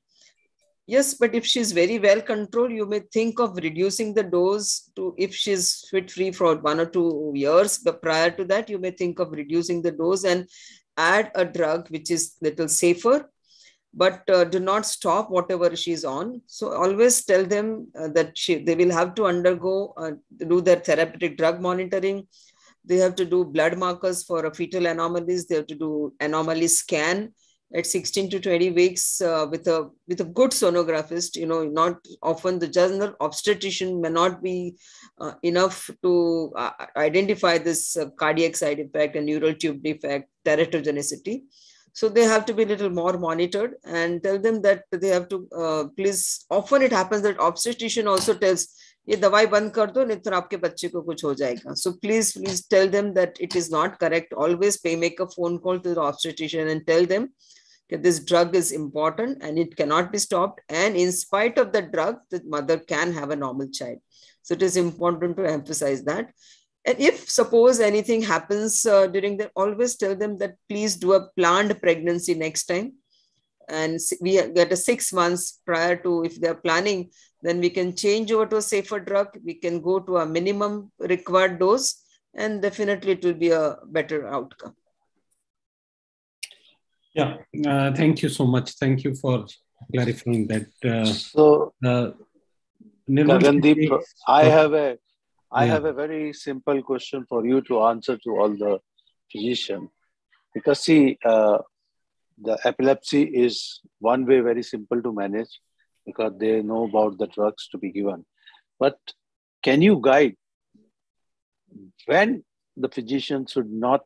S5: Yes, but if she's very well controlled, you may think of reducing the dose to if she's fit free for one or two years. But prior to that, you may think of reducing the dose and add a drug which is little safer but uh, do not stop whatever she's on. So always tell them uh, that she they will have to undergo uh, do their therapeutic drug monitoring. They have to do blood markers for a fetal anomalies. They have to do anomaly scan at 16 to 20 weeks uh, with a with a good sonographist you know not often the general obstetrician may not be uh, enough to uh, identify this uh, cardiac side effect and neural tube defect teratogenicity so they have to be a little more monitored and tell them that they have to uh, please often it happens that obstetrician also tells ये दवाई बंद कर दो नहीं तो आपके बच्चे को कुछ हो जाएगा so please please tell them that it is not correct always pay make a phone call to the obstetrician and tell them this drug is important and it cannot be stopped. And in spite of the drug, the mother can have a normal child. So it is important to emphasize that. And if suppose anything happens uh, during the, always tell them that please do a planned pregnancy next time. And we get a six months prior to, if they're planning, then we can change over to a safer drug. We can go to a minimum required dose and definitely it will be a better outcome.
S2: Yeah, uh, thank you so much. Thank you for clarifying that. Uh,
S6: so, uh, Gagandeep, I have a I yeah. have a very simple question for you to answer to all the physicians. Because see, uh, the epilepsy is one way very simple to manage because they know about the drugs to be given. But can you guide when the physician should not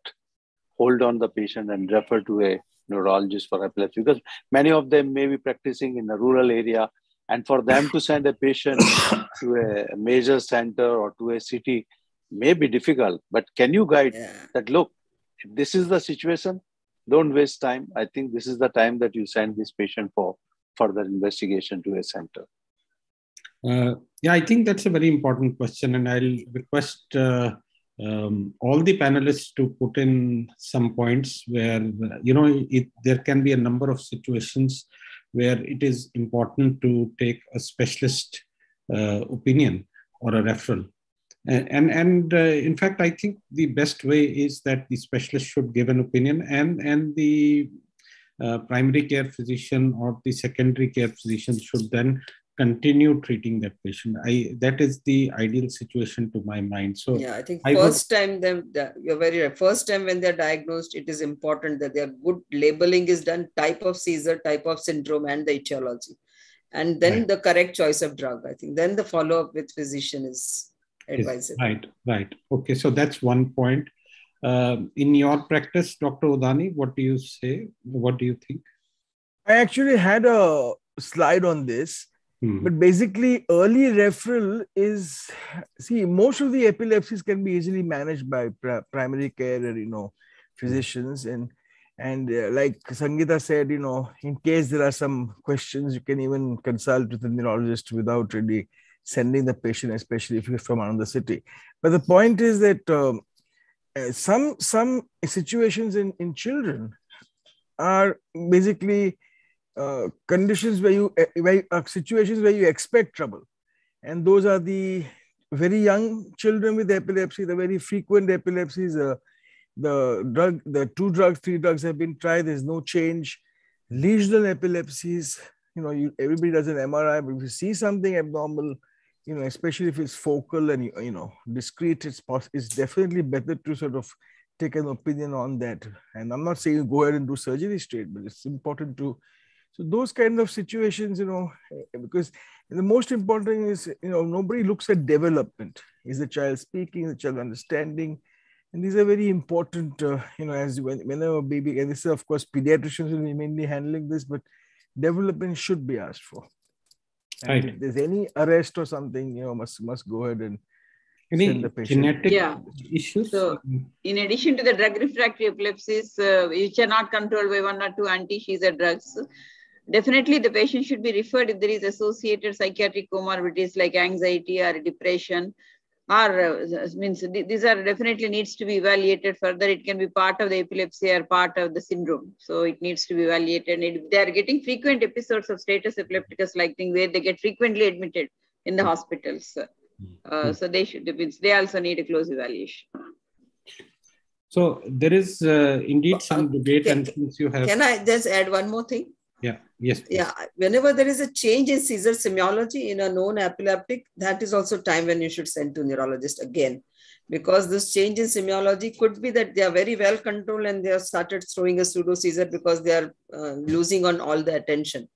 S6: hold on the patient and refer to a neurologist for epilepsy? Because many of them may be practicing in a rural area and for them to send a patient to a major center or to a city may be difficult. But can you guide yeah. that, look, if this is the situation, don't waste time. I think this is the time that you send this patient for further investigation to a center.
S2: Uh, yeah, I think that's a very important question, and I'll request uh, um, all the panelists to put in some points where you know it, there can be a number of situations where it is important to take a specialist uh, opinion or a referral. And, and, and uh, in fact, I think the best way is that the specialist should give an opinion and, and the uh, primary care physician or the secondary care physician should then continue treating that patient. I that is the ideal situation to my mind. So
S5: yeah i think I first would, time them you're very right. First time when they're diagnosed it is important that their good labeling is done type of seizure type of syndrome and the etiology. And then right. the correct choice of drug i think. Then the follow up with physician is advisable.
S2: right right. Okay so that's one point. Uh, in your practice dr udani what do you say? What do you think?
S3: I actually had a slide on this Hmm. But basically, early referral is see most of the epilepsies can be easily managed by primary care or you know physicians and and uh, like Sangeeta said, you know, in case there are some questions, you can even consult with the neurologist without really sending the patient, especially if you're from another city. But the point is that um, uh, some some situations in in children are basically uh, conditions where you uh, where, uh, situations where you expect trouble. And those are the very young children with epilepsy the very frequent epilepsies uh, the drug the two drugs three drugs have been tried. There's no change. Lesional epilepsies you know you, everybody does an mri but if you see something abnormal you know especially if it's focal and you know discrete it's it's definitely better to sort of take an opinion on that. And i'm not saying go ahead and do surgery straight but it's important to so those kind of situations, you know, eh, because the most important thing is, you know, nobody looks at development. Is the child speaking? the child understanding? And these are very important, uh, you know, as when, whenever baby, and this is of course pediatricians will be mainly handling this, but development should be asked for. And right. if there's any arrest or something, you know, must must go ahead and
S2: any genetic yeah. issues?
S4: So, in addition to the drug refractory epilepsies, uh, which are not controlled by one or two anti-seizure drugs, Definitely, the patient should be referred if there is associated psychiatric comorbidities like anxiety or depression, or uh, means these are definitely needs to be evaluated further. It can be part of the epilepsy or part of the syndrome, so it needs to be evaluated. And if they are getting frequent episodes of status epilepticus like thing where they get frequently admitted in the hospitals, uh, so they should they also need a close evaluation.
S2: So there is uh, indeed some debate, can, and since you have,
S5: can I just add one more thing?
S2: Yeah. Yes.
S5: Please. Yeah. Whenever there is a change in seizure semiology in a known epileptic, that is also time when you should send to neurologist again, because this change in semiology could be that they are very well controlled and they have started throwing a pseudo seizure because they are uh, losing on all the attention.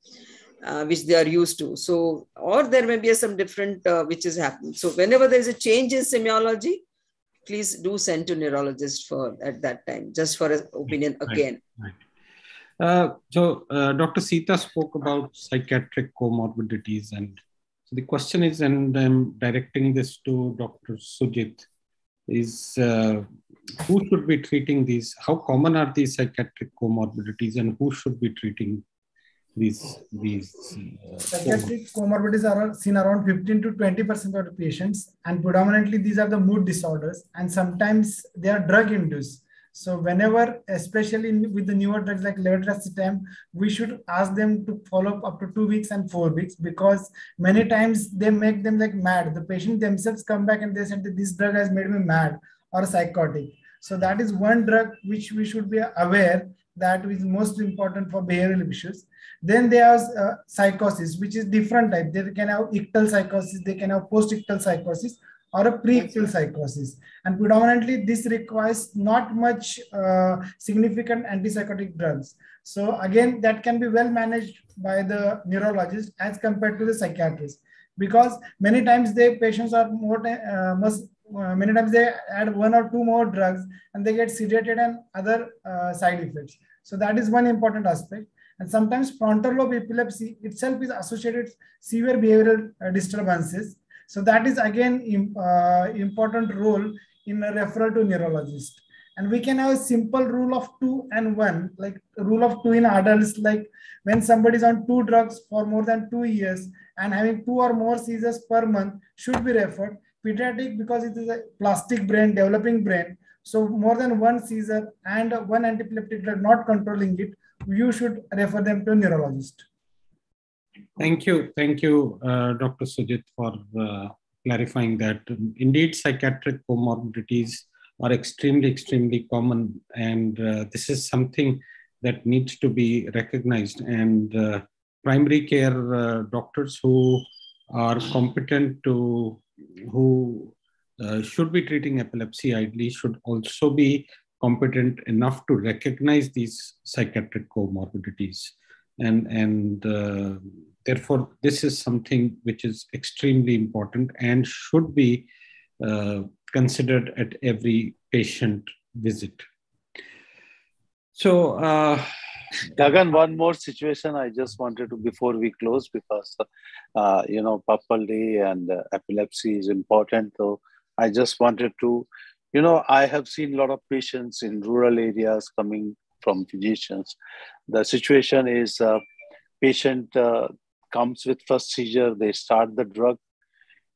S5: Uh, which they are used to. So, or there may be some different uh, which is happening. So, whenever there is a change in semiology, please do send to neurologist for at that time, just for an opinion again. Right.
S2: Uh, so uh, Dr. Sita spoke about psychiatric comorbidities, and so the question is, and I'm directing this to Dr. Sujit, is uh, who should be treating these? How common are these psychiatric comorbidities, and who should be treating these these?
S1: Uh, psychiatric comorbidities are seen around 15 to 20 percent of the patients, and predominantly these are the mood disorders, and sometimes they are drug induced so whenever, especially with the newer drugs like levetiracetam, we should ask them to follow up up to two weeks and four weeks because many times they make them like mad. The patient themselves come back and they said that this drug has made me mad or psychotic. So that is one drug which we should be aware that is most important for behavioral issues. Then there is uh, psychosis, which is different type. They can have ictal psychosis, they can have post-ictal psychosis, or a pre-pill psychosis. And predominantly, this requires not much uh, significant antipsychotic drugs. So again, that can be well managed by the neurologist as compared to the psychiatrist, because many times the patients are more uh, must uh, many times they add one or two more drugs and they get sedated and other uh, side effects. So that is one important aspect. And sometimes frontal lobe epilepsy itself is associated severe behavioral uh, disturbances. So that is again uh, important role in a referral to neurologist. And we can have a simple rule of two and one, like rule of two in adults, like when somebody is on two drugs for more than two years and having two or more seizures per month should be referred. Pediatric because it is a plastic brain, developing brain. So more than one seizure and one antiepileptic drug not controlling it you should refer them to a neurologist.
S2: Thank you. Thank you, uh, Dr. Sujit, for uh, clarifying that. Indeed, psychiatric comorbidities are extremely, extremely common. And uh, this is something that needs to be recognized. And uh, primary care uh, doctors who are competent to, who uh, should be treating epilepsy ideally should also be competent enough to recognize these psychiatric comorbidities. And, and therefore, this is something which is extremely important and should be uh, considered at every patient visit. So, uh,
S6: Gagan, one more situation I just wanted to before we close because uh, you know Papaldi and uh, epilepsy is important. So I just wanted to you know, I have seen a lot of patients in rural areas coming from physicians. The situation is uh, patient uh, comes with first seizure, they start the drug.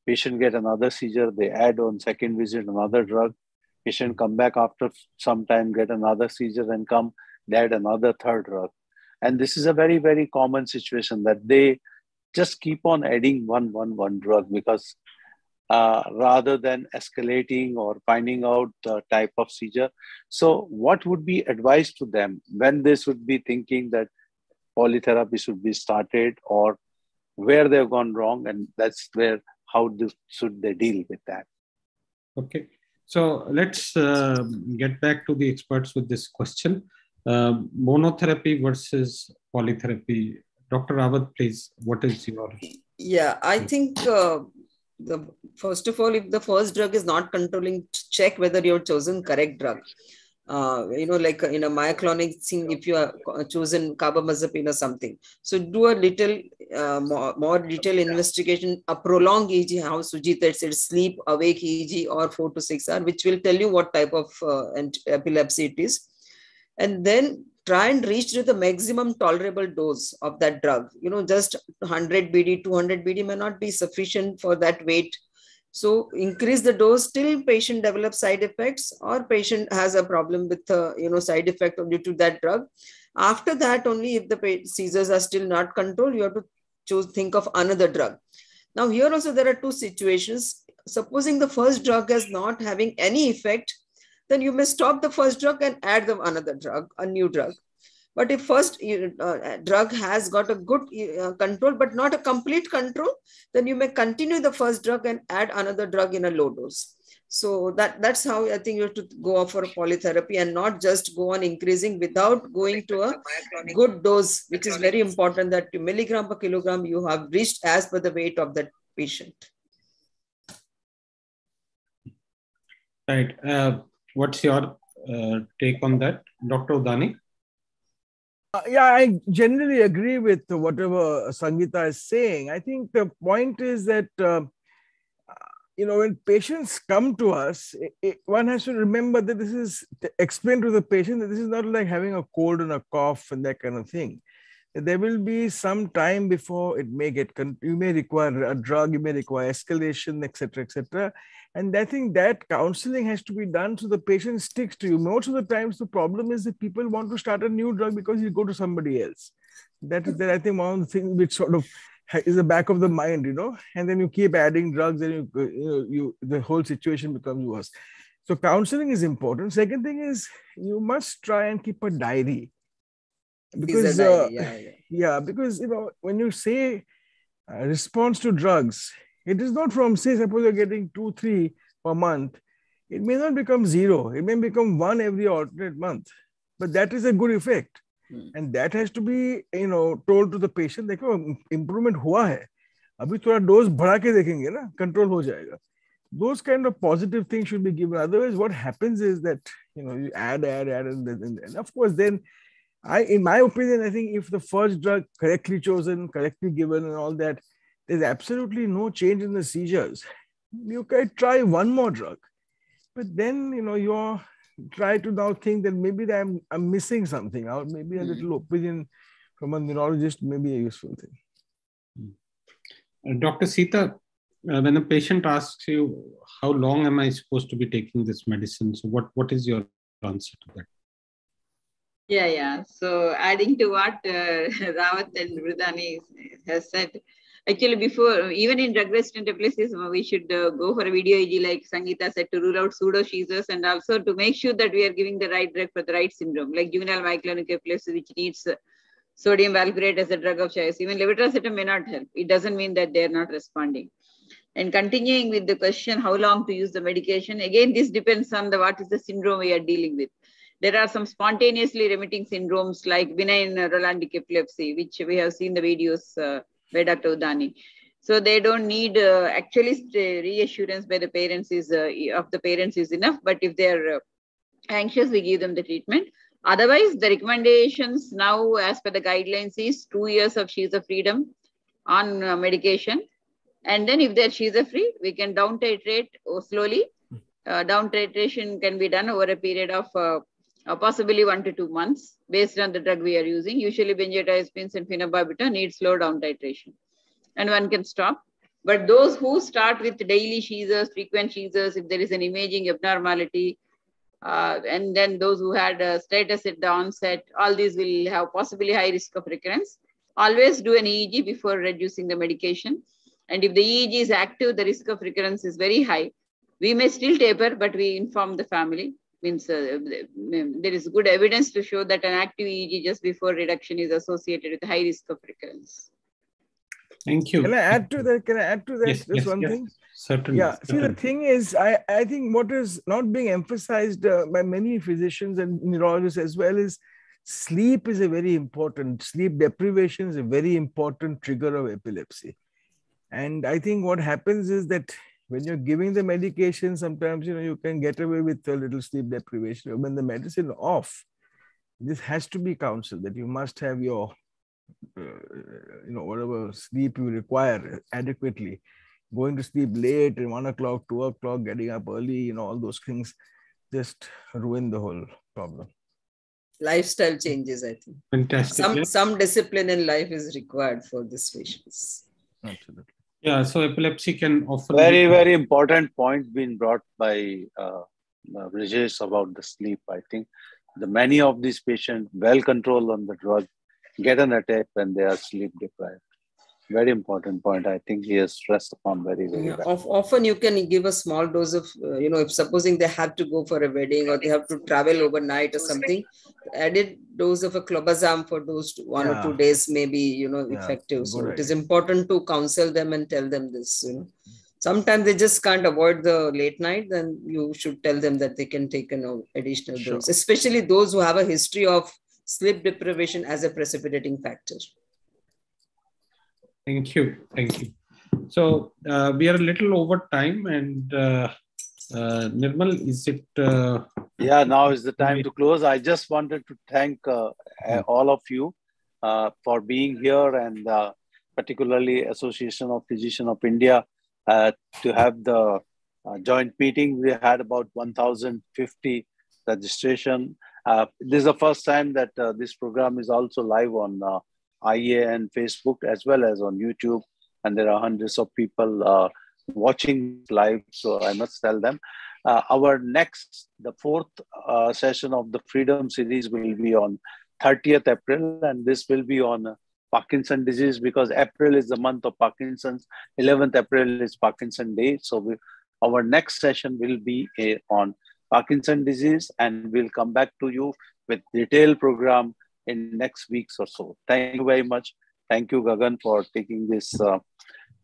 S6: Patient get another seizure, they add on second visit another drug. Patient come back after some time, get another seizure and come, they add another third drug. And this is a very, very common situation that they just keep on adding one, one, one drug because uh, rather than escalating or finding out the type of seizure. So, what would be advised to them when they should be thinking that polytherapy should be started or where they've gone wrong? And that's where, how do, should they deal with that?
S2: Okay. So, let's uh, get back to the experts with this question. Uh, monotherapy versus polytherapy. Dr. Rawat, please, what is your?
S5: Yeah, I think uh, the first of all, if the first drug is not controlling, check whether you've chosen correct drug. Uh, you know, like in a myoclonic thing, if you are chosen carbamazepine or something. So do a little uh, more, more detailed investigation, a prolonged EEG, how Sujita said, sleep, awake EEG or four to six hour, which will tell you what type of uh, epilepsy it is. And then try and reach to the maximum tolerable dose of that drug. You know, just 100 BD, 200 BD may not be sufficient for that weight. So increase the dose till patient develops side effects or patient has a problem with, uh, you know, side effect due to that drug. After that, only if the seizures are still not controlled, you have to choose, think of another drug. Now here also there are two situations. Supposing the first drug is not having any effect, then you may stop the first drug and add the another drug, a new drug. But if first uh, drug has got a good uh, control, but not a complete control, then you may continue the first drug and add another drug in a low dose. So that, that's how I think you have to go for polytherapy and not just go on increasing without going to a good dose, which is very important that milligram per kilogram you have reached as per the weight of that patient.
S2: Right. Uh, What's your uh, take on that, Dr. Udani?
S3: Uh, yeah, I generally agree with whatever Sangeeta is saying. I think the point is that, uh, you know, when patients come to us, it, it, one has to remember that this is explain to the patient that this is not like having a cold and a cough and that kind of thing there will be some time before it may get you may require a drug you may require escalation etc etc and i think that counseling has to be done so the patient sticks to you. Most of the times the problem is that people want to start a new drug because you go to somebody else. That is that i think one of the things which sort of is the back of the mind you know? And then you keep adding drugs and you you know you the whole situation becomes worse. So counseling is important. Second thing is you must try and keep a diary. Because uh, yeah, yeah. yeah, because you know when you say uh, response to drugs It is not from, say, suppose you're getting two, three per month. It may not become zero. It may become one every alternate month. But that is a good effect. Hmm. And that has to be, you know, told to the patient, देखो improvement हुआ है. अभी थोड़ा dose बढ़ा के देखेंगे ना control हो जाएगा those kind of positive things should be given otherwise what happens is that you know you add add add and, and, and of course then i in my opinion i think if the first drug correctly chosen correctly given and all that there's absolutely no change in the seizures you can try one more drug but then you know you're try to now think that maybe I'm, I'm missing something out maybe a hmm. little opinion from a neurologist may be a useful thing
S2: Dr. Sita, uh, when a patient asks you, how long am I supposed to be taking this medicine? So what, what is your answer to that?
S4: Yeah, yeah. So adding to what uh, Rawat and Vridhani has said, actually before, even in drug-resistant epilepsies, we should uh, go for a video EEG like Sangeeta said to rule out pseudo-seizures and also to make sure that we are giving the right drug for the right syndrome, like juvenile myoclonic epilepsy, which needs uh, sodium valproate as a drug of choice. Even levetiracetam may not help. It doesn't mean that they're not responding. And continuing with the question, how long to use the medication? Again, this depends on the what is the syndrome we are dealing with. There are some spontaneously remitting syndromes like benign Rolandic epilepsy, which we have seen the videos uh, by Dr. Udani. So they don't need uh, actually reassurance by the parents is uh, of the parents is enough. But if they're uh, anxious, we give them the treatment. Otherwise, the recommendations now, as per the guidelines, is two years of freedom on uh, medication. And then if they're free, we can down titrate slowly. Uh, down titration can be done over a period of uh, uh, possibly one to two months based on the drug we are using. Usually benzodiazepines and phenobarbital need slow down titration. And one can stop. But those who start with daily seizures, frequent seizures, if there is an imaging abnormality, uh, and then those who had a status at the onset, all these will have possibly high risk of recurrence. Always do an EEG before reducing the medication. And if the EEG is active, the risk of recurrence is very high. We may still taper, but we inform the family. Means uh, there is good evidence to show that an active EEG just before reduction is associated with high risk of recurrence.
S2: Thank you.
S3: Can I add to that? Can I add to that
S2: yes,
S3: just
S2: yes,
S3: one
S2: yes.
S3: thing?
S2: Certainly.
S3: Yeah. See, the thing is, I, I think what is not being emphasized uh, by many physicians and neurologists as well is sleep is a very important, sleep deprivation is a very important trigger of epilepsy. And I think what happens is that when you're giving the medication, sometimes, you know, you can get away with a little sleep deprivation. When the medicine off, this has to be counseled that you must have your, uh, you know, whatever sleep you require adequately going to sleep late and one o'clock, two o'clock, getting up early, you know, all those things just ruin the whole problem.
S5: Lifestyle changes, I think.
S2: Fantastic.
S5: Some
S2: yeah.
S5: some discipline in life is required for these patients.
S3: Absolutely.
S2: Yeah, so epilepsy can often
S6: very very important point being brought by uh, Rajesh about the sleep. I think the many of these patients well controlled on the drug get an attack when they are sleep deprived very important point i think he has stressed upon very very
S5: yeah,
S6: well.
S5: often you can give a small dose of uh, you know if supposing they have to go for a wedding or they have to travel overnight or something added dose of a clobazam for those two, one yeah. or two days may be you know yeah, effective so it is important to counsel them and tell them this you know sometimes they just can't avoid the late night then you should tell them that they can take an additional sure. dose especially those who have a history of sleep deprivation as a precipitating factor
S2: Thank you. Thank you. So uh, we are a little over time and uh, uh, Nirmal, is it? Uh,
S6: yeah, now is the time to close. I just wanted to thank uh, all of you uh, for being here and uh, particularly Association of Physicians of India to have the joint meeting. We had about 1,050 registration. this is the first time that this program is also live on IA and Facebook as well as on YouTube. And there are hundreds of people uh, watching live. So I must tell them. Uh, our next, the fourth uh, session of the Freedom series will be on 30th April, and this will be on uh, Parkinson disease because April is the month of Parkinson's. 11th April is Parkinson Day. So we, our next session will be a, on Parkinson disease, and we'll come back to you with detailed program in next weeks or so. Thank you very much. Thank you, Gagan, for taking this uh,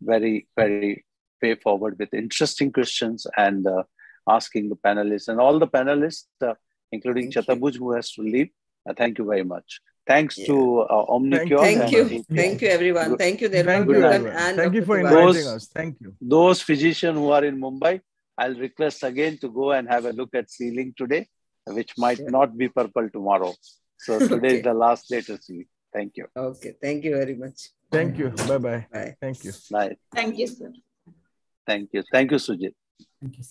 S6: very, very way forward with interesting questions and uh, asking the panelists and all the panelists, uh, including
S5: Thank
S6: Chatabuj, who has to leave. Uh, thank you very much. Thanks
S5: Yeah.
S6: to uh, Omnicure.
S5: Thank
S6: and
S5: you.
S6: the-
S5: Thank you, everyone.
S6: Good.
S5: Thank you, Nirmal
S3: Thank you,
S6: Good
S3: everyone.
S5: and
S3: Thank you for inviting
S6: Those-
S3: us. Thank you.
S6: Those physicians who are in Mumbai, I'll request again to go and have a look at ceiling today, which might
S5: Sure.
S6: not be purple tomorrow. So today
S5: Okay.
S6: is the last day to see. Thank you.
S5: Okay. Thank you very much.
S3: Thank you. Bye-bye.
S5: Bye.
S3: Thank you.
S6: Bye.
S4: Thank you, sir.
S6: Thank you. Thank you, Sujit.
S1: Thank you.